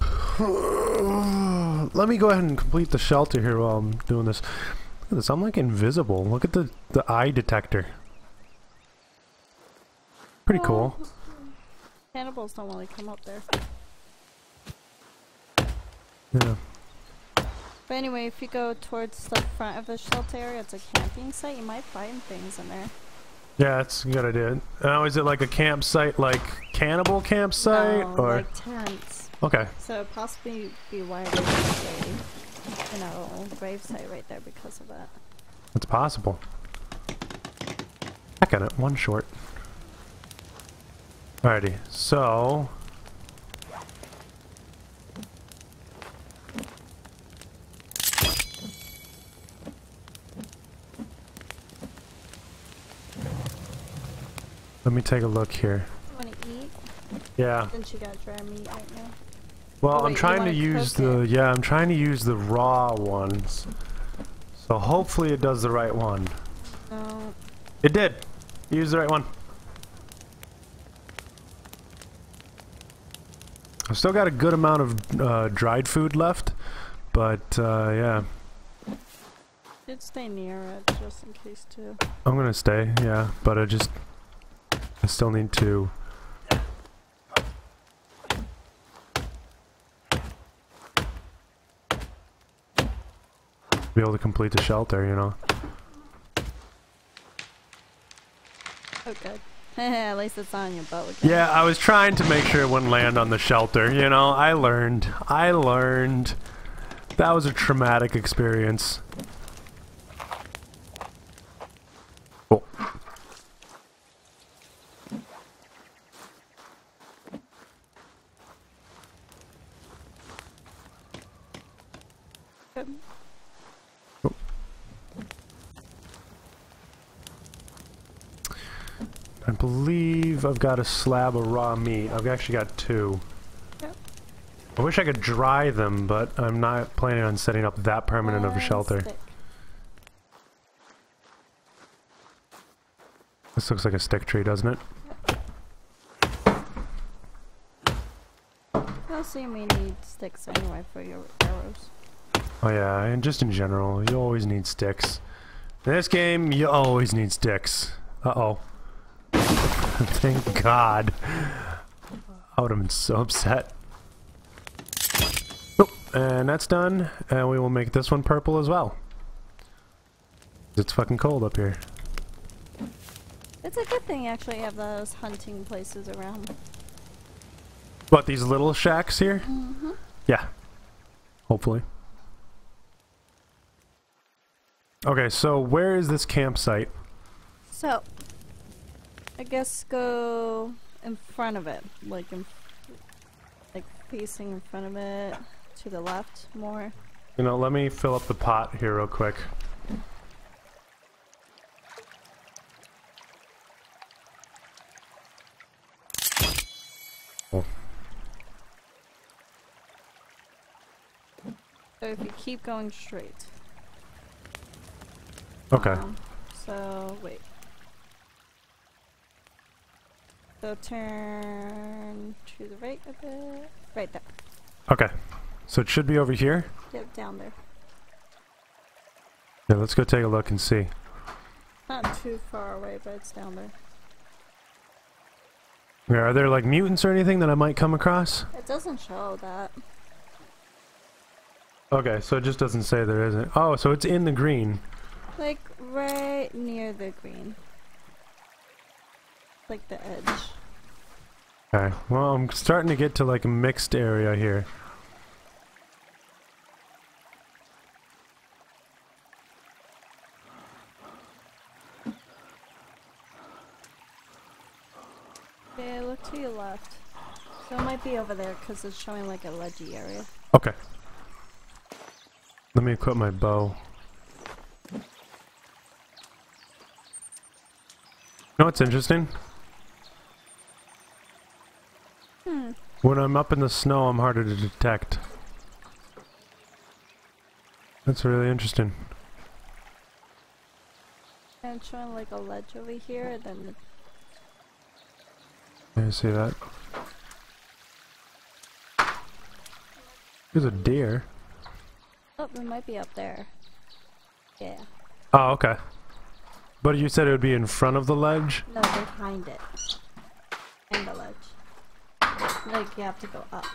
Let me go ahead and complete the shelter here while I'm doing this. Look at this, I'm like invisible. Look at the, the eye detector. Pretty cool. Cannibals don't really come up there. Yeah. But anyway, if you go towards the front of the shelter area, it's a camping site. You might find things in there. Yeah, that's a good idea. Now, is it like a campsite, like cannibal campsite, no, or like tents. okay? So possibly be why there's a you know grave site right there because of that. It's possible. I got it, one short. Alrighty, so let me take a look here. Want to eat? Yeah. Since you got dry meat right now. Well, Oh, I'm trying to use the it? yeah, I'm trying to use the raw ones. So hopefully it does the right one. No. It did. Use the right one. I've still got a good amount of uh, dried food left, but uh, yeah, Should stay near it just in case too. I'm gonna stay. Yeah, but I just I still need to. Be able to complete the shelter, you know. Oh good. At least it's on your boat. Again. Yeah, I was trying to make sure it wouldn't land on the shelter. You know, I learned. I learned. That was a traumatic experience. Cool. Good. I believe I've got a slab of raw meat. I've actually got two. Yep. I wish I could dry them, but I'm not planning on setting up that permanent of a shelter. stick. This looks like a stick tree, doesn't it? I assume you need sticks anyway for your arrows. Oh yeah, and just in general, you always need sticks. In this game, you always need sticks. Uh-oh. Thank God. I would have been so upset. Oh, and that's done, and we will make this one purple as well. It's fucking cold up here. It's a good thing you actually have those hunting places around. What, these little shacks here? Mm-hmm. Yeah. Hopefully. Okay, so where is this campsite? So, I guess go in front of it, like in, like facing in front of it, to the left more. You know, let me fill up the pot here real quick. Oh, So if you keep going straight. Okay. Um, so wait. So turn to the right a bit. Right there. Okay. So it should be over here. Yep, down there. Yeah, let's go take a look and see. Not too far away, but it's down there. Yeah, are there like mutants or anything that I might come across? It doesn't show that. Okay, so it just doesn't say there isn't. Oh, so it's in the green. Like right near the green. Like the edge. Okay. Well, I'm starting to get to like a mixed area here. Yeah, look to your left. So it might be over there because it's showing like a ledgy area. Okay. Let me equip my bow. You know what's interesting? Hmm. When I'm up in the snow, I'm harder to detect. That's really interesting. I'm showing like a ledge over here, and then I see that. There's a deer. oh, it might be up there. Yeah. Oh, okay. But you said it would be in front of the ledge? No, behind it. Behind the ledge. Like you have to go up.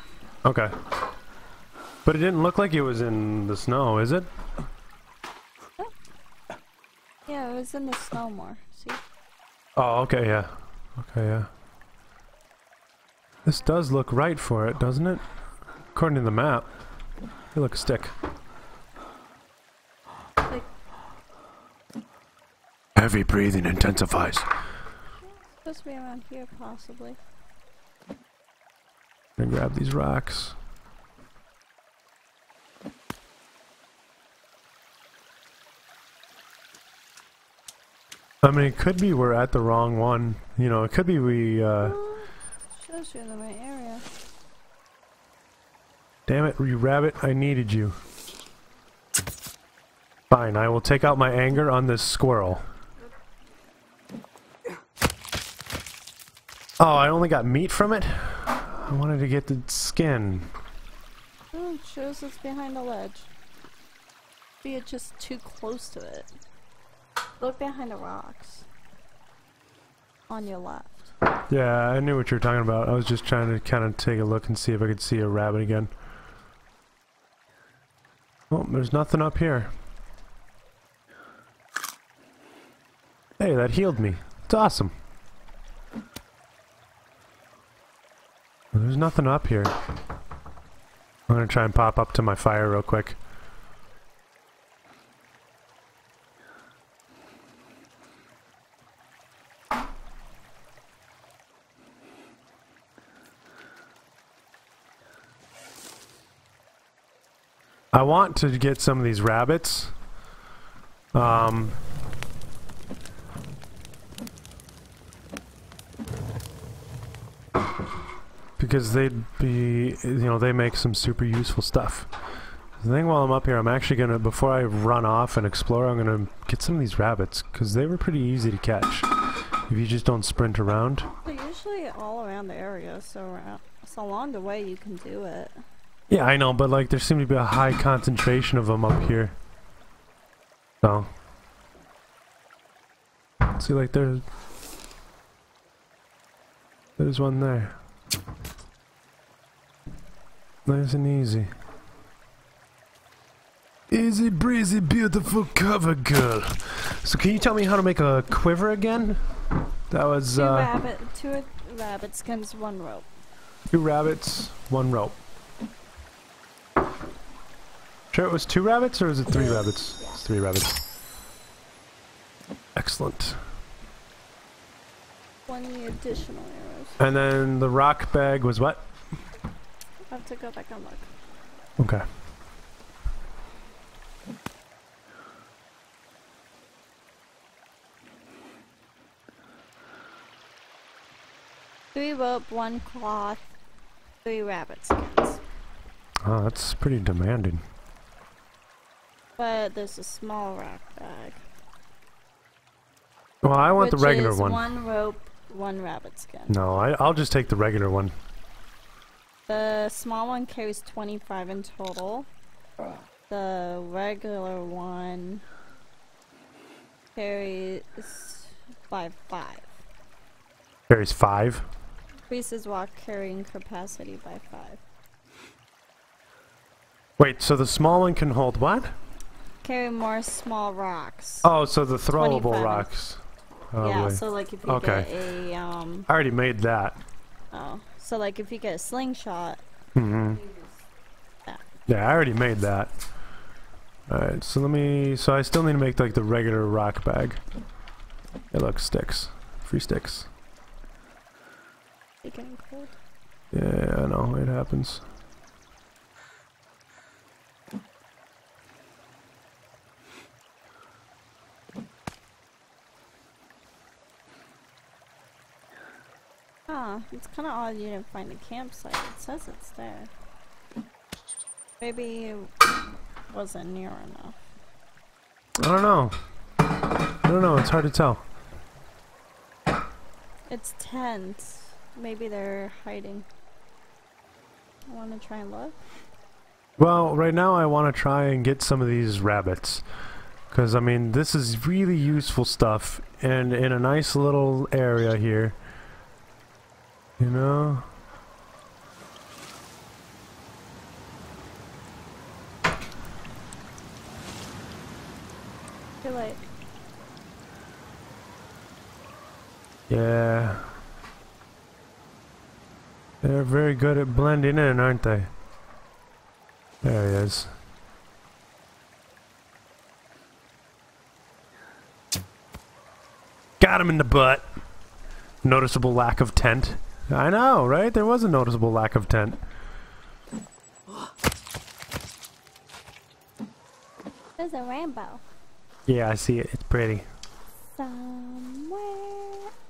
Okay. But it didn't look like it was in the snow, is it? Yeah, it was in the snow more. See? Oh, okay, yeah. Okay, yeah. This does look right for it, doesn't it? According to the map. It looks stick. Like Heavy breathing intensifies. supposed to be around here, possibly. Gonna grab these rocks. I mean, it could be we're at the wrong one. You know, it could be we, uh... Oh, shows you in the right area. Damn it, you rabbit, I needed you. Fine, I will take out my anger on this squirrel. Oh, I only got meat from it? I wanted to get the skin. Oh, it shows it's behind the ledge. Be it just too close to it. Look behind the rocks. On your left. Yeah, I knew what you were talking about. I was just trying to kind of take a look and see if I could see a rabbit again. Oh, there's nothing up here. Hey, that healed me. It's awesome. There's nothing up here. I'm gonna try and pop up to my fire real quick. I want to get some of these rabbits. Um, because they'd be, you know, they make some super useful stuff. The thing while I'm up here, I'm actually gonna, before I run off and explore, I'm gonna get some of these rabbits because they were pretty easy to catch if you just don't sprint around. They're usually all around the area, so around, so along the way you can do it. Yeah, I know, but like there seems to be a high concentration of them up here. So, see, like there's there's one there. Nice and easy. Easy breezy, beautiful cover girl. So, can you tell me how to make a quiver again? That was Two uh, rabbit, two rabbits skins, one rope. two rabbits, one rope. Sure, it was two rabbits, or is it three rabbits? It's three rabbits. Excellent. Twenty additional arrows. And then the rock bag was what? I have to go back and look. Okay. Three rope, one cloth, three rabbit skins. Oh, that's pretty demanding. But there's a small rock bag. Well, I want the regular is one. One rope, one rabbit skin. No, I, I'll just take the regular one. The small one carries 25 in total. The regular one carries by 5. Carries five. Increases rock carrying capacity by 5. Wait, so the small one can hold what? Carry more small rocks. Oh, so the throwable 25. rocks. Oh, yeah, so like if you Okay. get a um I already made that. oh, so like if you get a slingshot, hmm Yeah. Yeah, I already made that. Alright, so let me... So I still need to make like the regular rock bag. It looks sticks. Free sticks. getting cold. Yeah, I know. It happens. Ah, it's kind of odd you didn't find a campsite. It says it's there. Maybe it wasn't near enough. I don't know. I don't know. It's hard to tell. It's tense. Maybe they're hiding. I want to try and look. Well, right now I want to try and get some of these rabbits. Because, I mean, this is really useful stuff. And in a nice little area here. You know? Too late. Yeah. They're very good at blending in, aren't they? There he is. Got him in the butt. Noticeable lack of tent. I know, right? There was a noticeable lack of tent. There's a rainbow. Yeah, I see it. It's pretty. Somewhere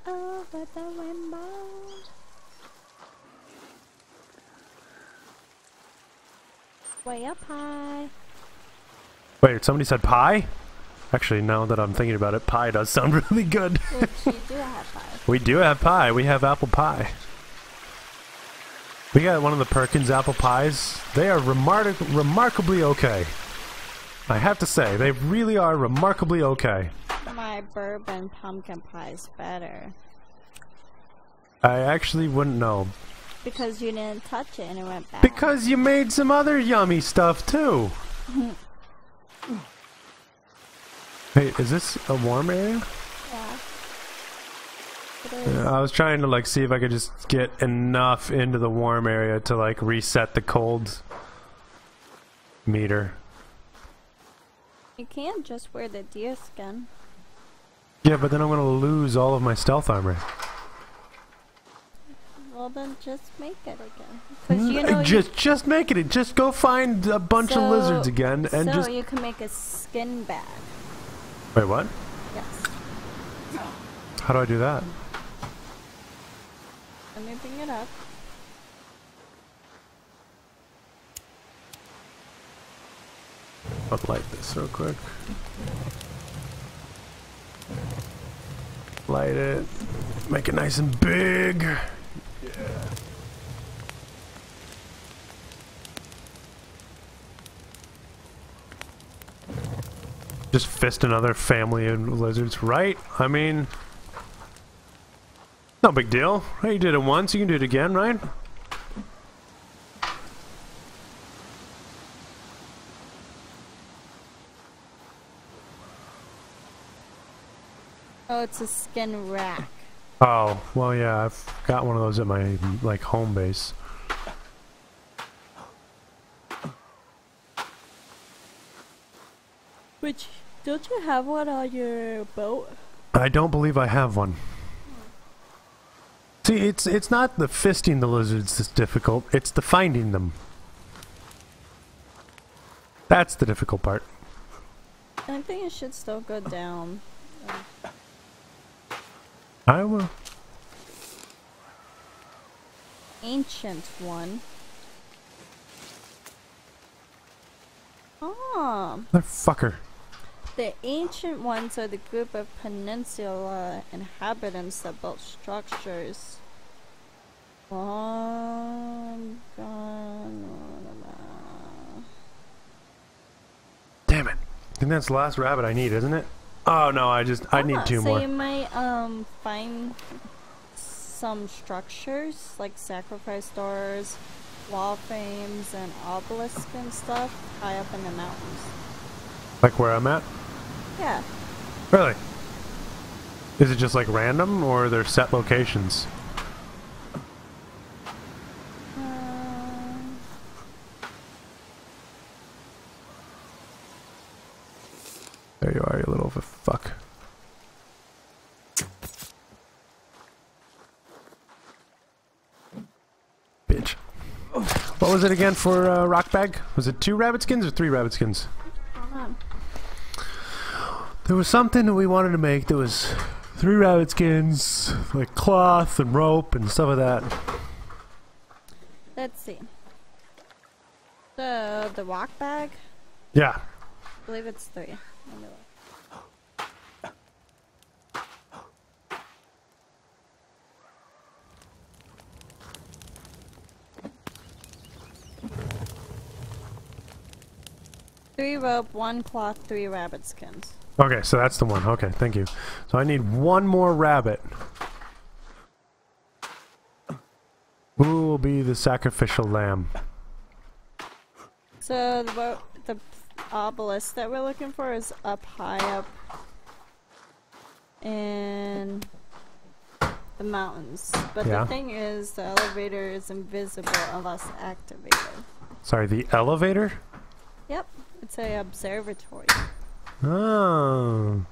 over the rainbow. Way up high. Wait, somebody said pie? Actually, now that I'm thinking about it, pie does sound really good. You do. We do have pie. We have apple pie. We got one of the Perkins apple pies. They are remar- remarkably okay. I have to say, they really are remarkably okay. My bourbon pumpkin pie is better. I actually wouldn't know. Because you didn't touch it and it went bad. Because you made some other yummy stuff too. Hey, is this a warm area? Yeah. It is. Yeah, I was trying to like see if I could just get enough into the warm area to like reset the cold meter. You can't just wear the deer skin. Yeah, but then I'm gonna lose all of my stealth armor. Well, then just make it again. Because you Mm, know, you- just just make it. Just go find a bunch of lizards again and so just you can make a skin bag. wait. What? Yes. How do I do that? Let me bring it up. Light this real quick. Light it. Make it nice and big. Yeah. Just fist another family of lizards, right? I mean, no big deal. You did it once, you can do it again, right? Oh, it's a skin rack. Oh, well, yeah, I've got one of those at my like home base. Which, don't you have one on your boat? I don't believe I have one. See, it's it's not the fisting the lizards that's difficult; it's the finding them. That's the difficult part. I think it should still go down. I will. Ancient one. Oh, Motherfucker. The ancient ones are the group of peninsula inhabitants that built structures. Long gone. Damn it. I think that's the last rabbit I need, isn't it? Oh no, I just I need two so more. So you might um find some structures like sacrifice doors, wall frames, and obelisks and stuff high up in the mountains. Like where I'm at? Yeah, Really? Is it just like random, or are there set locations? um, There you are, you little fuck. Bitch. What was it again for uh, rock bag? Was it two rabbit skins or three rabbit skins? There was something that we wanted to make that was three rabbit skins, like cloth and rope and stuff like that. Let's see. The the rock bag Yeah. I believe it's three. Let me look. Three rope, one cloth, three rabbit skins. Okay, so that's the one. Okay, thank you. So I need one more rabbit. Who will be the sacrificial lamb? So the the obelisk that we're looking for is up high up in the mountains. But Yeah. the thing is, the elevator is invisible unless activated. Sorry, the elevator? Yep, it's a observatory. Oh.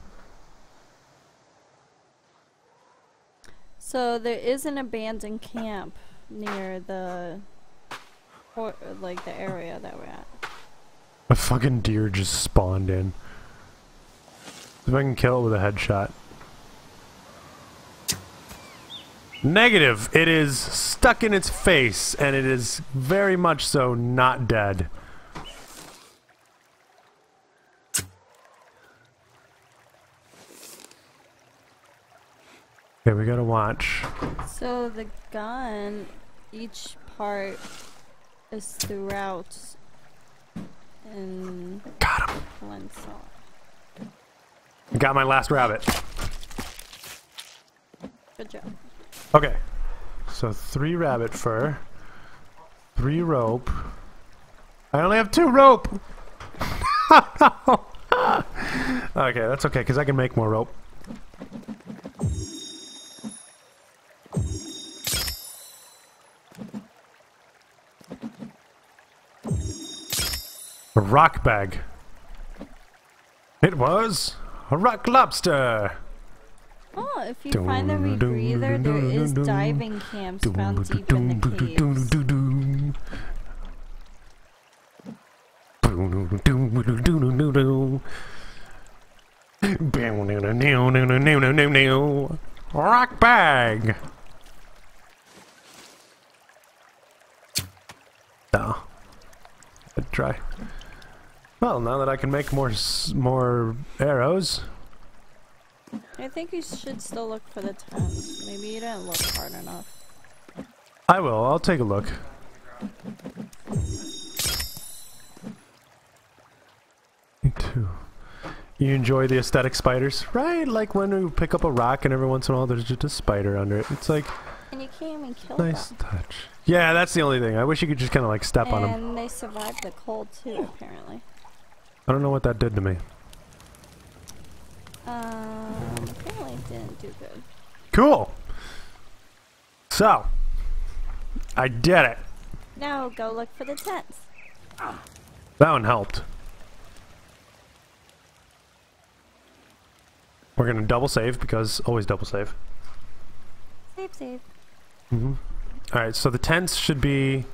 So there is an abandoned camp near the, or, like the area that we're at. A fucking deer just spawned in. If I can kill it with a headshot. Negative. It is stuck in its face, and it is very much so not dead. Okay, we gotta watch. So the gun, each part is throughout in Got him. one song. Got my last rabbit. Good job. Okay. So three rabbit fur, three rope. I only have two rope. okay, that's okay because I can make more rope. A rock bag. It was a rock lobster. Oh, if you find the rebreather, there is diving camps found deep in the caves. Rock bag. No. Good try. Well, now that I can make more more arrows, I think you should still look for the tents. Maybe you didn't look hard enough. I will. I'll take a look. Me too. You enjoy the aesthetic spiders, right? Like when you pick up a rock and every once in a while there's just a spider under it. It's like And you can't even kill nice them. touch. Yeah, that's the only thing. I wish you could just kind of like step on them. And they survived the cold too, apparently. I don't know what that did to me. Um, apparently it didn't do good. Cool. So, I did it. Now go look for the tents. That one helped. We're gonna double save because always double save. Save, save. Mm-hmm. All right, so the tents should be.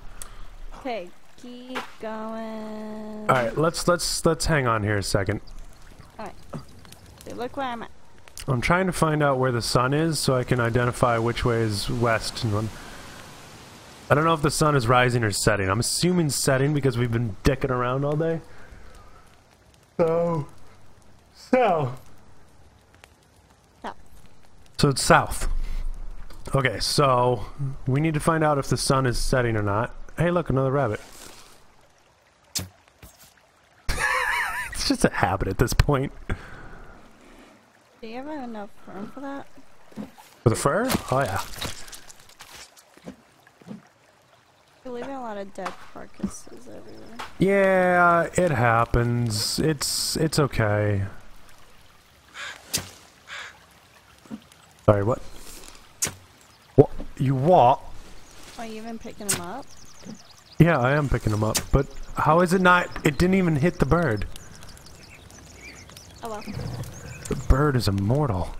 Okay, keep going. All right, let's let's let's hang on here a second. So look where I'm at. I'm trying to find out where the sun is so I can identify which way is west. And when- I don't know if the sun is rising or setting. I'm assuming setting because we've been dicking around all day. So, so. South. So it's south. Okay, so we need to find out if the sun is setting or not. Hey, look, another rabbit. Just a habit at this point. Do you have enough room for that? For the fur? Oh yeah. You're leaving a lot of dead carcasses everywhere. Yeah, it happens. It's it's okay. Sorry, what? What? You what? Are you even picking them up? Yeah, I am picking them up, but how is it not? It didn't even hit the bird. Oh well. The bird is immortal.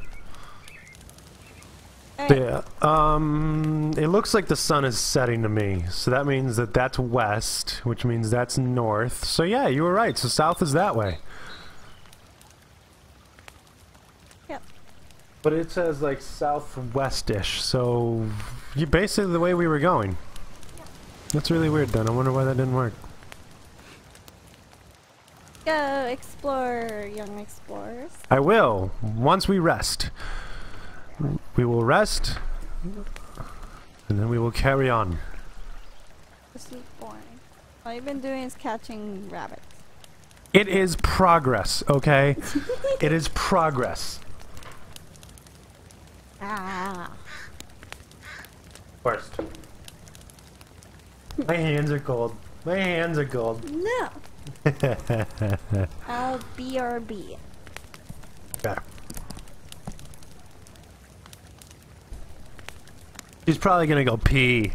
Alright, Yeah. Um, it looks like the sun is setting to me, so that means that that's west, which means that's north. So yeah, you were right. So south is that way. Yep. But it says like southwestish, so you basically the way we were going. That's really weird. Then I wonder why that didn't work. Go explore, young explorers. I will. Once we rest. We will rest. And then we will carry on. This is boring. All you've been doing is catching rabbits. It is progress, okay? it is progress. Ah. First. My hands are cold. My hands are cold. No. I'll BRB. Okay. She's probably gonna go pee.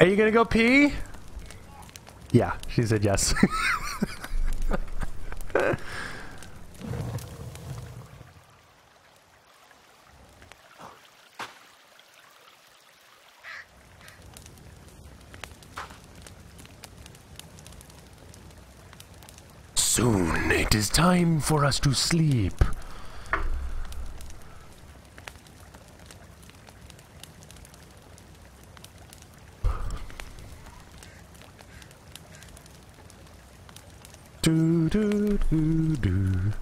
Are you gonna go pee? Yeah, she said yes. Soon it is time for us to sleep. Do, do, do, do.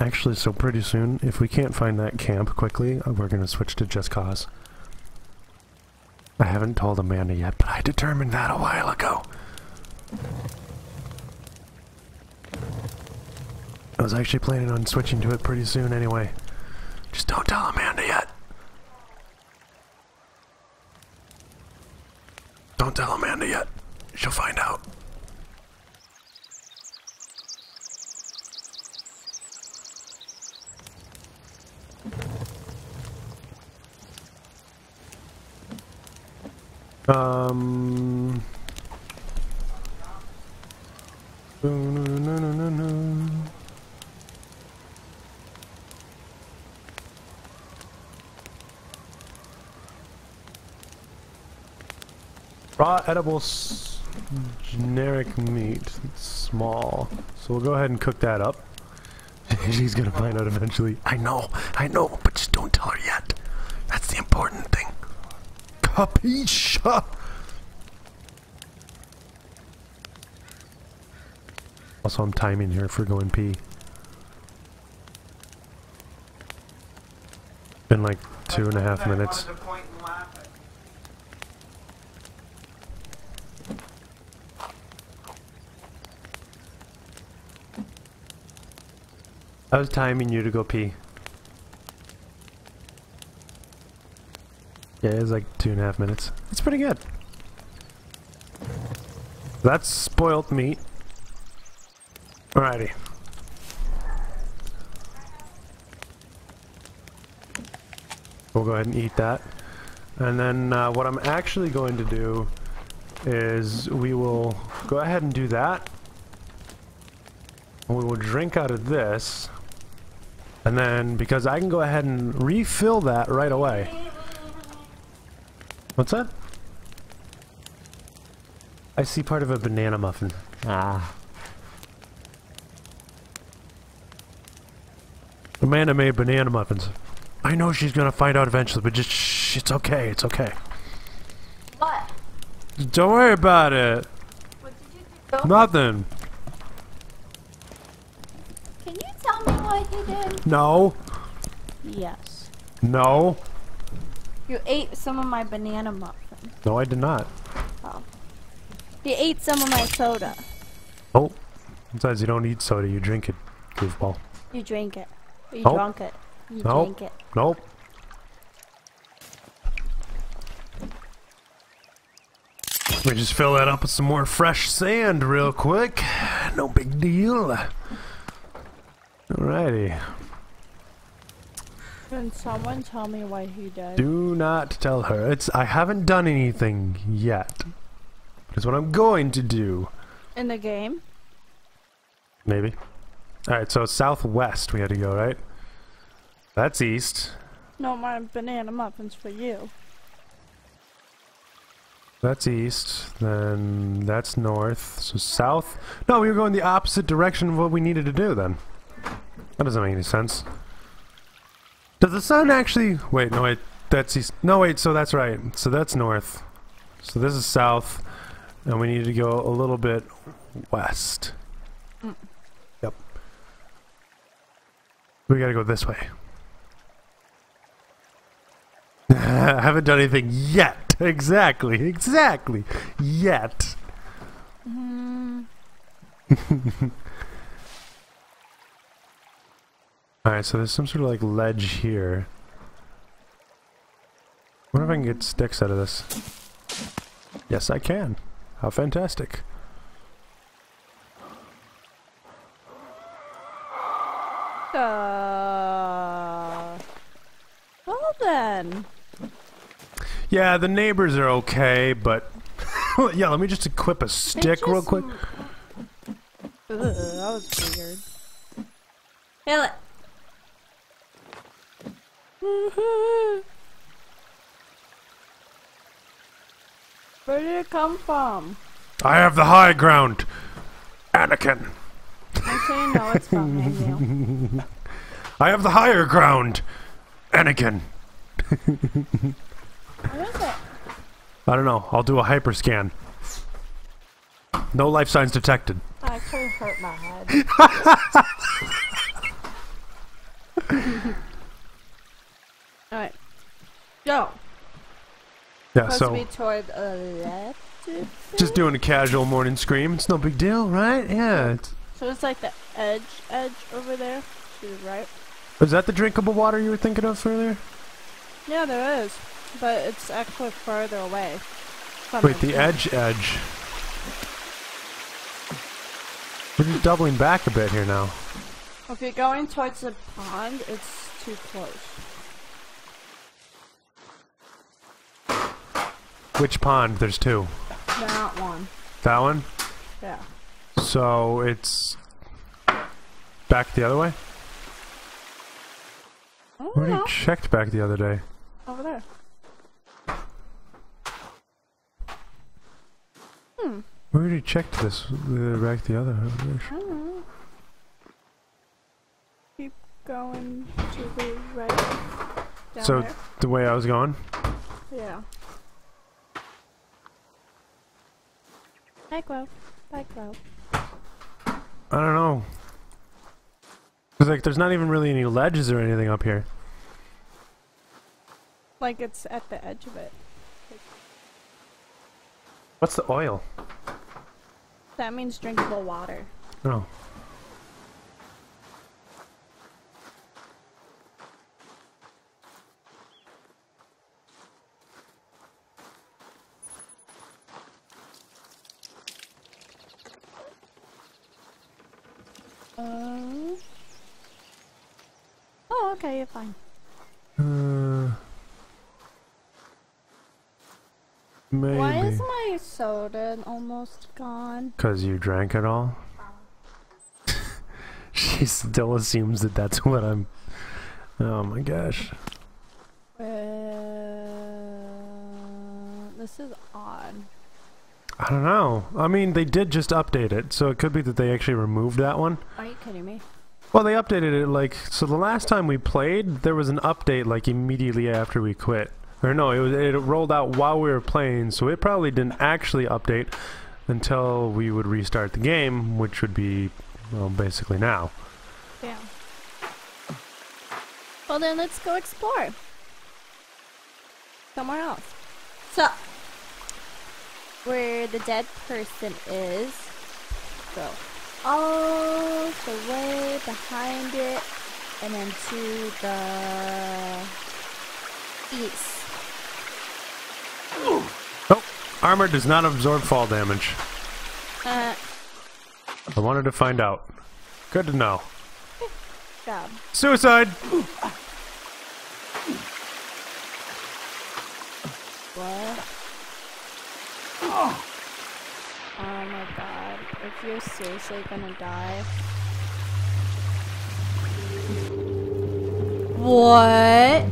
Actually, so pretty soon, if we can't find that camp quickly, uh, we're gonna switch to Just Cause. I haven't told Amanda yet, but I determined that a while ago. I was actually planning on switching to it pretty soon anyway. Just don't tell Amanda yet. Don't tell Amanda yet. She'll find out. Um. No, no, no, no, no, no. Raw edible generic meat. It's small. So we'll go ahead and cook that up. She's gonna find out eventually. I know, I know, but just don't tell her yet. That's the important thing. Capisce? Also, I'm timing here for going pee. Been like two and a half minutes. What's the point in laughing? I was timing you to go pee. Yeah, it's like two and a half minutes. It's pretty good. That's spoiled meat. Alrighty. We'll go ahead and eat that. And then uh, what I'm actually going to do is we will go ahead and do that. We will drink out of this. And then, because I can go ahead and refill that right away. What's that? I see part of a banana muffin. Ah. Amanda made banana muffins. I know she's gonna find out eventually, but just shh, it's okay, it's okay. What? Don't worry about it. What did you do? Nothing. Can you tell me what you did? No. Yes. No. You ate some of my banana muffin. No, I did not. Oh. You ate some of my soda. Oh. Sometimes you don't eat soda, you drink it, goofball. You drink it. You Nope. drank it. You Nope. drank it. Nope. Let me just fill that up with some more fresh sand real quick. No big deal. Alrighty. Can someone tell me why he died? Do not tell her. It's I haven't done anything yet. It's what I'm going to do. In the game? Maybe. Alright, so southwest we had to go, right? That's east. No, my banana muffins for you. That's east. Then that's north. So south. No, we were going the opposite direction of what we needed to do then. That doesn't make any sense. Does the sun actually... Wait, no, wait. That's east. No, wait, so that's right. So that's north. So this is south. And we need to go a little bit west. Yep. We gotta go this way. I haven't done anything yet. Exactly. Exactly. Yet. Mm, Alright, so there's some sort of like ledge here. wonder if I can get sticks out of this. Yes, I can. How fantastic. uh, well then. Yeah, the neighbors are okay, but yeah, let me just equip a stick real quick. Ugh, that was weird. Kill it. Where did it come from? I have the high ground, Anakin. Actually, no, it's. I have the higher ground, Anakin. What is it? I don't know. I'll do a hyper scan. No life signs detected. I actually hurt my head. Alright. Go. Yeah, Supposed so to be toward the left. just doing a casual morning scream. It's no big deal, right? Yeah. It's, So it's like the edge, edge over there. To the right. is that the drinkable water you were thinking of earlier? Yeah, there is. But it's actually further away. Wait, the edge, edge. We're just doubling back a bit here now. If you're going towards the pond, it's too close. Which pond? There's two. That one. That one? Yeah. So it's back the other way? We already checked back the other day. Over there. Hmm. We already checked this uh, back the other I don't know. Keep going to the right. Down So there. the way I was going. Yeah. Hi, Glow. Bye, Glow. I don't know. 'Cause, like, there's not even really any ledges or anything up here. Like it's at the edge of it. What's the oil? That means drinkable water. Oh. Uh. Oh, okay, you're fine. Uh, maybe. Why is my soda almost gone? Because you drank it all? she still assumes that that's what I'm. Oh my gosh. Uh, this is odd. I don't know. I mean, they did just update it, so it could be that they actually removed that one. Are you kidding me? Well, they updated it like so. The last time we played, there was an update like immediately after we quit. Or no, it was it rolled out while we were playing, so it probably didn't actually update until we would restart the game, which would be well basically now. Yeah. Well, then let's go explore. Somewhere else. So, where the dead person is, go all the way behind it, and then to the east. Oh, armor does not absorb fall damage. Uh, I wanted to find out. Good to know. job. Suicide. What? Oh my god. If you're seriously gonna die. What?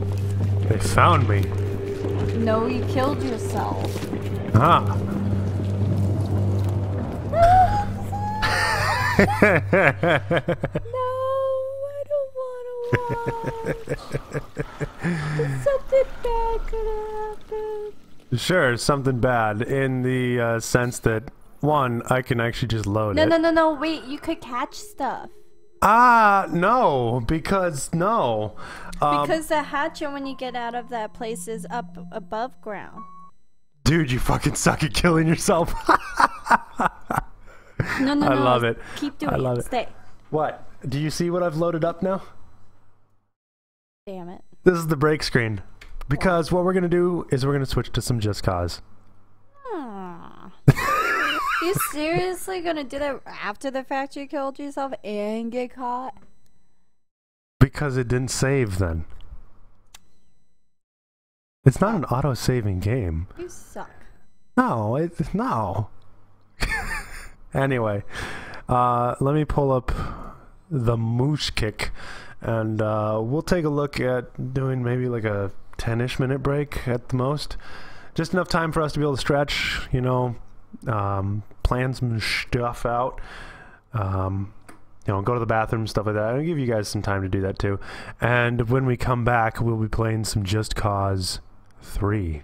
They found me. No, you killed yourself. Ah. No, I don't wanna watch. Something bad could happen. Sure, something bad in the uh, sense that one, I can actually just load No, it. no, no, no. No. Wait, you could catch stuff. Ah, no, because no. Um, Because the hatcher, when you get out of that place, is up above ground. dude, you fucking suck at killing yourself. No, no, I no. love it. Keep doing I love it. it. Stay. what? Do you see what I've loaded up now? Damn it. This is the break screen. Because what we're gonna do is we're gonna switch to some Just Cause. You seriously gonna do that after the fact you killed yourself and get caught? Because it didn't save then. It's not an auto-saving game. You suck. No, it no. anyway, uh, let me pull up the moose kick, and uh, we'll take a look at doing maybe like a ten-ish minute break at the most, just enough time for us to be able to stretch, you know, um, plan some stuff out. Um, you know, go to the bathroom, stuff like that. I'll give you guys some time to do that too. And when we come back, we'll be playing some Just Cause 3.